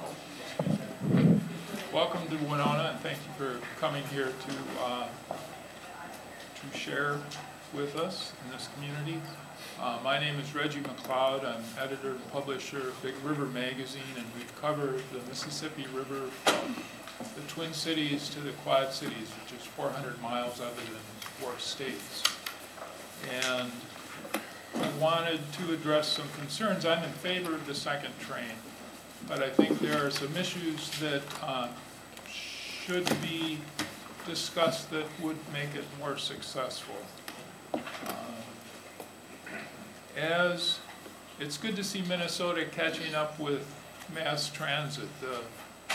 Welcome to Winona, and thank you for coming here to, uh, to share with us in this community. Uh, My name is Reggie McLeod. I'm editor and publisher of Big River Magazine, and we cover the Mississippi River from the Twin Cities to the Quad Cities, which is 400 miles it in four states. And I wanted to address some concerns. I'm in favor of the second train, but I think there are some issues that uh, should be discussed that would make it more successful. Uh, As, it's good to see Minnesota catching up with mass transit. The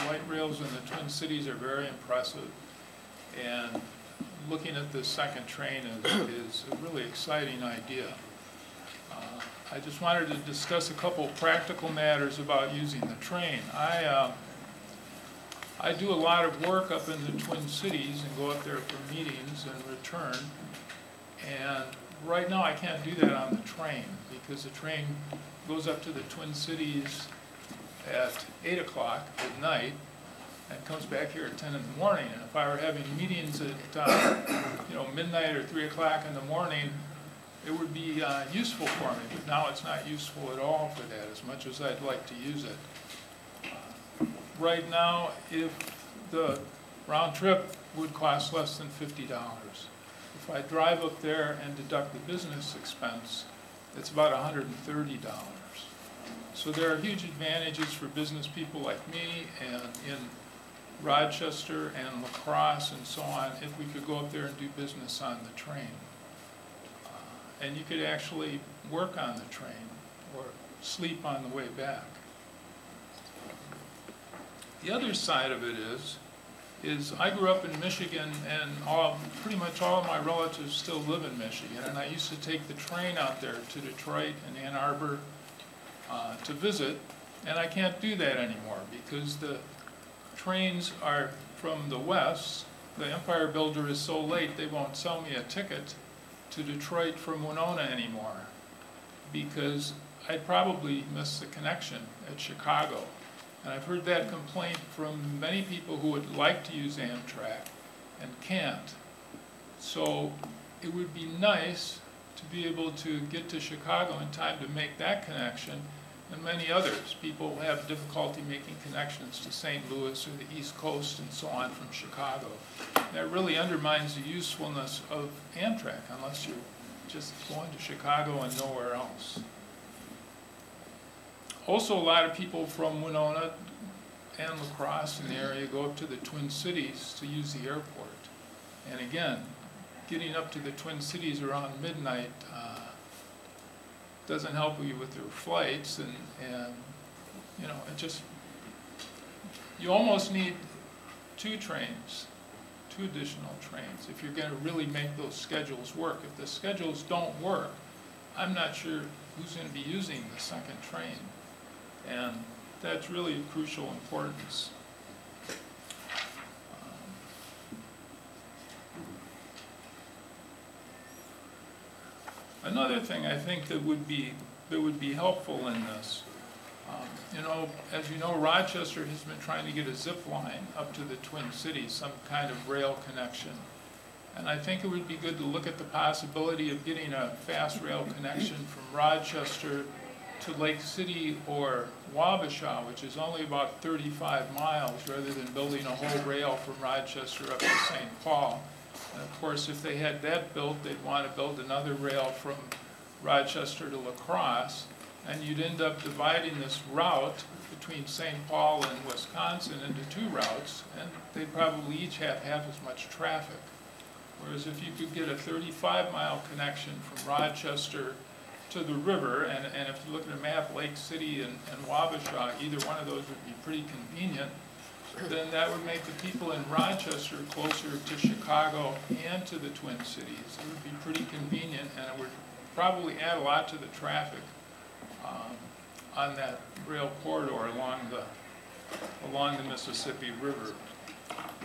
light rails in the Twin Cities are very impressive. And looking at this second train is, is a really exciting idea. Uh, I just wanted to discuss a couple practical matters about using the train. I, uh, I do a lot of work up in the Twin Cities and go up there for meetings and return. And right now, I can't do that on the train because the train goes up to the Twin Cities at 8 o'clock at night and comes back here at 10 in the morning. And if I were having meetings at, uh, you know, midnight or 3 o'clock in the morning, it would be uh, useful for me. But now it's not useful at all for that, as much as I'd like to use it. Uh, Right now, if the round trip would cost less than $50. If I drive up there and deduct the business expense, it's about $130. So there are huge advantages for business people like me and in Rochester and La Crosse and so on if we could go up there and do business on the train. Uh, And you could actually work on the train or sleep on the way back. The other side of it is, is I grew up in Michigan and all, pretty much all of my relatives still live in Michigan. And I used to take the train out there to Detroit and Ann Arbor uh, to visit. And I can't do that anymore because the trains are from the west. The Empire Builder is so late, they won't sell me a ticket to Detroit from Winona anymore because I'd probably miss the connection at Chicago. And I've heard that complaint from many people who would like to use Amtrak and can't. So it would be nice to be able to get to Chicago in time to make that connection and many others. People have difficulty making connections to St. Louis or the East Coast and so on from Chicago. That really undermines the usefulness of Amtrak unless you're just going to Chicago and nowhere else. Also, a lot of people from Winona and La Crosse in the area go up to the Twin Cities to use the airport. And again, getting up to the Twin Cities around midnight uh, doesn't help you with your flights and, and, you know, it just, you almost need two trains, two additional trains, if you're gonna really make those schedules work. If the schedules don't work, I'm not sure who's gonna be using the second train. And that's really of crucial importance. Another thing I think that would be, that would be helpful in this, um, you know, as you know, Rochester has been trying to get a zip line up to the Twin Cities, some kind of rail connection. And I think it would be good to look at the possibility of getting a fast rail connection from Rochester to Lake City or Wabasha, which is only about 35 miles, rather than building a whole rail from Rochester up to St. Paul. And of course, if they had that built, they'd want to build another rail from Rochester to La Crosse, and you'd end up dividing this route between St. Paul and Wisconsin into two routes, and they'd probably each have half as much traffic. Whereas if you could get a 35-mile connection from Rochester to the river, and, and if you look at a map, Lake City and, and Wabasha, either one of those would be pretty convenient, then that would make the people in Rochester closer to Chicago and to the Twin Cities. It would be pretty convenient, and it would probably add a lot to the traffic um, on that rail corridor along the, along the Mississippi River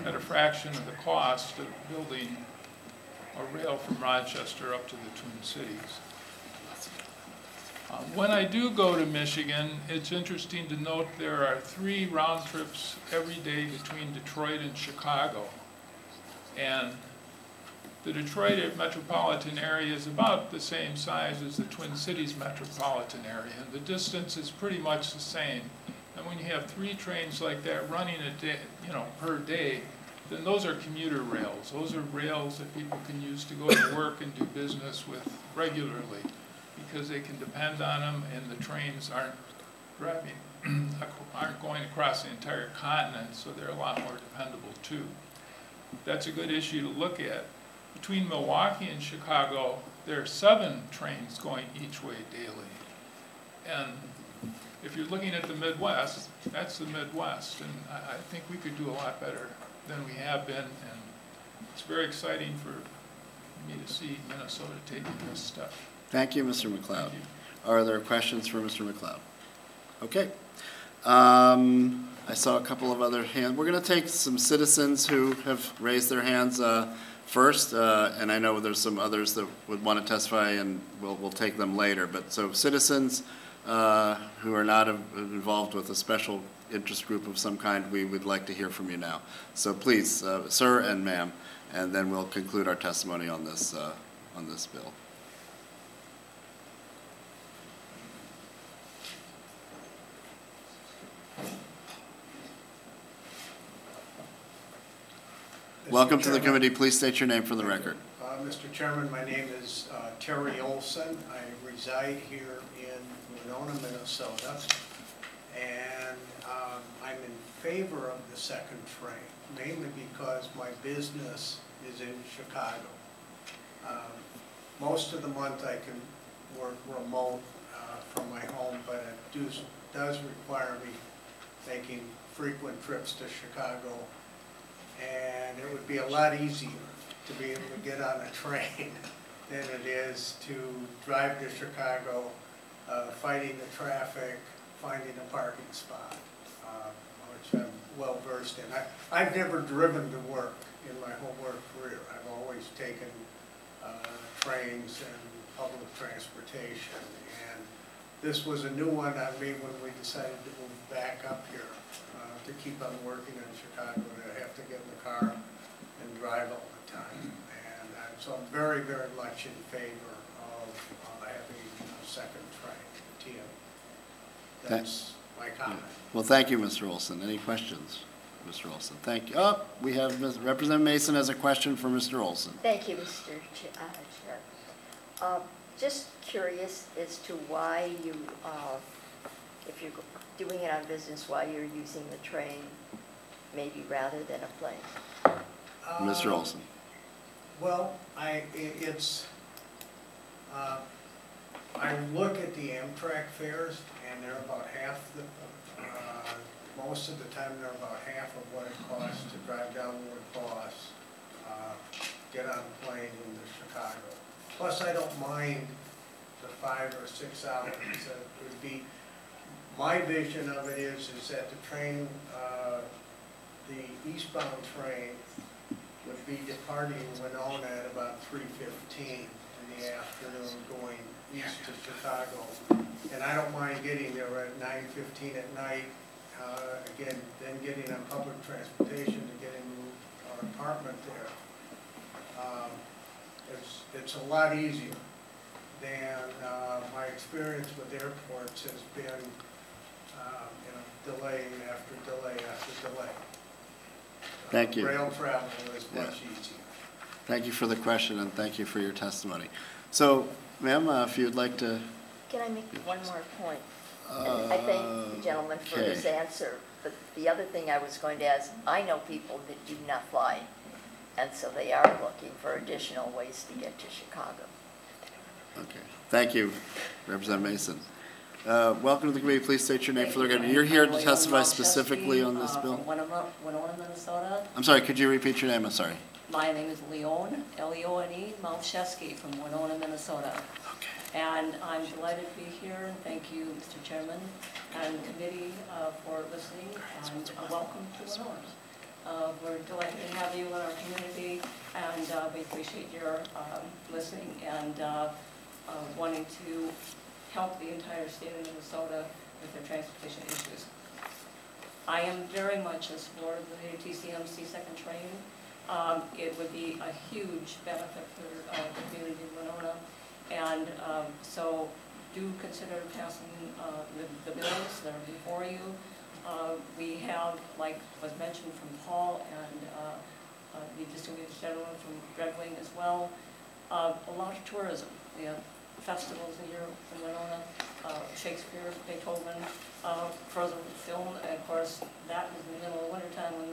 at a fraction of the cost of building a rail from Rochester up to the Twin Cities. Uh, When I do go to Michigan, it's interesting to note there are three round trips every day between Detroit and Chicago. And the Detroit metropolitan area is about the same size as the Twin Cities metropolitan area, and the distance is pretty much the same. And when you have three trains like that running a day, you know, per day, then those are commuter rails. Those are rails that people can use to go to work and do business with regularly because they can depend on them and the trains aren't driving, aren't going across the entire continent, so they're a lot more dependable too. That's a good issue to look at. Between Milwaukee and Chicago, there are seven trains going each way daily. And if you're looking at the Midwest, that's the Midwest, and I, I think we could do a lot better than we have been, and it's very exciting for me to see Minnesota taking this step. Thank you, Mr. McLeod. Are there questions for Mr. McLeod? Okay. Um, I saw a couple of other hands. We're going to take some citizens who have raised their hands uh, first, uh, and I know there's some others that would want to testify, and we'll, we'll take them later. But so citizens uh, who are not involved with a special interest group of some kind, we would like to hear from you now. So please, uh, sir and ma'am, and then we'll conclude our testimony on this, uh, on this bill. Welcome to the committee. Please state your name for the record. Uh, Mr. Chairman, my name is uh, Terry Olson. I reside here in Winona, Minnesota. And um, I'm in favor of the second train, mainly because my business is in Chicago. Um, most of the month I can work remote uh, from my home, but it does, does require me making frequent trips to Chicago and it would be a lot easier to be able to get on a train than it is to drive to Chicago, uh, fighting the traffic, finding a parking spot, uh, which I'm well versed in. I, I've never driven to work in my whole work career. I've always taken uh, trains and public transportation. And this was a new one on me when we decided to move back up here uh, to keep on working in Chicago to have to get in the car and drive all the time. And I'm, so I'm very, very much in favor of uh, having a second train, TM. That's my comment. Well, thank you, Mr. Olson. Any questions? Mr. Olson, thank you. Oh, we have Ms. Representative Masin has a question for Mr. Olson. Thank you, Mr. Ch uh, Chair. Uh, just curious as to why you, uh, if you're doing it on business, while you're using the train maybe rather than a plane? Mr. Uh, Olson. Well, I, it's, uh, I look at the Amtrak fares, and they're about half the, uh, most of the time, they're about half of what it costs to drive down La Crosse, uh, get on a plane into Chicago. Plus, I don't mind the five or six hours that would be, my vision of it is, is that the train, uh, the eastbound train would be departing Winona at about 3:15 in the afternoon going east to Chicago. And I don't mind getting there at 9:15 at night, uh, again, then getting on public transportation to get into our apartment there. Um, It's, it's a lot easier than uh, my experience with airports has been, um, you know, delay after delay after delay. Thank you. Rail travel is Yeah. much easier. Thank you for the question and thank you for your testimony. So, ma'am, uh, if you'd like to, Can I make one more point? And I thank the gentleman for his answer, but the other thing I was going to ask, I know people that do not fly, and so they are looking for additional ways to get to Chicago. okay, thank you, Representative Masin. Uh, Welcome to the committee. Please state your name for the record. You're here to testify specifically on this bill? Winona, Winona, Minnesota. I'm sorry, could you repeat your name? I'm sorry. My name is Leon, L-E-O-N-E, Malcheski from Winona, Minnesota. And I'm delighted to be here, and thank you, Mr. Chairman and committee uh, for listening, and uh, welcome to Winona. Uh, We're delighted to have you in our community, and uh, we appreciate your um, listening and uh, uh, wanting to help the entire state of Minnesota with their transportation issues. I am very much in support of the TCMC second train. Um, It would be a huge benefit for uh, the community of Winona. And um, so do consider passing uh, the the bills that are before you. Uh, We have, like was mentioned from Paul and uh, uh, the distinguished gentleman from Red Wing as well, uh, a lot of tourism. We have festivals a year in Winona, uh, Shakespeare, Beethoven, uh, frozen film, and of course, that was in the middle of wintertime when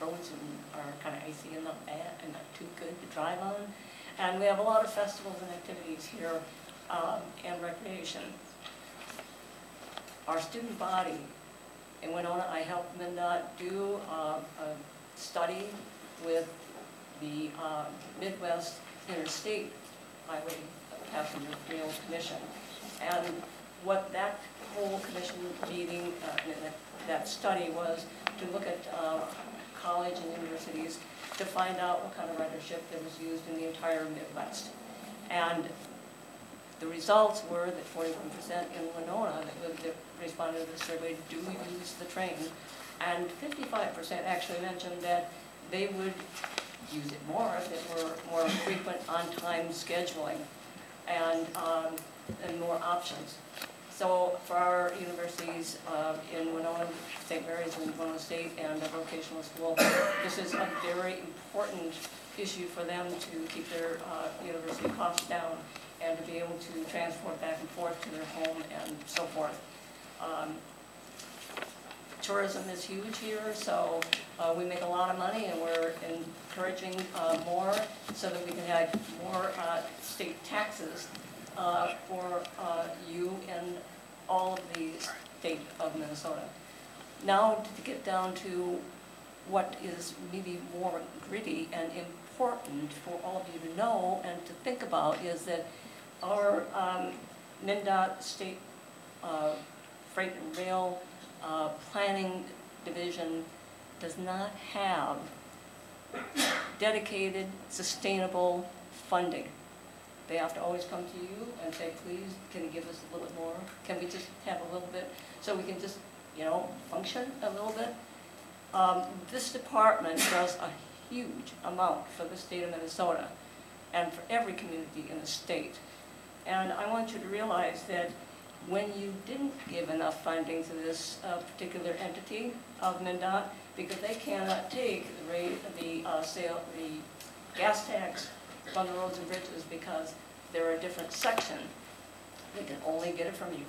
roads are kind of icy and not bad, and not too good to drive on. And we have a lot of festivals and activities here, um, and recreation. Our student body in Winona, I helped MnDOT do uh, a study with the uh, Midwest Interstate Highway Passenger Rail Commission. And what that whole commission meeting, uh, that- that study was to look at uh, college and universities to find out what kind of ridership that was used in the entire Midwest. And the results were that forty-one percent in Winona that that responded to the survey do use the train. And fifty-five percent actually mentioned that they would use it more if it were more frequent on-time scheduling and, um, and more options. So for our universities uh, in Winona, St. Mary's and Winona State and vocational school, this is a very important issue for them to keep their uh, university costs down and to be able to transport back and forth to their home and so forth. Um, Tourism is huge here, so uh, we make a lot of money and we're encouraging uh, more so that we can have more uh, state taxes uh, for uh, you and all of the state of Minnesota. Now, to get down to what is maybe more gritty and important for all of you to know and to think about is that our um, state uh, freight and rail uh, planning division does not have dedicated, sustainable funding. They have to always come to you and say, please, can you give us a little bit more? Can we just have a little bit, so we can just, you know, function a little bit? Um, This department does a huge amount for the state of Minnesota and for every community in the state. And I want you to realize that when you didn't give enough funding to this uh, particular entity of MnDOT, because they cannot take the rate, the uh, sale, the gas tax from the roads and bridges because they're a different section. They can only get it from you.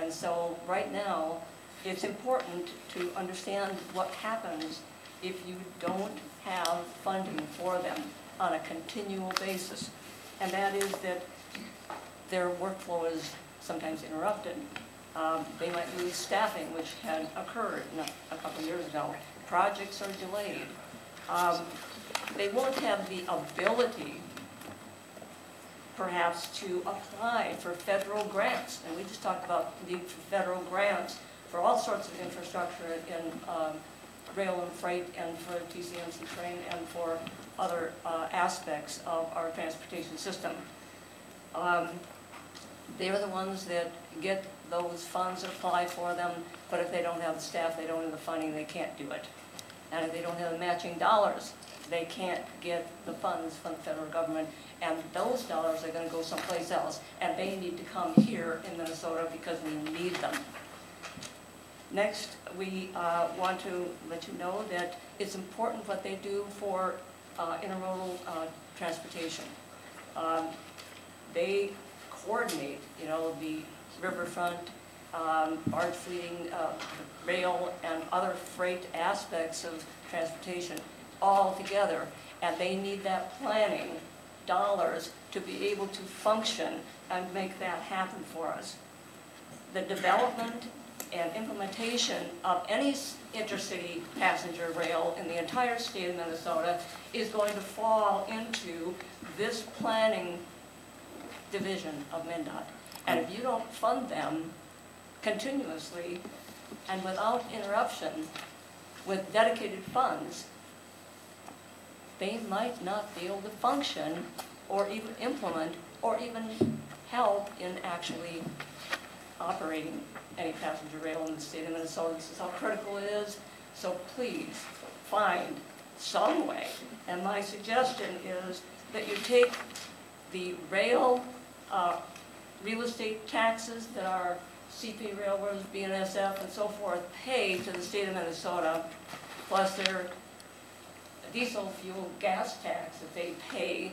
And so, right now, it's important to understand what happens if you don't have funding for them on a continual basis. And that is that their workflow is sometimes interrupted. Um, They might lose staffing, which had occurred a couple years ago. Projects are delayed. Um, They won't have the ability, perhaps, to apply for federal grants. And we just talked about the federal grants for all sorts of infrastructure in um, rail and freight and for TCMC train and for other uh, aspects of our transportation system. Um, they're the ones that get those funds apply for them, but if they don't have the staff, they don't have the funding, they can't do it. And if they don't have the matching dollars, they can't get the funds from the federal government, and those dollars are gonna go someplace else, and they need to come here in Minnesota because we need them. Next, we uh, want to let you know that it's important what they do for uh, intermodal uh, transportation. Um, They coordinate, you know, the riverfront, um, barge fleeting, uh, rail, and other freight aspects of transportation all together. And they need that planning dollars to be able to function and make that happen for us. The development and implementation of any intercity passenger rail in the entire state of Minnesota is going to fall into this planning division of MnDOT. And if you don't fund them continuously and without interruption with dedicated funds, they might not be able to function or even implement or even help in actually operating any passenger rail in the state of Minnesota. This is how critical it is. So please, find some way. And my suggestion is that you take the rail, uh, real estate taxes that our CP railroads, BNSF, and so forth pay to the state of Minnesota, plus their diesel fuel gas tax that they pay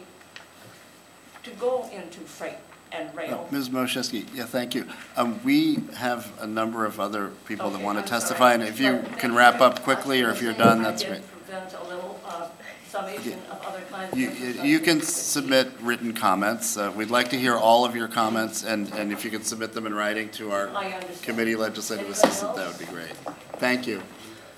to go into freight and Uh, rail. Ms. Malcheski, yeah, thank you. Um, We have a number of other people that want to I'm sorry. testify, and if you But can wrap up quickly, or if you're done, that's great. a little uh, summation of other kinds of. You you can submit written comments. Uh, We'd like to hear all of your comments, and and if you could submit them in writing to our committee legislative Anyone assistant, that would be great. Thank you.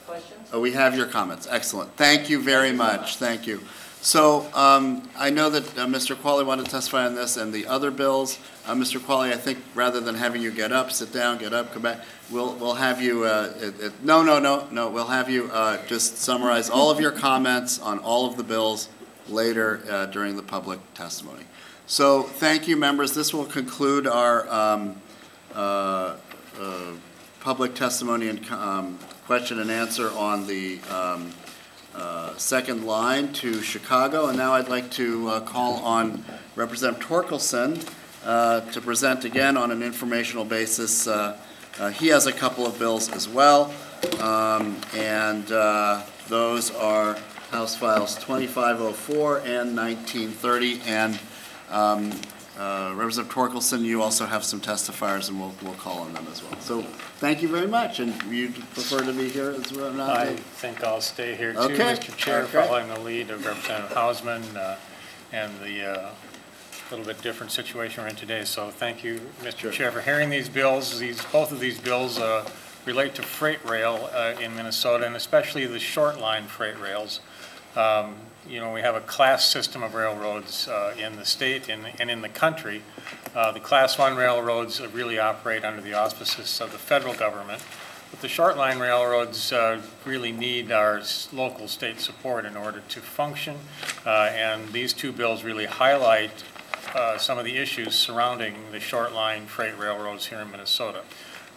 Questions? Oh, we have your comments. Excellent. Thank you very much. Thank you. So um, I know that uh, Mr. Qualley wanted to testify on this and the other bills. Uh, Mr. Qualley, I think rather than having you get up, sit down, get up, come back, we'll, we'll have you, uh, it- it- no, no, no, no, we'll have you uh, just summarize all of your comments on all of the bills later uh, during the public testimony. So thank you, members. This will conclude our um, uh, public testimony and um, question and answer on the um, uh, second line to Chicago. And now I'd like to uh, call on Representative Torkelson uh, to present again on an informational basis. Uh, He has a couple of bills as well, Um, and those are House Files 2504 and 1930. And um, uh, Representative Torkelson, you also have some testifiers, and we'll, we'll call on them as well. So thank you very much, and you'd prefer to be here as well? not? I think I'll stay here too, Okay. Mr. Chair, Okay. following the lead of Representative Hausman uh, and the uh, little bit different situation we're in today. So thank you, Mr. Chair, for hearing these bills. These, both of these bills uh, relate to freight rail uh, in Minnesota, and especially the short line freight rails. Um, You know, we have a class system of railroads uh, in the state and and in the country. Uh, The Class 1 railroads really operate under the auspices of the federal government. But the short line railroads uh, really need our local state support in order to function. Uh, And these two bills really highlight uh, some of the issues surrounding the short line freight railroads here in Minnesota.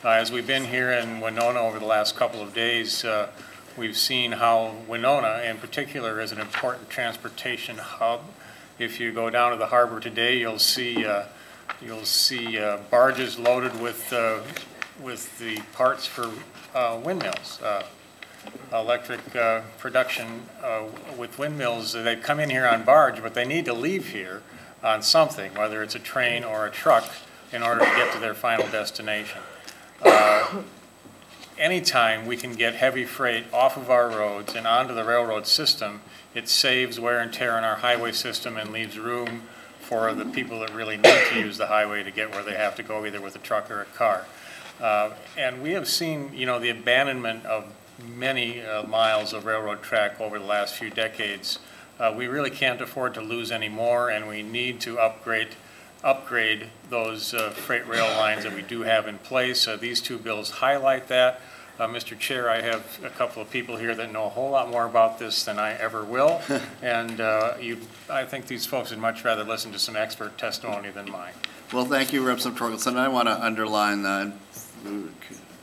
Uh, As we've been here in Winona over the last couple of days, we've seen how Winona in particular is an important transportation hub. If you go down to the harbor today, you'll see, uh, you'll see uh, barges loaded with, uh, with the parts for uh, windmills. uh, Electric uh, production with windmills, they come in here on barge, but they need to leave here on something, whether it's a train or a truck, in order to get to their final destination. Uh, Anytime we can get heavy freight off of our roads and onto the railroad system, it saves wear and tear on our highway system and leaves room for the people that really need to use the highway to get where they have to go, either with a truck or a car. Uh, And we have seen, you know, the abandonment of many uh, miles of railroad track over the last few decades. Uh, We really can't afford to lose any more, and we need to upgrade, upgrade those uh, freight rail lines that we do have in place. Uh, These two bills highlight that. Uh, Mr. Chair, I have a couple of people here that know a whole lot more about this than I ever will, and uh, you, I think these folks would much rather listen to some expert testimony than mine. Well, thank you, Representative Torkelson. I want to underline that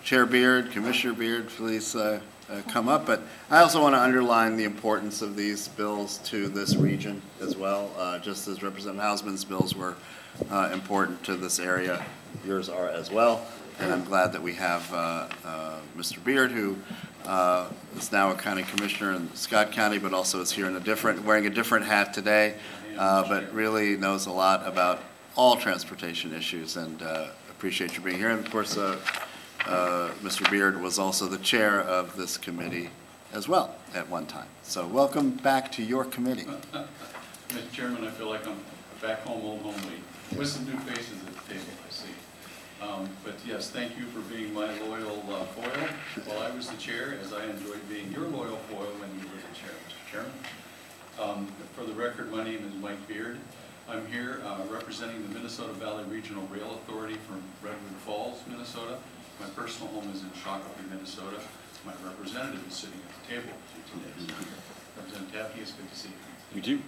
Chair Beard, Commissioner Beard, please uh, uh, come up. But I also want to underline the importance of these bills to this region as well, uh, just as Representative Hausman's bills were uh, important to this area. Yours are as well. And I'm glad that we have uh, uh, Mr. Beard, who uh, is now a county commissioner in Scott County, but also is here in a different, wearing a different hat today, uh, but really knows a lot about all transportation issues, and uh, appreciate you being here. And of course, Mr. Beard was also the chair of this committee as well at one time. So welcome back to your committee. Mr. Chairman, I feel like I'm back home, old home week, with some new faces at the table, I see. Um, But yes, thank you for being my loyal uh, foil while I was the chair, as I enjoyed being your loyal foil when you were the chair, Mr. Chairman. Um, For the record, my name is Mike Beard. I'm here uh, representing the Minnesota Valley Regional Rail Authority from Redwood Falls, Minnesota. My personal home is in Shakopee, Minnesota. My representative is sitting at the table today. Representative Tabke, it's good to see you. You too.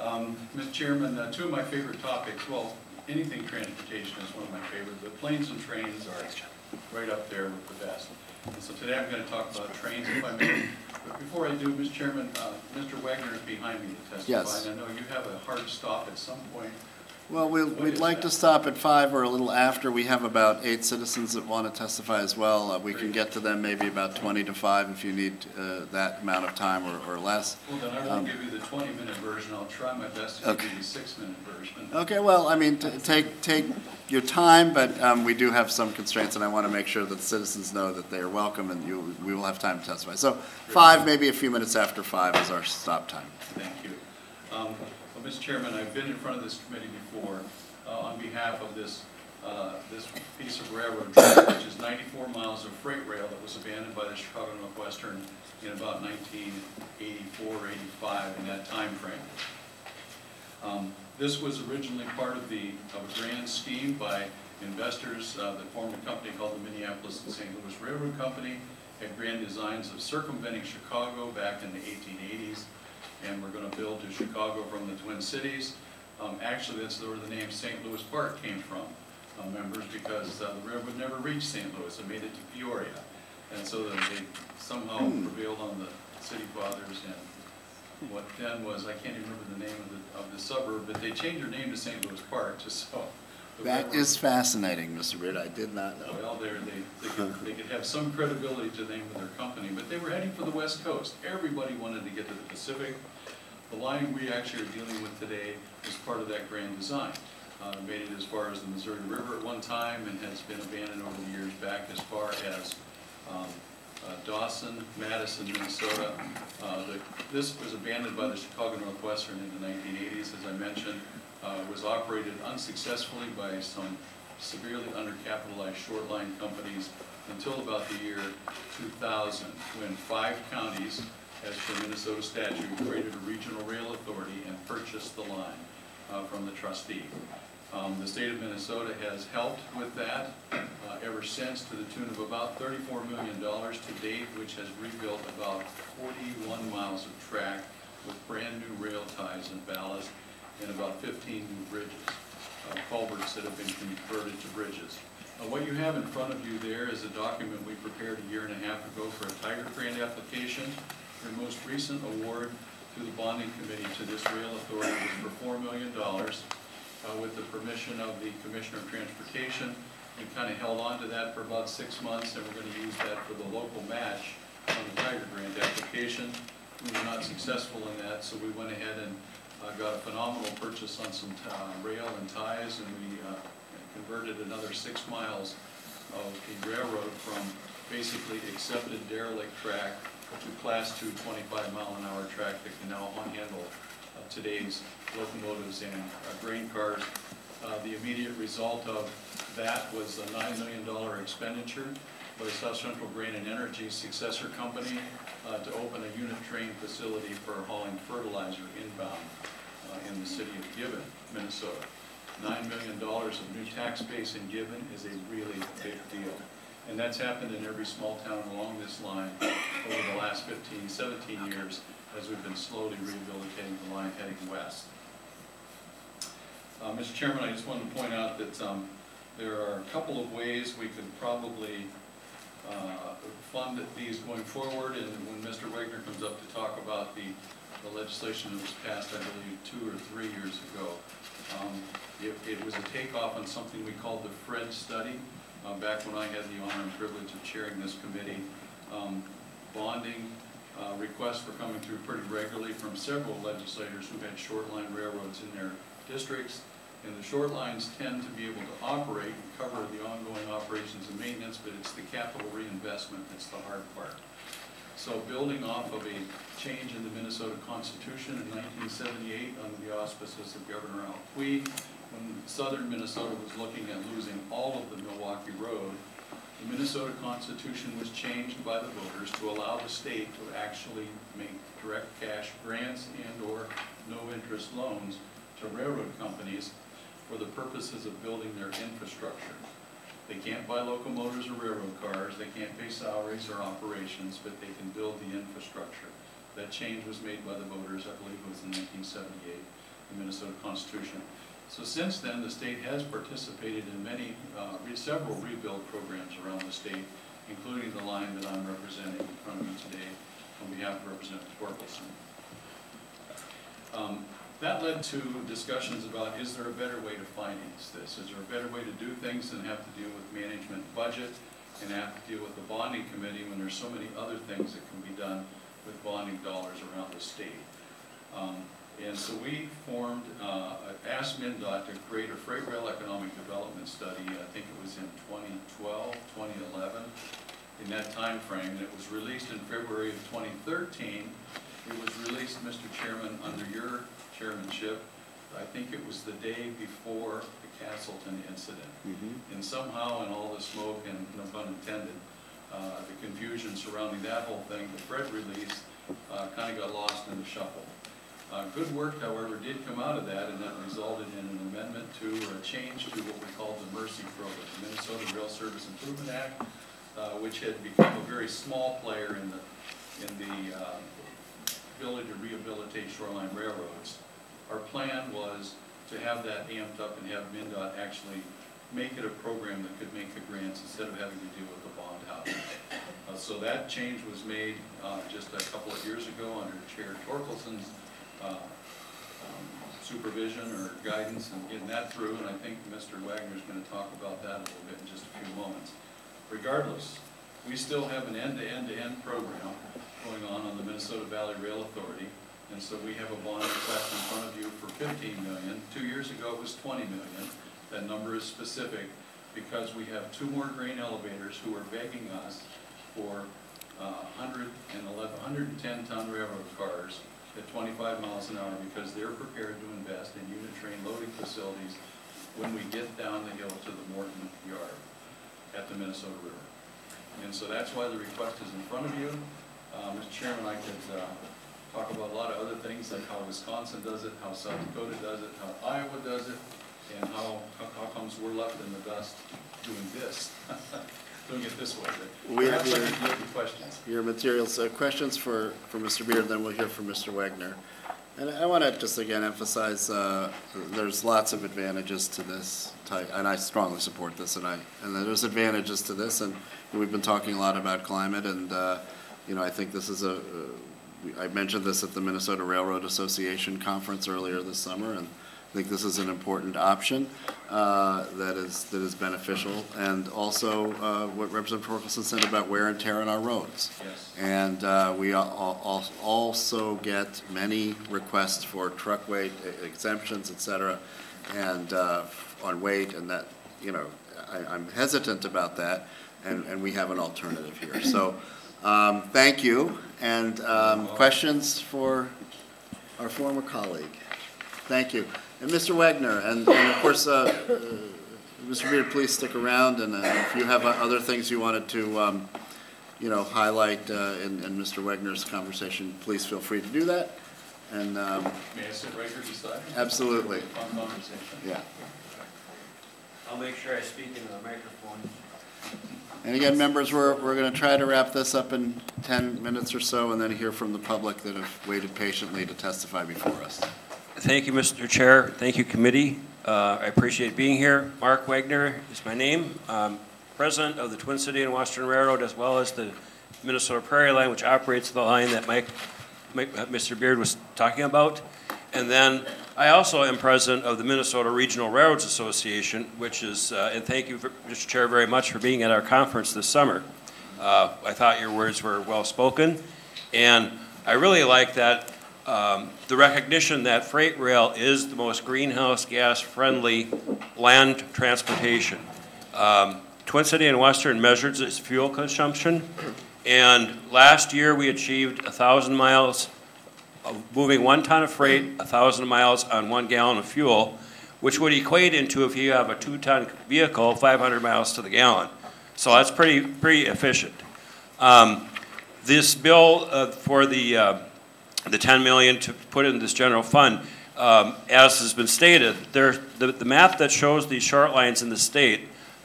Um, Mr. Chairman, uh, two of my favorite topics, well, anything transportation is one of my favorites, but planes and trains are right up there with the best. And so today I'm going to talk about trains, if I may. But before I do, Mr. Chairman, uh, Mr. Wagner is behind me to testify. Yes. And I know you have a hard stop at some point Well, we'll- we'd like to stop at five or a little after. We have about eight citizens that want to testify as well. Uh, We can get to them maybe about 20 to five if you need uh, that amount of time or or less. Well, then I Um, won't give you the 20-minute version. I'll try my best to give Okay. you the six-minute version. Okay, well, I mean, t- take, take your time, but um, we do have some constraints, and I want to make sure that citizens know that they are welcome, and you, we will have time to testify. So five, maybe a few minutes after five is our stop time. Thank you. Um, Mr. Chairman, I've been in front of this committee before uh, on behalf of this, uh, this piece of railroad track, which is 94 miles of freight rail that was abandoned by the Chicago Northwestern in about 1984, or 85, in that time frame. Um, This was originally part of the, of a grand scheme by investors uh, that formed a company called the Minneapolis and St. Louis Railroad Company, had grand designs of circumventing Chicago back in the 1880s, and we're going to build to Chicago from the Twin Cities. Um, Actually, that's where the name St. Louis Park came from, uh, members, because uh, the railroad never reached St. Louis, it made it to Peoria. And so they somehow prevailed on the city fathers and what then was, I can't even remember the name of the, of the suburb, but they changed their name to St. Louis Park, just so. That is fascinating, Mr. Reed, I did not know. Well, they, they could, they could have some credibility to the name of their company, but they were heading for the west coast. Everybody wanted to get to the Pacific. The line we actually are dealing with today is part of that grand design. Uh, made it as far as the Missouri River at one time and has been abandoned over the years back as far as, um, uh, Dawson, Madison, Minnesota. Uh, the- This was abandoned by the Chicago Northwestern in the 1980s, as I mentioned. Uh, Was operated unsuccessfully by some severely undercapitalized short line companies until about the year 2000, when five counties, as per Minnesota statute, created a regional rail authority and purchased the line uh, from the trustee. Um, The state of Minnesota has helped with that uh, ever since to the tune of about $34 million to date, which has rebuilt about 41 miles of track with brand-new rail ties and ballast and about 15 new bridges, uh, culverts that have been converted to bridges. Uh, What you have in front of you there is a document we prepared a year and a half ago for a Tiger Grant application. Your most recent award through the bonding committee to this rail authority was for $4 million uh, with the permission of the Commissioner of Transportation. We kind of held on to that for about six months, and we're going to use that for the local match on the Tiger Grant application. We were not successful in that, so we went ahead and uh, got a phenomenal purchase on some uh, rail and ties, and we uh, converted another six miles of the railroad from basically accepted derelict track to class two 25 mile an hour track that can now handle uh, today's locomotives and uh, grain cars. Uh, The immediate result of that was a $9 million expenditure by South Central Grain and Energy successor company uh, to open a unit train facility for hauling fertilizer inbound uh, in the city of Gibbon, Minnesota. $9 million of new tax base in Gibbon is a really big deal. And that's happened in every small town along this line over the last 15, 17 years as we've been slowly rehabilitating the line heading west. Uh, Mr. Chairman, I just wanted to point out that um, there are a couple of ways we could probably uh, fund these going forward, and when Mr. Wagner comes up to talk about the the legislation that was passed, I believe, two or three years ago, um, it it was a takeoff on something we called the FRED study, uh, back when I had the honor and privilege of chairing this committee. Um, Bonding uh, requests were coming through pretty regularly from several legislators who had short line railroads in their districts. And the short lines tend to be able to operate and cover the ongoing operations and maintenance, but it's the capital reinvestment that's the hard part. So building off of a change in the Minnesota Constitution in 1978 under the auspices of Governor Al Quie, when southern Minnesota was looking at losing all of the Milwaukee Road, the Minnesota Constitution was changed by the voters to allow the state to actually make direct cash grants and/or no-interest loans to railroad companies for the purposes of building their infrastructure. They can't buy locomotives or railroad cars, they can't pay salaries or operations, but they can build the infrastructure. That change was made by the voters, I believe it was in 1978, the Minnesota Constitution. So since then, the state has participated in many, uh, several rebuild programs around the state, including the line that I'm representing in front of you today on behalf of Representative Torkelson. Um, that led to discussions about, is there a better way to finance this? Is there a better way to do things than have to deal with management budget and have to deal with the bonding committee when there's so many other things that can be done with bonding dollars around the state? Um, and so we formed, uh, asked MnDOT to create a freight rail economic development study, I think it was in 2012, 2011, in that time frame. And it was released in February of 2013. It was released, Mr. Chairman, under your chairmanship. I think it was the day before the Casselton incident. And somehow in all the smoke, and no pun intended, uh, the confusion surrounding that whole thing, the FRED release uh, kind of got lost in the shuffle. Uh, Good work, however, did come out of that, and that resulted in an amendment to, or a change to what we call the MERCY program, the Minnesota Rail Service Improvement Act, uh, which had become a very small player in the, in the uh, ability to rehabilitate short line railroads. Our plan was to have that amped up and have MnDOT actually make it a program that could make the grants instead of having to deal with the bond house. Uh, So that change was made uh, just a couple of years ago under Chair Torkelson's um, supervision or guidance and getting that through, and I think Mr. Wagner's going to talk about that a little bit in just a few moments. Regardless, we still have an end-to-end-to-end program going on on the Minnesota Valley Rail Authority, and so we have a bond request in front of you for 15 million. Two years ago, it was 20 million. That number is specific because we have two more grain elevators who are begging us for uh, 110 ton railroad cars at 25 miles an hour because they're prepared to invest in unit train loading facilities when we get down the hill to the Morton Yard at the Minnesota River. And so that's why the request is in front of you. Uh, Mr. Chairman, I could uh, talk about a lot of other things, like how Wisconsin does it, how South Dakota does it, how Iowa does it, and how, how how comes we're left in the dust doing this, doing it this way. But We Perhaps have your- to questions. Your materials, uh, questions for, for Mr. Beard, then we'll hear from Mr. Wagner. And I want to just again emphasize, uh, there's lots of advantages to this type, and I strongly support this, and I, and there's advantages to this, and we've been talking a lot about climate, and, uh, you know, I think this is a, uh, I mentioned this at the Minnesota Railroad Association conference earlier this summer, and I think this is an important option uh, that is, that is beneficial, and also uh, what Representative Torkelson said about wear and tear on our roads. Yes. And uh, we al- al- also get many requests for truck weight exemptions, et cetera, and uh, on weight, and that, you know, I- I'm hesitant about that, and, and we have an alternative here. So, um, thank you, and um, questions for our former colleague? Thank you. And Mr. Wagner, and, and of course, uh, uh, Mr. Beard, please stick around, and uh, if you have uh, other things you wanted to, um, you know, highlight uh, in, in Mr. Wagner's conversation, please feel free to do that. And, um, May I sit right here beside you? Absolutely. Fun conversation. yeah. I'll make sure I speak into the microphone. And again, members, we're, we're going to try to wrap this up in 10 minutes or so, and then hear from the public that have waited patiently to testify before us. Thank you, Mr. Chair. Thank you, committee. Uh, I appreciate being here. Mark Wagner is my name. I'm president of the Twin City and Western Railroad, as well as the Minnesota Prairie Line, which operates the line that Mike, Mike- uh, Mr. Beard was talking about. And then I also am president of the Minnesota Regional Railroads Association, which is, uh, and thank you, Mr. Chair, very much for being at our conference this summer. Uh, I thought your words were well-spoken, and I really like that um, the recognition that freight rail is the most greenhouse gas-friendly land transportation. Um, Twin City and Western measured its fuel consumption, and last year we achieved 1,000 miles of moving one ton of freight, 1,000 miles on one gallon of fuel, which would equate into, if you have a two-ton vehicle, 500 miles to the gallon. So that's pretty, pretty efficient. Um, This bill uh, for the, uh, the 10 million to put in this general fund, um, as has been stated, there, the, the map that shows these short lines in the state,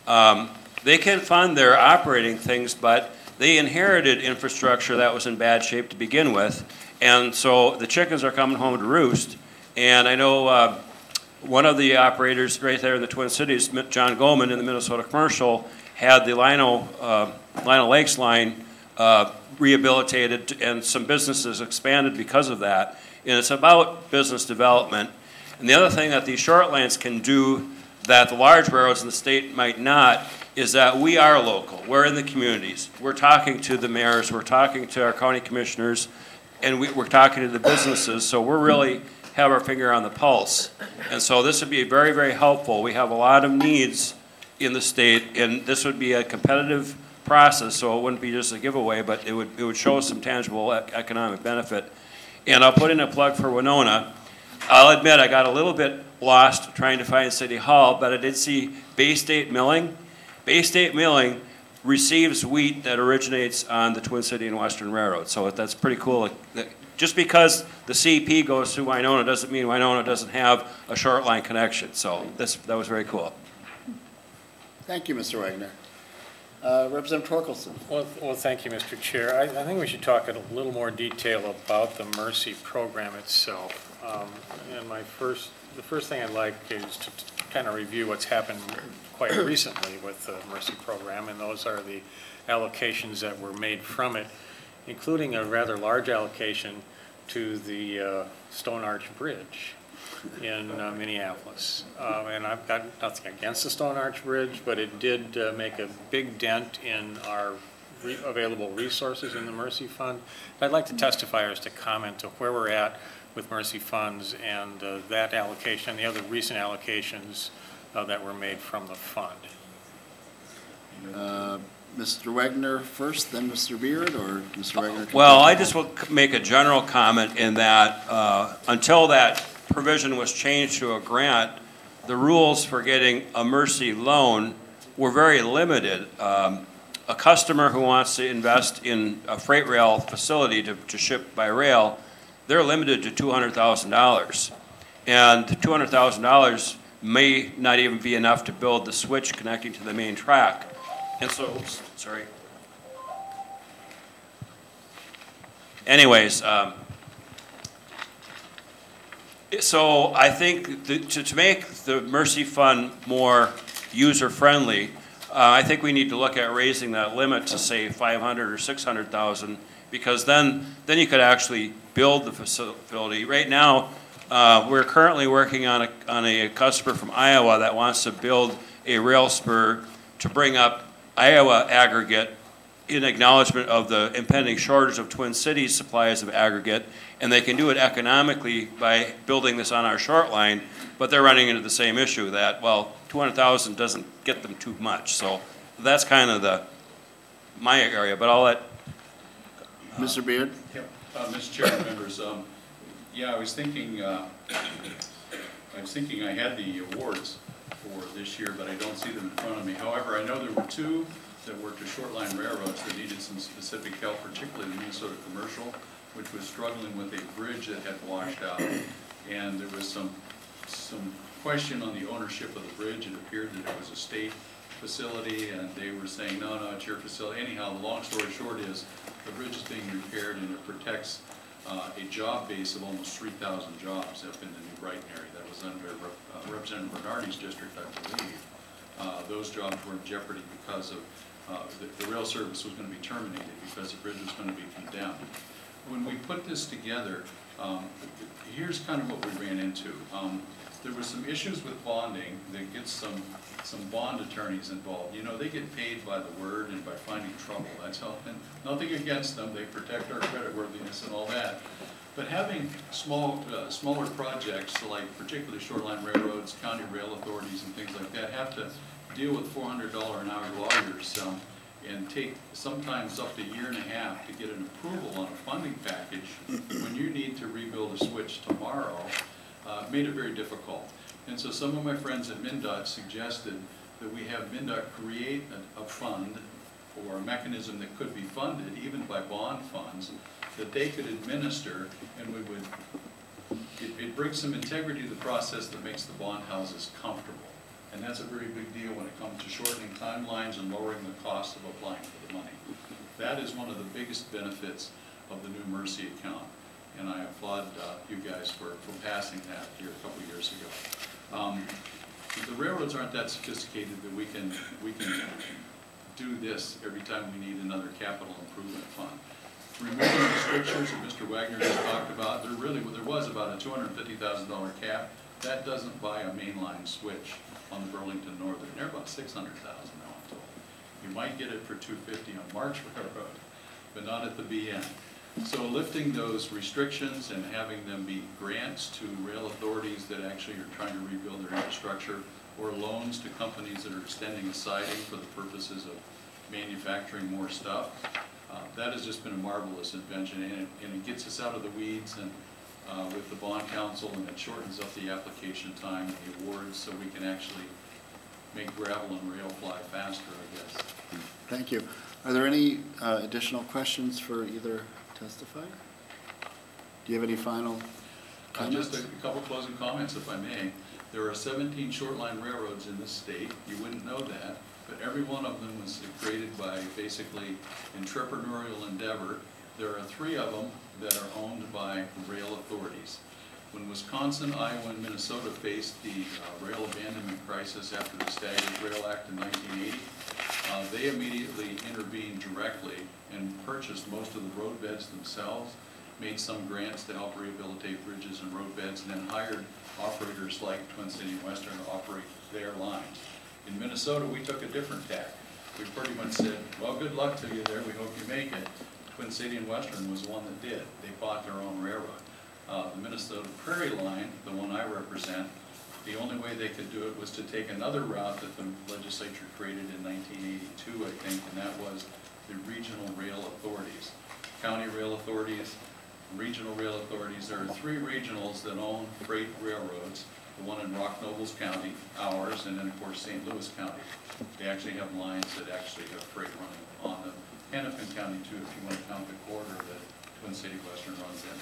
um, they can fund their operating things, but they inherited infrastructure that was in bad shape to begin with. And so the chickens are coming home to roost. And I know uh, one of the operators right there in the Twin Cities, John Gohmann in the Minnesota Commercial, had the Lionel, uh, Lino Lakes line uh, rehabilitated, and some businesses expanded because of that. And it's about business development. And the other thing that these short lines can do that the large railroads in the state might not is that we are local. We're in the communities. We're talking to the mayors, we're talking to our county commissioners, and we, we're talking to the businesses. So we're really have our finger on the pulse. And so this would be very, very helpful. We have a lot of needs in the state, and this would be a competitive process, so it wouldn't be just a giveaway, but it would, it would show some tangible ec- economic benefit. And I'll put in a plug for Winona. I'll admit, I got a little bit lost trying to find City Hall, but I did see Bay State Milling. Bay State Milling receives wheat that originates on the Twin City and Western Railroad, so that's pretty cool. Just because the CP goes through Winona doesn't mean Winona doesn't have a short line connection, so this, that was very cool. Thank you, Mr. Wagner. Uh, Representative Torkelson. Well, well, thank you, Mr. Chair. I, I think we should talk in a little more detail about the Mercy program itself. Um, And my first, the first thing I'd like is to kind of review what's happened quite recently with the Mercy program, and those are the allocations that were made from it, including a rather large allocation to the uh, Stone Arch Bridge in uh, Minneapolis. Um, And I've got nothing against the Stone Arch Bridge, but it did uh, make a big dent in our re- available resources in the Mercy Fund. I'd like to testify as to comment to where we're at with Mercy funds and uh, that allocation, the other recent allocations uh, that were made from the fund. Uh, Mr. Wagner first, then Mr. Beard, or Mr. Wagner? Well, I just will make a general comment in that, uh, until that provision was changed to a grant, the rules for getting a Mercy loan were very limited. Um, A customer who wants to invest in a freight rail facility to, to ship by rail, they're limited to two hundred thousand dollars. And two hundred thousand dollars may not even be enough to build the switch connecting to the main track. And so, oops, sorry. Anyways, um, so I think the- to, to make the Mercy Fund more user-friendly, uh, I think we need to look at raising that limit to say five hundred or six hundred thousand, because then, then you could actually build the facility. Right now, uh, we're currently working on a, on a customer from Iowa that wants to build a rail spur to bring up Iowa aggregate in acknowledgement of the impending shortage of Twin Cities supplies of aggregate, and they can do it economically by building this on our short line, but they're running into the same issue that, well, two hundred thousand doesn't get them too much, so that's kind of the, my area, but I'll let. Mr. Beard? Uh, Mr. Chair, members, um, yeah, I was thinking, uh, I was thinking I had the awards for this year, but I don't see them in front of me. However, I know there were two that worked as short line railroads that needed some specific help, particularly the Minnesota Commercial, which was struggling with a bridge that had washed out. And there was some, some question on the ownership of the bridge. It appeared that it was a state facility, and they were saying, no, no, it's your facility. Anyhow, the long story short is, the bridge is being repaired, and it protects uh, a job base of almost 3,000 jobs up in the New Brighton area. That was under Rep- uh, Representative Bernardy's district, I believe. Uh, Those jobs were in jeopardy because of, uh, the the rail service was going to be terminated because the bridge was going to be condemned. When we put this together, um, here's kind of what we ran into. Um, There were some issues with bonding that gets some, some bond attorneys involved. You know, they get paid by the word and by finding trouble, that's. And nothing against them, they protect our creditworthiness and all that. But having small, uh, smaller projects, like particularly short line railroads, county rail authorities and things like that, have to deal with four hundred dollar an hour lawyers, um, and take sometimes up to a year and a half to get an approval on a funding package, when you need to rebuild a switch tomorrow, uh, made it very difficult. And so some of my friends at MnDOT suggested that we have MnDOT create a, a fund or a mechanism that could be funded even by bond funds that they could administer and we would, it, it brings some integrity to the process that makes the bond houses comfortable. And that's a very big deal when it comes to shortening timelines and lowering the cost of applying for the money. That is one of the biggest benefits of the new Mercy account. And I applaud uh, you guys for, for passing that here a couple years ago. Um, The railroads aren't that sophisticated that we can, we can do this every time we need another capital improvement fund. removing the restrictions that Mr. Wagner just talked about, there really, there was about a two hundred and fifty thousand dollar cap. That doesn't buy a mainline switch on the Burlington Northern. They're about six hundred thousand now, I'm told. You might get it for two fifty on March Railroad, but not at the BN. So lifting those restrictions and having them be grants to rail authorities that actually are trying to rebuild their infrastructure, or loans to companies that are extending a siding for the purposes of manufacturing more stuff, uh, that has just been a marvelous invention, and it, and it gets us out of the weeds and, uh, with the bond counsel, and it shortens up the application time and the awards, so we can actually make gravel and rail fly faster, I guess. Thank you. Are there any uh, additional questions for either testifier? Do you have any final Uh, Just comments? a couple closing comments, if I may. There are 17 short line railroads in this state. You wouldn't know that, but every one of them was created by basically entrepreneurial endeavor. There are three of them that are owned by rail authorities. When Wisconsin, Iowa, and Minnesota faced the uh, rail abandonment crisis after the Staggers Rail Act in 1980, uh, they immediately intervened directly and purchased most of the road beds themselves, made some grants to help rehabilitate bridges and road beds, and then hired operators like Twin City Western to operate their lines. In Minnesota, we took a different tack. We pretty much said, well, good luck to you there, we hope you make it. Twin City and Western was one that did. They bought their own railroad. Uh, the Minnesota Prairie Line, the one I represent, the only way they could do it was to take another route that the legislature created in 1982, I think, and that was the regional rail authorities. County rail authorities, regional rail authorities. There are three regionals that own freight railroads. The one in Rock Nobles County, ours, and then of course St. Louis County. They actually have lines that actually have freight running on them. Hennepin County too, if you want to count the corridor that Twin City Western runs in.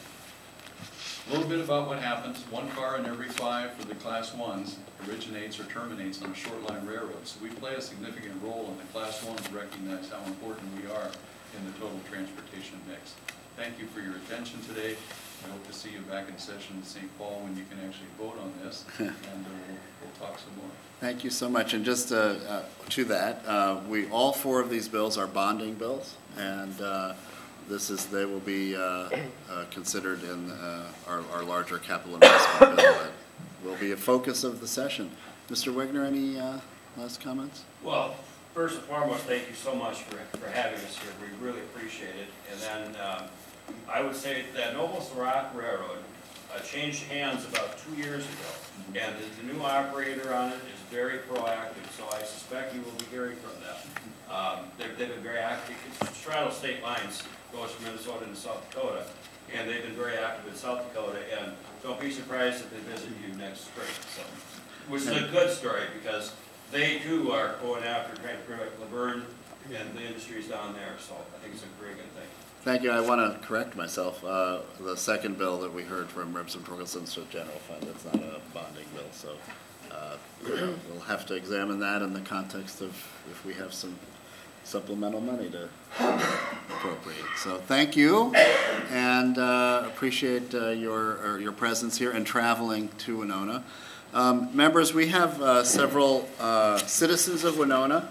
A little bit about what happens. One car in every five for the class ones originates or terminates on a short line railroad. So we play a significant role in the class ones recognize how important we are in the total transportation mix. Thank you for your attention today. I hope to see you back in session in St. Paul when you can actually vote on this, and uh, we'll, we'll talk some more. Thank you so much. And just uh, uh, to that, uh, we, all four of these bills are bonding bills, and uh, this is, they will be uh, uh, considered in our, our larger capital investment bill that will be a focus of the session. Mr. Wagner, any last comments? Well, first and foremost, thank you so much for, for having us here. We really appreciate it. And then, um, I would say that Nobles Rock Railroad uh, changed hands about two years ago. And the, the new operator on it is very proactive, so I suspect you will be hearing from them. Um, they've, they've been very active. Straddle state lines, goes from Minnesota to South Dakota. And they've been very active in South Dakota, and don't be surprised if they visit you next spring, so. Which is a good story, because they too are going after trying to back Luverne and the industries down there, so I think it's a very good thing. Thank you. I want to correct myself. Uh, The second bill that we heard from Representative Torkelson's the general fund. That's not a bonding bill, so uh, we'll have to examine that in the context of if we have some supplemental money to appropriate. So thank you, and uh, appreciate uh, your, your presence here and traveling to Winona. Um, Members, we have uh, several uh, citizens of Winona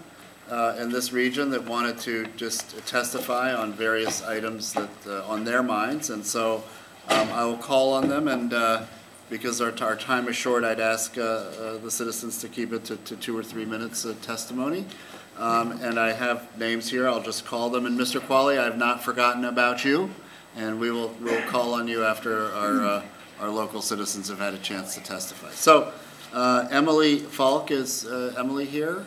uh, in this region that wanted to just testify on various items that, uh, on their minds. And so um, I will call on them, and uh, because our, our time is short, I'd ask uh, uh, the citizens to keep it to, to two or three minutes of testimony. Um, And I have names here, I'll just call them. And Mr. Qualley, I've not forgotten about you, and we will, we'll call on you after our, uh, our local citizens have had a chance to testify. So Emily Falk, is Emily here?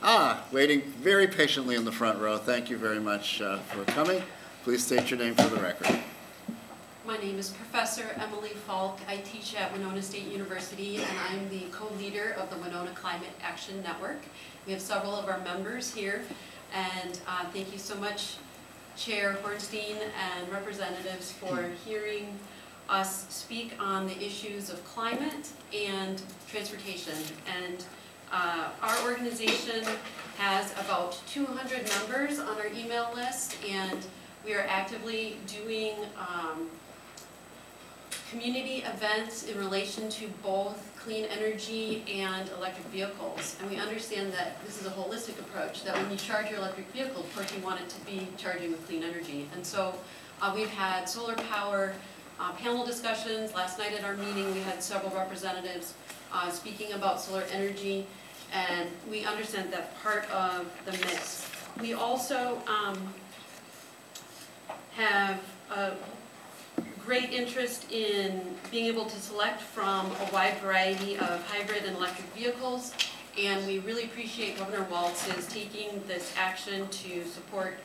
Ah, waiting very patiently in the front row. Thank you very much uh, for coming. Please state your name for the record. My name is Professor Emily Falk. I teach at Winona State University, and I'm the co-leader of the Winona Climate Action Network. We have several of our members here, and uh, thank you so much, Chair Hornstein and representatives, for hearing us speak on the issues of climate and transportation. And uh, our organization has about 200 members on our email list, and we are actively doing um, community events in relation to both clean energy and electric vehicles. And we understand that this is a holistic approach, that when you charge your electric vehicle, of course you want it to be charging with clean energy. And so uh, we've had solar power uh, panel discussions. Last night at our meeting, we had several representatives uh, speaking about solar energy, and we understand that part of the mix. We also um, have a great interest in being able to select from a wide variety of hybrid and electric vehicles, and we really appreciate Governor Walz's taking this action to support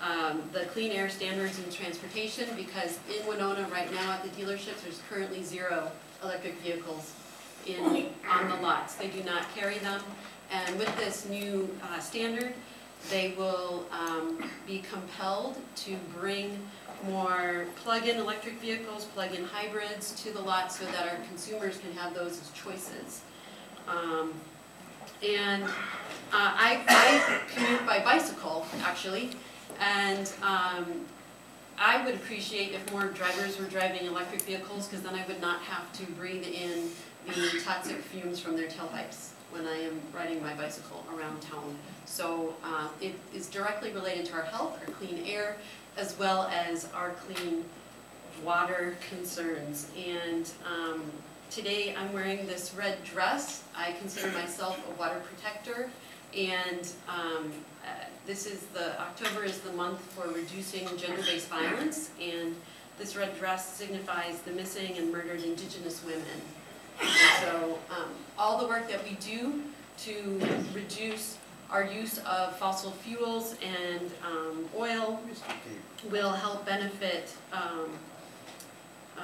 um, the clean air standards in transportation, because in Winona right now at the dealerships, there's currently zero electric vehicles in, on the lots. They do not carry them, and with this new uh, standard, they will um, be compelled to bring more plug-in electric vehicles, plug-in hybrids to the lot so that our consumers can have those as choices. Um, and uh, I, I commute by bicycle, actually, and um, I would appreciate if more drivers were driving electric vehicles because then I would not have to breathe in toxic fumes from their tailpipes when I am riding my bicycle around town. So uh, it is directly related to our health, our clean air, as well as our clean water concerns. And um, today I'm wearing this red dress. I consider myself a water protector. And um, uh, this is the, October is the month for reducing gender-based violence. And this red dress signifies the missing and murdered indigenous women. So um, all the work that we do to reduce our use of fossil fuels and um, oil will help benefit um, uh,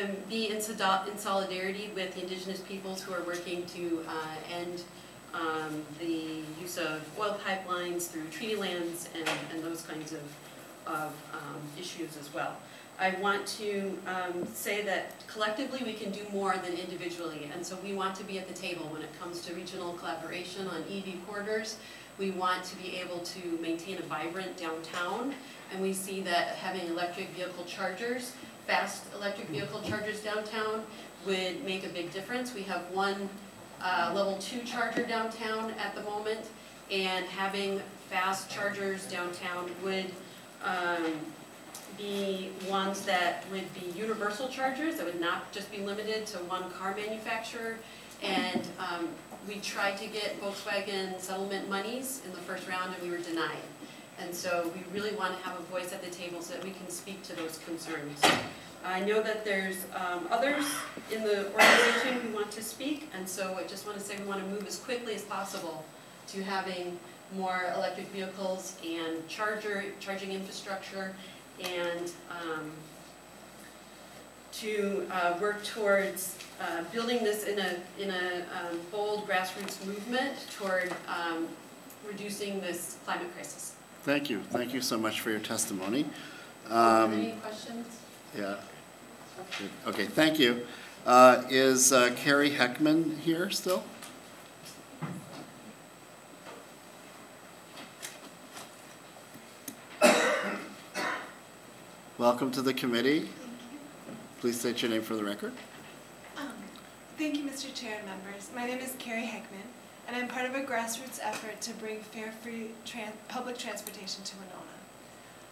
and be in, in, solidarity with the indigenous peoples who are working to uh, end um, the use of oil pipelines through treaty lands and, and those kinds of, of um, issues as well. I want to um, say that collectively we can do more than individually, and so we want to be at the table when it comes to regional collaboration on EV corridors. We want to be able to maintain a vibrant downtown, and we see that having electric vehicle chargers, fast electric vehicle chargers downtown would make a big difference. We have one uh, level two charger downtown at the moment, and having fast chargers downtown would um, be ones that would be universal chargers, that would not just be limited to one car manufacturer. And um, we tried to get Volkswagen settlement monies in the first round and we were denied. And so we really want to have a voice at the table so that we can speak to those concerns. I know that there's um, others in the organization who want to speak, and so I just want to say we want to move as quickly as possible to having more electric vehicles and charger, charging infrastructure and um, to uh, work towards uh, building this in a, in a um, bold grassroots movement toward um, reducing this climate crisis. Thank you. Thank you so much for your testimony. Um, Any questions? Yeah. Okay, thank you. Uh, is uh, Carrie Heckman here still? Welcome to the committee. Please state your name for the record. Um, thank you, Mr. Chair and members. My name is Carrie Heckman, and I'm part of a grassroots effort to bring fare free public transportation to Winona.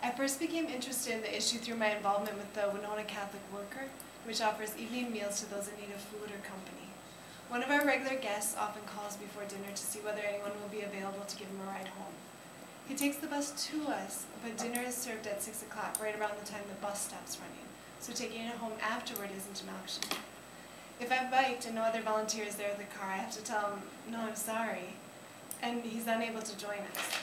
I first became interested in the issue through my involvement with the Winona Catholic Worker, which offers evening meals to those in need of food or company. One of our regular guests often calls before dinner to see whether anyone will be available to give him a ride home. He takes the bus to us, but dinner is served at 6 o'clock, right around the time the bus stops running, so taking it home afterward isn't an option. If I've biked and no other volunteer is there with the car, I have to tell him, no, I'm sorry, and he's unable to join us.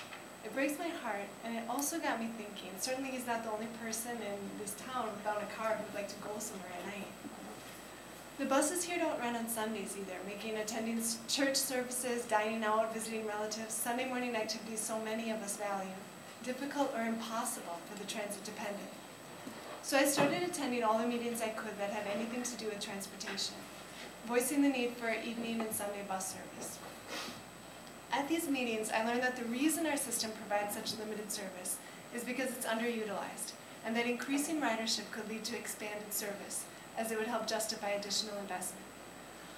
It breaks my heart, and it also got me thinking. Certainly he's not the only person in this town without a car who'd like to go somewhere at night. The buses here don't run on Sundays either, making attending church services, dining out, visiting relatives, Sunday morning activities so many of us value, difficult or impossible for the transit dependent. So I started attending all the meetings I could that had anything to do with transportation, voicing the need for evening and Sunday bus service. At these meetings, I learned that the reason our system provides such limited service is because it's underutilized, and that increasing ridership could lead to expanded service, as it would help justify additional investment.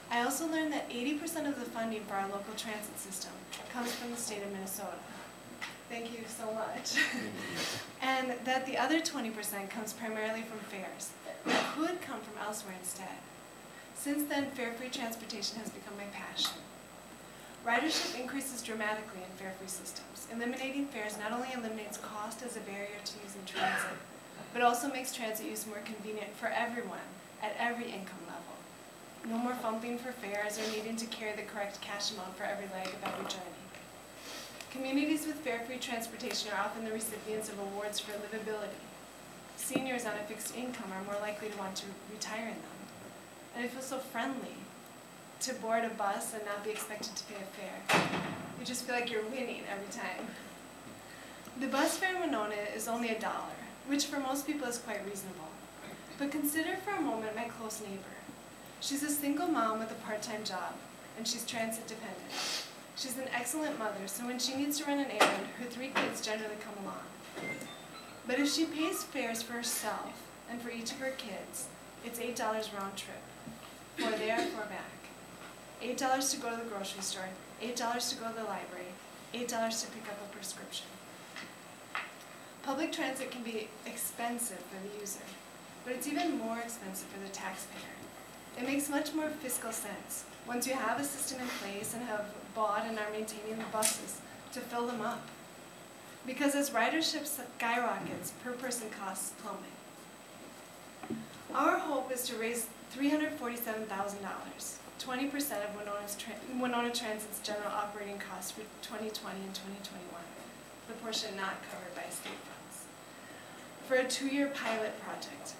I also learned that 80% of the funding for our local transit system comes from the state of Minnesota. Thank you so much. and that the other 20% comes primarily from fares that could come from elsewhere instead. Since then, fare-free transportation has become my passion. Ridership increases dramatically in fare-free systems. Eliminating fares not only eliminates cost as a barrier to using transit, but also makes transit use more convenient for everyone at every income level. No more fumbling for fares or needing to carry the correct cash amount for every leg of every journey. Communities with fare-free transportation are often the recipients of awards for livability. Seniors on a fixed income are more likely to want to retire in them. And it feels so friendly to board a bus and not be expected to pay a fare. You just feel like you're winning every time. The bus fare in Winona is only a dollar, which for most people is quite reasonable. But consider for a moment my close neighbor. She's a single mom with a part-time job, and she's transit dependent. She's an excellent mother, so when she needs to run an errand, her three kids generally come along. But if she pays fares for herself and for each of her kids, it's $8 round trip, for there, for back. $8 to go to the grocery store, $8 to go to the library, $8 to pick up a prescription. Public transit can be expensive for the user, but it's even more expensive for the taxpayer. It makes much more fiscal sense once you have a system in place and have bought and are maintaining the buses to fill them up. Because as ridership skyrockets, per person costs plummet. Our hope is to raise $347,000, 20% of Winona's tra Winona Transit's general operating costs for 2020 and 2021, the portion not covered by state funds, for a two-year pilot project.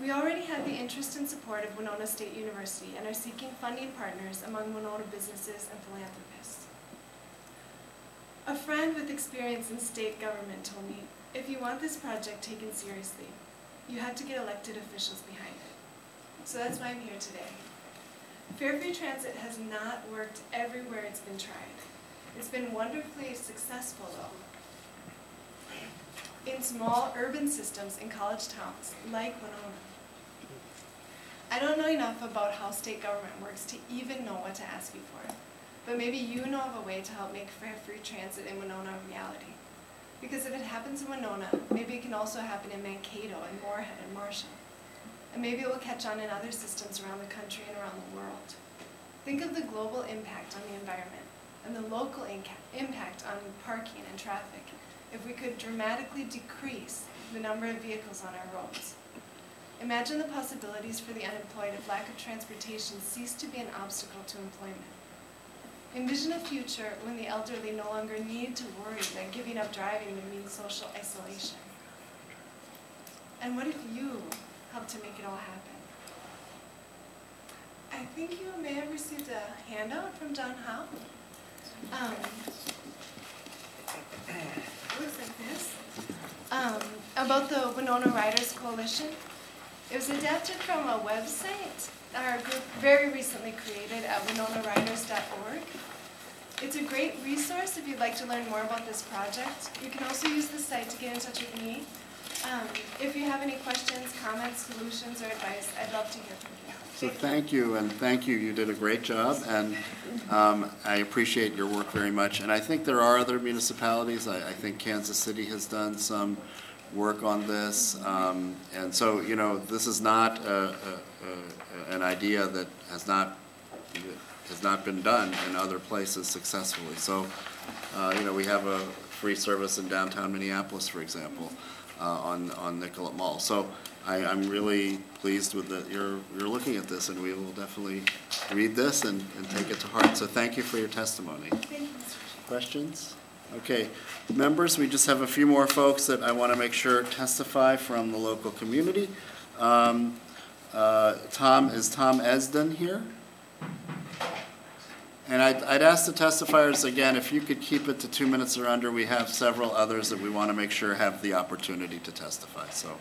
We already have the interest and support of Winona State University and are seeking funding partners among Winona businesses and philanthropists. A friend with experience in state government told me, if you want this project taken seriously, you have to get elected officials behind it. So that's why I'm here today. Fare-free Transit has not worked everywhere it's been tried. It's been wonderfully successful though. In small urban systems in college towns like Winona. I don't know enough about how state government works to even know what to ask you for. But maybe you know of a way to help make fare-free transit in Winona a reality. Because if it happens in Winona, maybe it can also happen in Mankato and Moorhead and Marshall. And maybe it will catch on in other systems around the country and around the world. Think of the global impact on the environment and the local impact on parking and traffic if we could dramatically decrease the number of vehicles on our roads. Imagine the possibilities for the unemployed if lack of transportation ceased to be an obstacle to employment. Envision a future when the elderly no longer need to worry that giving up driving would mean social isolation. And what if you helped to make it all happen? I think you may have received a handout from John Howe. Um, like this. Um, about the Winona Riders Coalition. It was adapted from a website our group very recently created at winonariders.org. It's a great resource if you'd like to learn more about this project. You can also use the site to get in touch with me. Um, if you have any questions, comments, solutions, or advice, I'd love to hear from you. So thank you, and thank you. You did a great job, and um, I appreciate your work very much. And I think there are other municipalities. I, I think Kansas City has done some work on this. Um, and so, you know, this is not a, a, a, an idea that has not has not been done in other places successfully. So, uh, you know, we have a free service in downtown Minneapolis, for example, uh, on on Nicollet Mall. So, I, am really pleased with that you're you're looking at this, and we will definitely read this and, and take it to heart. So, thank you for your testimony. Questions? Okay, members, we just have a few more folks that I want to make sure testify from the local community. Um, uh, Tom, is Tom Esden here? And I'd, I'd ask the testifiers again, if you could keep it to two minutes or under, we have several others that we want to make sure have the opportunity to testify, so.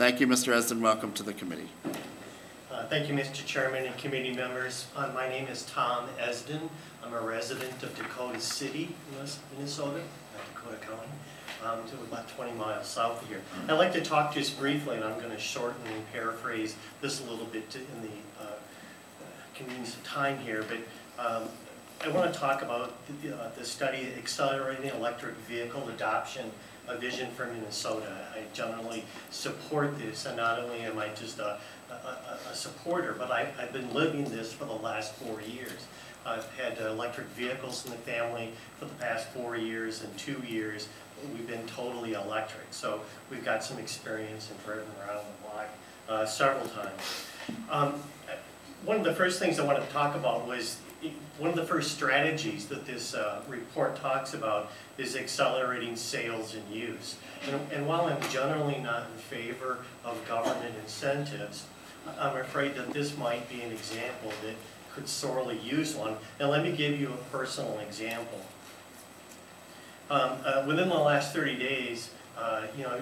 Thank you, Mr. Esden, welcome to the committee. Uh, thank you, Mr. Chairman and committee members. Uh, my name is Tom Esden. I'm a resident of Dakota City, Minnesota, Dakota County. um, to about 20 miles south of here. I'd like to talk just briefly, and I'm going to shorten and paraphrase this a little bit in the uh, convenience of time here, but um, I want to talk about the, uh, the study accelerating electric vehicle adoption, a vision for Minnesota. I generally support this, and not only am I just a, a, a- supporter, but I, I've been living this for the last four years. I've had electric vehicles in the family for the past four years and two years. We've been totally electric, so we've got some experience and driven around the block uh, several times. Um, one of the first things I wanted to talk about was one of the first strategies that this uh, report talks about is accelerating sales and use. And, and while I'm generally not in favor of government incentives, I'm afraid that this might be an example that could sorely use one. And let me give you a personal example. Um, uh, within the last 30 days, uh, you know,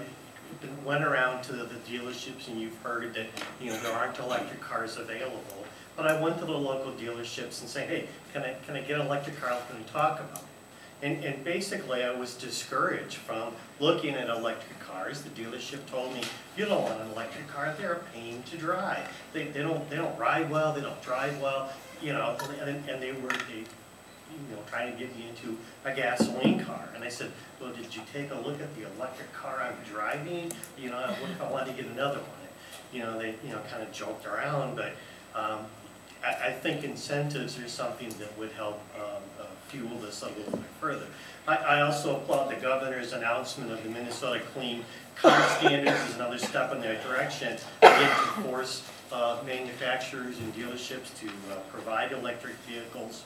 went around to the dealerships and you've heard that, you know, there aren't electric cars available. But I went to the local dealerships and say, hey, can I, can I get an electric car? Can talk about it? And, and basically, I was discouraged from looking at electric cars. The dealership told me, you don't want an electric car, they're a pain to drive. They, they don't, they don't ride well, they don't drive well, you know, and, and they were, they, you know, trying to get me into a gasoline car. And I said, well, did you take a look at the electric car I'm driving? You know, I wanted to get another one? You know, they, you know, kind of joked around, but, um, I, I think incentives are something that would help, um, uh, fuel this a little bit further. I, I also applaud the governor's announcement of the Minnesota Clean Car Standards as another step in that direction, again, to force, uh, manufacturers and dealerships to, uh, provide electric vehicles.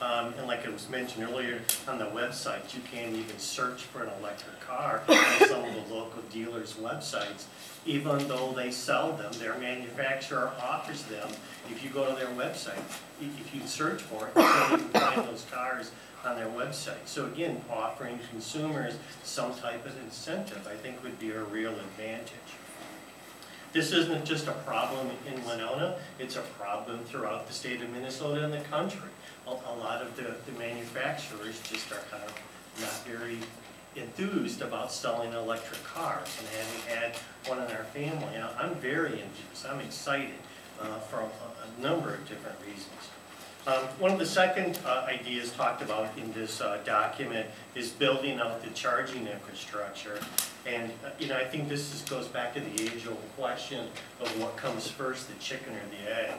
Um, and like it was mentioned earlier, on the website, you can't even search for an electric car on some of the local dealers' websites, even though they sell them, their manufacturer offers them. If you go to their website, if you search for it, you can't find those cars on their website. So again, offering consumers some type of incentive, I think would be a real advantage. This isn't just a problem in Winona, it's a problem throughout the state of Minnesota and the country. A, a lot of the, the manufacturers just are kind of not very enthused about selling electric cars. And having had one in our family, I'm very enthused, I'm excited uh, for a, a number of different reasons. Um, One of the second uh, ideas talked about in this uh, document is building out the charging infrastructure. And, uh, you know, I think this is, goes back to the age-old question of what comes first, the chicken or the egg.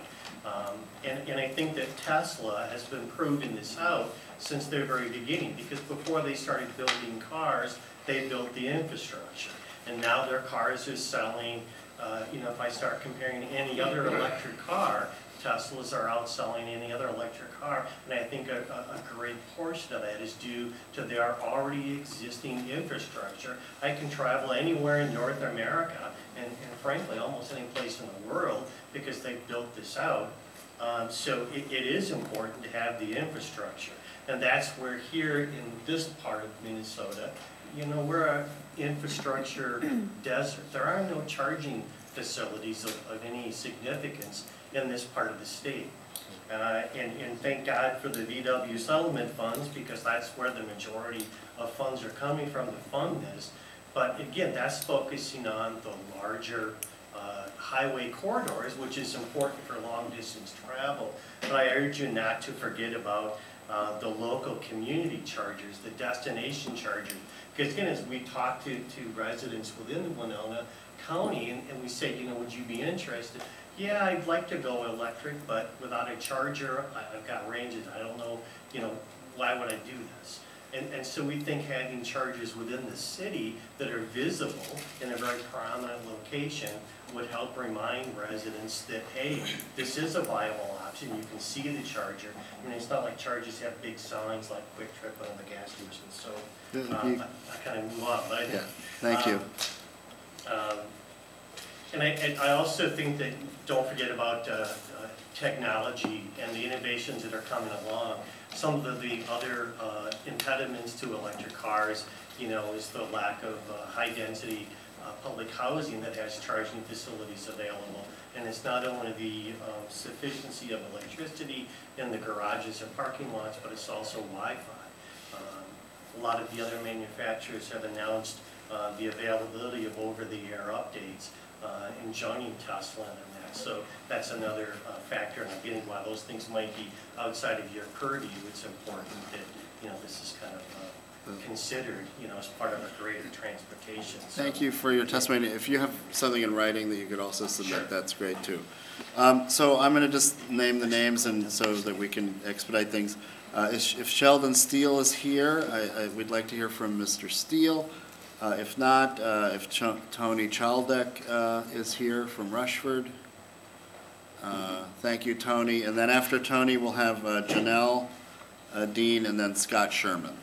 Um, And, and I think that Tesla has been proving this out since their very beginning, because before they started building cars, they built the infrastructure. And now their cars are selling, uh, you know, if I start comparing any other electric car, Teslas are outselling any other electric car, and I think a, a, a great portion of that is due to their already existing infrastructure. I can travel anywhere in North America, and, and frankly, almost any place in the world, because they've built this out. Um, so it, it is important to have the infrastructure, and that's where here in this part of Minnesota, you know, we're a infrastructure desert. There are no charging facilities of, of any significance in this part of the state. Uh, and, and thank God for the VW settlement funds, because that's where the majority of funds are coming from to fund this. But again, that's focusing on the larger uh, highway corridors, which is important for long-distance travel. But I urge you not to forget about uh, the local community chargers, the destination chargers. Because again, as we talk to, to residents within the Winona County, and, and we say, you know, would you be interested? Yeah, I'd like to go electric, but without a charger, I- I've got ranges, I don't know, you know, why would I do this? And, and so we think having chargers within the city that are visible in a very prominent location would help remind residents that, hey, this is a viable option, you can see the charger. I mean, it's not like chargers have big signs like Quick Trip on the gas station, so um, I, I kind of move on, but I. Yeah, thank you. Um, And I, and I also think that, don't forget about uh, uh, technology and the innovations that are coming along. Some of the, the other uh, impediments to electric cars, you know, is the lack of uh, high-density uh, public housing that has charging facilities available. And it's not only the um, sufficiency of electricity in the garages and parking lots, but it's also Wi-Fi. Um, a lot of the other manufacturers have announced uh, the availability of over-the-air updates uh, and joining Tesla in that. So that's another uh, factor, and again, while those things might be outside of your purview, it's important that, you know, this is kind of uh, considered, you know, as part of a greater transportation. So- Thank you for your testimony. If you have something in writing that you could also submit, that's great too. Um, So I'm going to just name the names and so that we can expedite things. Uh, If if Sheldon Steele is here, I, I, we'd like to hear from Mr. Steele. Uh, If not, uh, if Cho- Tony Chladek uh, is here from Rushford. Uh, Thank you, Tony. And then after Tony, we'll have uh, Janelle uh, Dean and then Scott Sherman.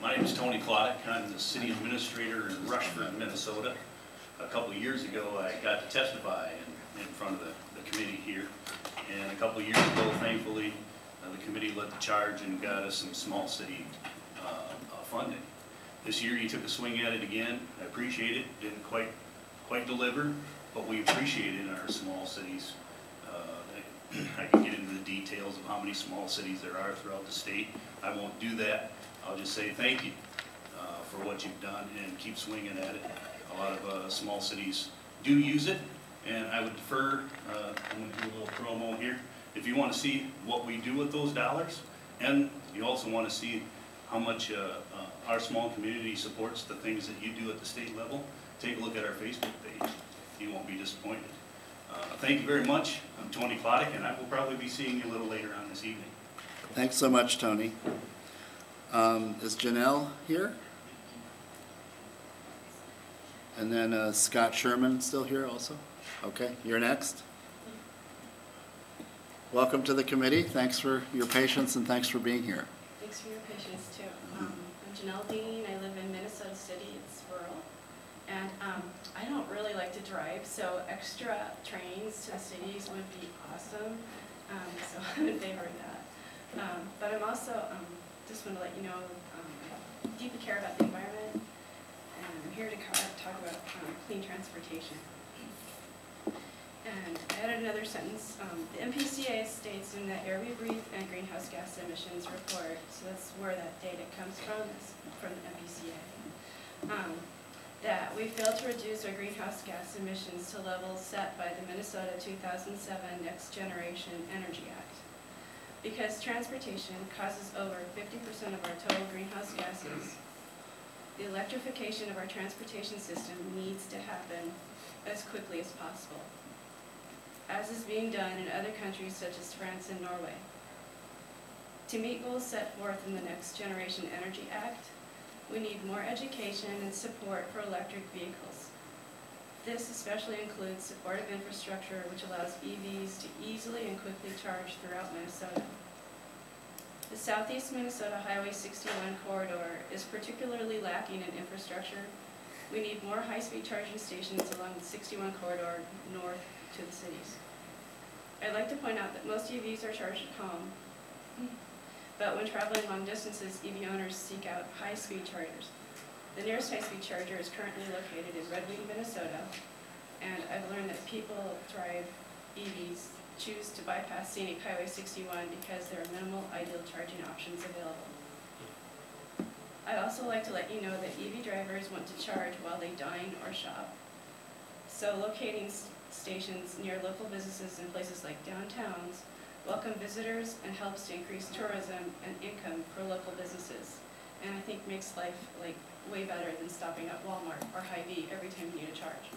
My name is Tony Chladek. I'm the city administrator in Rushford, Minnesota. A couple of years ago, I got to testify in, in front of the, the committee here. And a couple of years ago, thankfully, uh, the committee led the charge and got us some small city uh, uh, funding. This year, you took a swing at it again. I appreciate it. Didn't quite, quite deliver, but we appreciate it in our small cities. Uh, I can get into the details of how many small cities there are throughout the state. I won't do that. I'll just say thank you uh, for what you've done and keep swinging at it. A lot of uh, small cities do use it, and I would defer, uh, I'm going to do a little promo here. If you want to see what we do with those dollars, and you also want to see how much uh, uh, our small community supports the things that you do at the state level, take a look at our Facebook page. You won't be disappointed. Uh, Thank you very much. I'm Tony Klodek, and I will probably be seeing you a little later on this evening. Thanks so much, Tony. Um, Is Janelle here? And then uh, Scott Sherman still here also? Okay, you're next. Welcome to the committee. Thanks for your patience and thanks for being here. Thanks for your patience too. Um, I'm Janelle Dean, I live in Minnesota City, it's rural. And um, I don't really like to drive, so extra trains to the cities would be awesome. Um, So I'm in favor of that. Um, But I'm also, um, just want to let you know, um, I deeply care about the environment. And I'm here to talk about um, clean transportation. And I added another sentence. Um, The MPCA states in the air we breathe and greenhouse gas emissions report, so that's where that data comes from, from the MPCA, um, that we failed to reduce our greenhouse gas emissions to levels set by the Minnesota 2007 Next Generation Energy Act. Because transportation causes over 50% of our total greenhouse gases, the electrification of our transportation system needs to happen as quickly as possible as is being done in other countries such as France and Norway. To meet goals set forth in the Next Generation Energy Act, we need more education and support for electric vehicles. This especially includes supportive infrastructure which allows EVs to easily and quickly charge throughout Minnesota. The southeast Minnesota Highway 61 corridor is particularly lacking in infrastructure. We need more high-speed charging stations along the 61 corridor north to the cities. I'd like to point out that most EVs are charged at home, but when traveling long distances, EV owners seek out high-speed chargers. The nearest high-speed charger is currently located in Red Wing, Minnesota, and I've learned that people drive EVs choose to bypass scenic Highway 61 because there are minimal ideal charging options available. I'd also like to let you know that EV drivers want to charge while they dine or shop. So locating stations near local businesses in places like downtowns welcome visitors and helps to increase tourism and income for local businesses. And I think makes life like way better than stopping at Walmart or Hy-Vee every time you need a charge.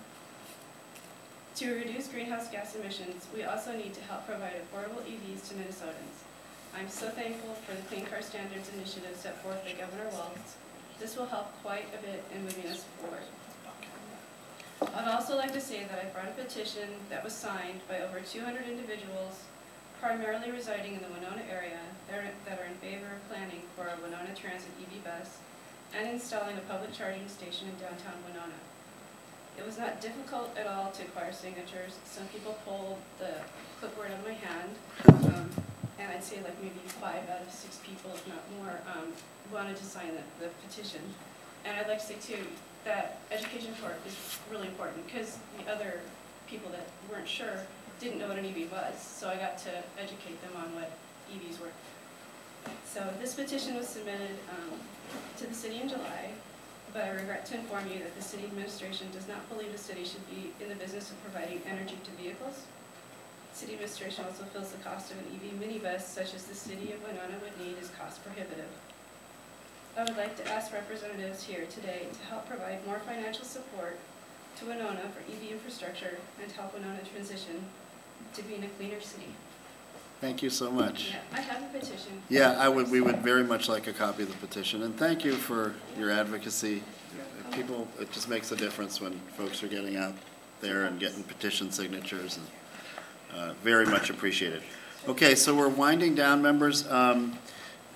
To reduce greenhouse gas emissions, we also need to help provide affordable EVs to Minnesotans. I'm so thankful for the Clean Car Standards initiative set forth by Governor Walz. This will help quite a bit in moving us forward. I'd also like to say that I brought a petition that was signed by over 200 individuals, primarily residing in the Winona area, that are- that are in favor of planning for a Winona Transit EV bus and installing a public charging station in downtown Winona. It was not difficult at all to acquire signatures. Some people pulled the clipboard out of my hand, um, and I'd say like maybe five out of six people, if not more, um, wanted to sign the, the petition. And I'd like to say too, that education part is really important, because the other people that weren't sure didn't know what an EV was, so I got to educate them on what EVs were. So this petition was submitted um, to the city in July, but I regret to inform you that the city administration does not believe the city should be in the business of providing energy to vehicles. City administration also feels the cost of an EV minibus such as the city of Winona would need is cost prohibitive. I would like to ask representatives here today to help provide more financial support to Winona for EV infrastructure and to help Winona transition to being a cleaner city. Thank you so much. Yeah, I have a petition. Yeah, I would, we would very much like a copy of the petition, and thank you for your advocacy. People, it just makes a difference when folks are getting out there and getting petition signatures, and uh, very much appreciated. Okay, so we're winding down, members. Um,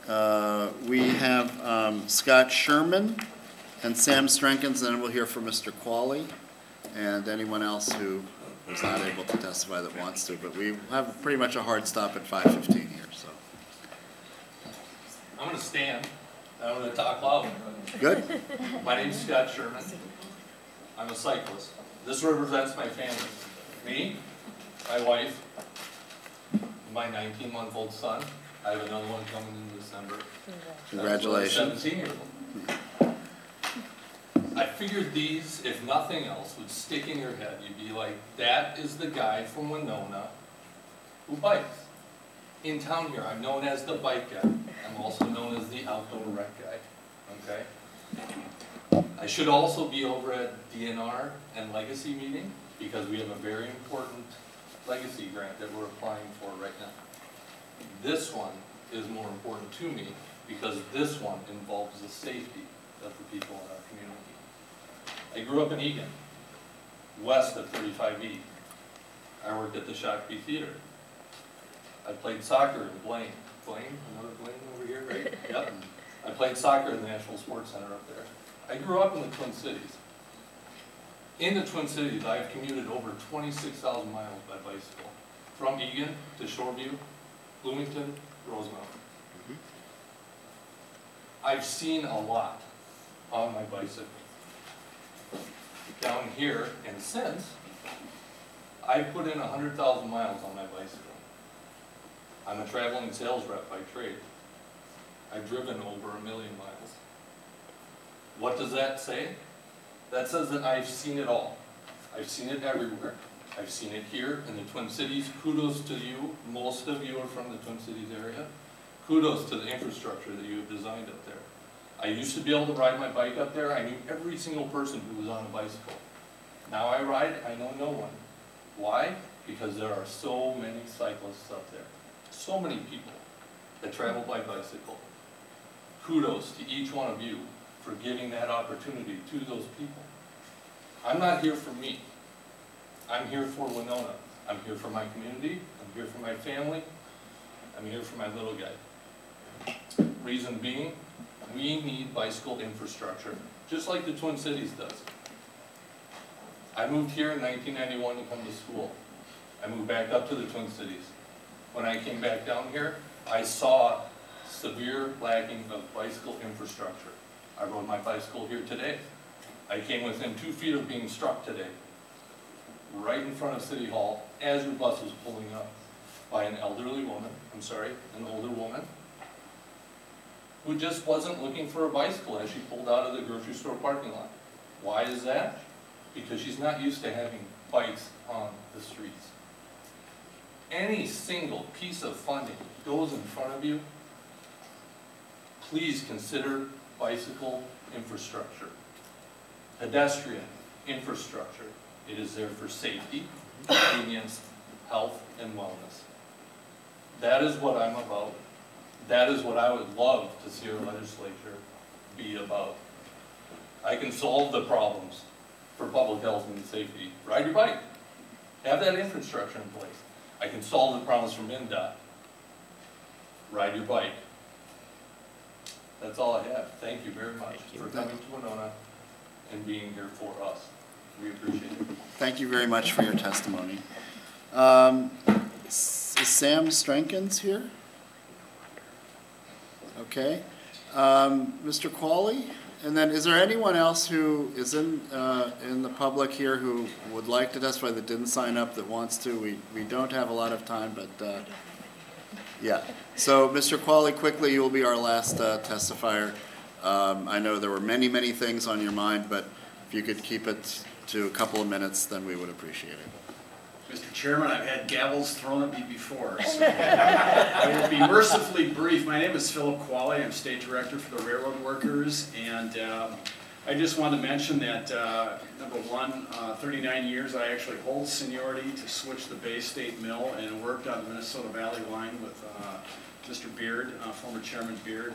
uh, We have um, Scott Sherman and Sam Strenkins, and then we'll hear from Mr. Qualley and anyone else who is not able to testify that wants to, but we have pretty much a hard stop at 5:15 here, so. I'm gonna stand, I'm gonna talk loud. Good. My name's Scott Sherman. I'm a cyclist. This represents my family. Me, my wife, my nineteen-month-old son. I have another one coming in December. Congratulations. Seventeen years old. I figured these, if nothing else, would stick in your head. You'd be like, that is the guy from Winona who bikes. In town here, I'm known as the bike guy. I'm also known as the outdoor rec guy, okay? I should also be over at DNR and Legacy meeting because we have a very important legacy grant that we're applying for right now. This one is more important to me because this one involves the safety of the people in our community. I grew up in Eagan, west of 35E. I worked at the Shakopee Theater. I played soccer in Blaine. Blaine, another Blaine over here, right? Yep. I played soccer in the National Sports Center up there. I grew up in the Twin Cities. In the Twin Cities, I've commuted over 26,000 miles by bicycle, from Eagan to Shoreview, Bloomington, Rosemount. Mm-hmm. I've seen a lot on my bicycle. Down here, and since, I've put in 100,000 miles on my bicycle. I'm a traveling sales rep by trade. I've driven over a million miles. What does that say? That says that I've seen it all. I've seen it everywhere. I've seen it here in the Twin Cities. Kudos to you. Most of you are from the Twin Cities area. Kudos to the infrastructure that you have designed up there. I used to be able to ride my bike up there. I knew every single person who was on a bicycle. Now I ride, I know no one. Why? Because there are so many cyclists up there. So many people that travel by bicycle. Kudos to each one of you for giving that opportunity to those people. I'm not here for me. I'm here for Winona. I'm here for my community. I'm here for my family. I'm here for my little guy. Reason being, we need bicycle infrastructure, just like the Twin Cities does. I moved here in 1991 to come to school. I moved back up to the Twin Cities. When I came back down here, I saw severe lacking of bicycle infrastructure. I rode my bicycle here today. I came within two feet of being struck today, right in front of City Hall, as your bus was pulling up, by an elderly woman, I'm sorry, an older woman, who just wasn't looking for a bicycle as she pulled out of the grocery store parking lot. Why is that? Because she's not used to having bikes on the streets. Any single piece of funding goes in front of you, please consider bicycle infrastructure. Pedestrian infrastructure. It is there for safety, convenience, health, and wellness. That is what I'm about. That is what I would love to see our legislature be about. I can solve the problems for public health and safety. Ride your bike. Have that infrastructure in place. I can solve the problems from MnDOT. Ride your bike. That's all I have. Thank you very much for coming to Winona and being here for us. We appreciate it. Thank you very much for your testimony. Um, Is Sam Strenkins here? Okay. Um, Mr. Qualley? And then, is there anyone else who is in, uh, in the public here who would like to testify that didn't sign up that wants to? We, we don't have a lot of time, but, uh, Yeah. So, Mr. Qualley, quickly, you will be our last uh, testifier. Um, I know there were many, many things on your mind, but if you could keep it to a couple of minutes, then we would appreciate it. Mr. Chairman, I've had gavels thrown at me before, so I will be mercifully brief. My name is Philip Qualley. I'm State Director for the Railroad Workers, and um, I just wanted to mention that, uh, number one, uh, 39 years I actually hold seniority to switch the Bay State Mill and worked on the Minnesota Valley line with uh, Mr. Beard, uh, former Chairman Beard.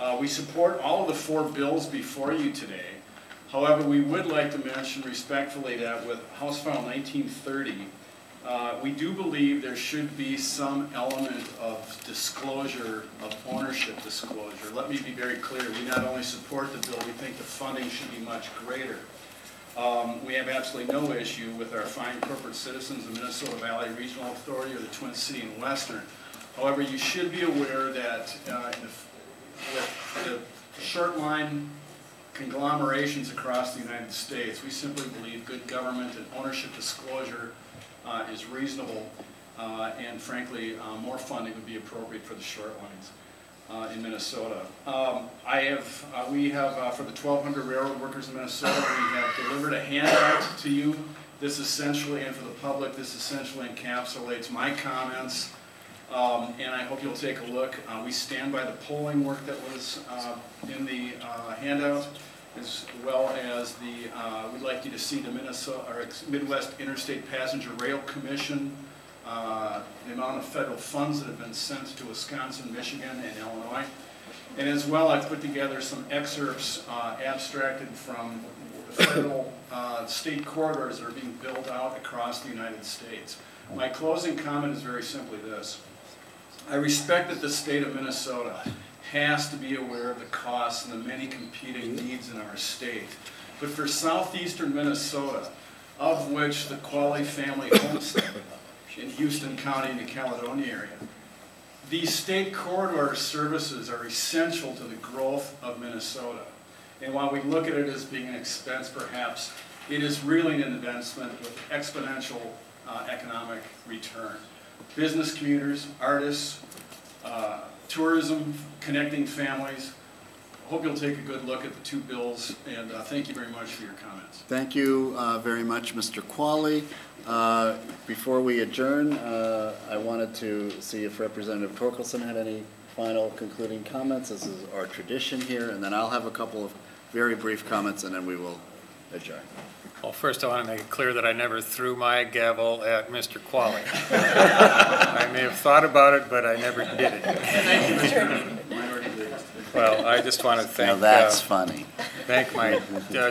Uh, We support all of the four bills before you today. However, we would like to mention respectfully that with House File 1930, uh, we do believe there should be some element of disclosure, of ownership disclosure. Let me be very clear, we not only support the bill, we think the funding should be much greater. Um, We have absolutely no issue with our fine corporate citizens, the Minnesota Valley Regional Authority or the Twin City and Western. However, you should be aware that uh, if- with the short line conglomerations across the United States, we simply believe good government and ownership disclosure uh, is reasonable, uh, and frankly, uh, more funding would be appropriate for the short lines uh, in Minnesota. Um, I have, uh, we have, for the 1,200 railroad workers in Minnesota, we have delivered a handout to you. This essentially, and for the public, this essentially encapsulates my comments, um, and I hope you'll take a look. We stand by the polling work that was in the handout, as well as the, uh, we'd like you to see the Minnesota, or Midwest Interstate Passenger Rail Commission, uh, the amount of federal funds that have been sent to Wisconsin, Michigan, and Illinois. And as well, I've put together some excerpts uh, abstracted from the federal uh, state corridors that are being built out across the United States. My closing comment is very simply this. I respect that the state of Minnesota has to be aware of the costs and the many competing needs in our state. But for southeastern Minnesota, of which the Qualley family homestead in Houston County the Caledonia area, these state corridor services are essential to the growth of Minnesota. And while we look at it as being an expense perhaps, it is really an investment with exponential uh, economic return. Business commuters, artists, uh, tourism, connecting families. I Hope you'll take a good look at the two bills, and uh, thank you very much for your comments. Thank you uh, very much, Mr. Qualley. Uh, Before we adjourn, uh, I wanted to see if Representative Torkelson had any final concluding comments. This is our tradition here, and then I'll have a couple of very brief comments, and then we will adjourn. Well, first I want to make it clear that I never threw my gavel at Mr. Qualley. I may have thought about it, but I never did it. Well, I just want to thank. Now that's uh, funny. Thank my uh,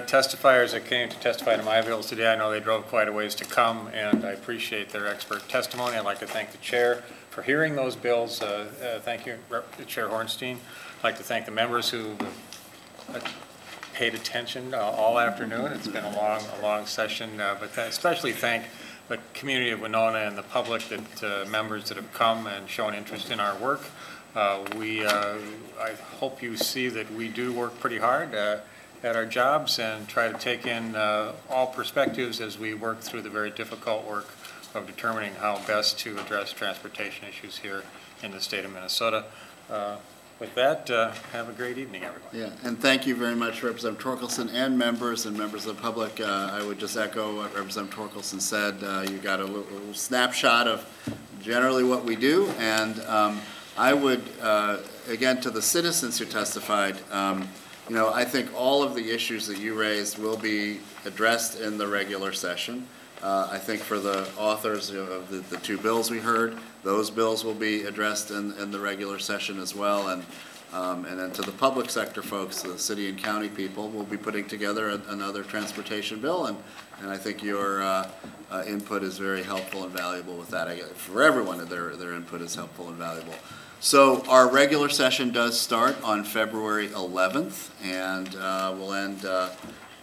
testifiers that came to testify to my bills today. I know they drove quite a ways to come, and I appreciate their expert testimony. I'd like to thank the chair for hearing those bills. Uh, uh, Thank you, Rep- Chair Hornstein. I'd like to thank the members who uh, paid attention uh, all afternoon. It's been a long, a long session, uh, but especially thank the community of Winona and the public that, uh, members that have come and shown interest in our work. We, I hope you see that we do work pretty hard at our jobs and try to take in uh, all perspectives as we work through the very difficult work of determining how best to address transportation issues here in the state of Minnesota. Uh, With that, uh, have a great evening, everyone. Yeah, and thank you very much, Representative Torkelson and members and members of the public. Uh, I would just echo what Representative Torkelson said. Uh, You got a little little snapshot of generally what we do, and um, I would, uh, again, to the citizens who testified, um, you know, I think all of the issues that you raised will be addressed in the regular session. Uh, I think for the authors of the, the two bills we heard, those bills will be addressed in, in the regular session as well. And, um, and then to the public sector folks, the city and county people, we'll be putting together a- another transportation bill. And, and I think your, uh, uh, input is very helpful and valuable with that. I For everyone, their, their input is helpful and valuable. So our regular session does start on February 11th, and uh, we'll end, uh,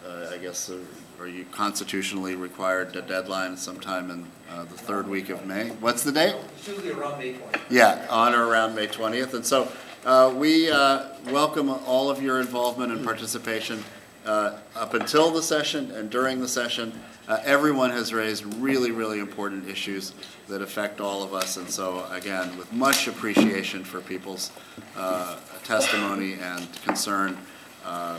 uh, I guess, uh, are you constitutionally required a deadline sometime in uh, the third week of May? What's the date? Usually around May 20th. Yeah, on or around May 20th. And so uh, we uh, welcome all of your involvement and participation uh, up until the session and during the session, uh, everyone has raised really, really important issues that affect all of us. And so, again, with much appreciation for people's uh, testimony and concern, uh,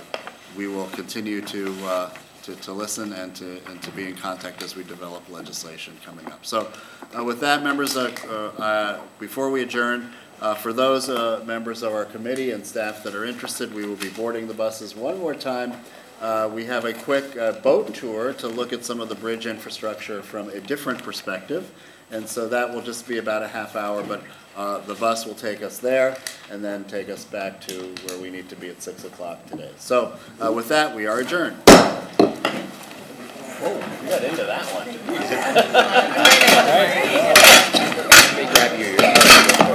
we will continue to, uh, to, to listen and to, and to be in contact as we develop legislation coming up. So uh, with that, members, uh, uh, before we adjourn, uh, for those uh, members of our committee and staff that are interested, we will be boarding the buses one more time. We have a quick boat tour to look at some of the bridge infrastructure from a different perspective. And so that will just be about a half hour, but uh, the bus will take us there and then take us back to where we need to be at 6 o'clock today. So uh, with that, we are adjourned. Whoa, we got into that one.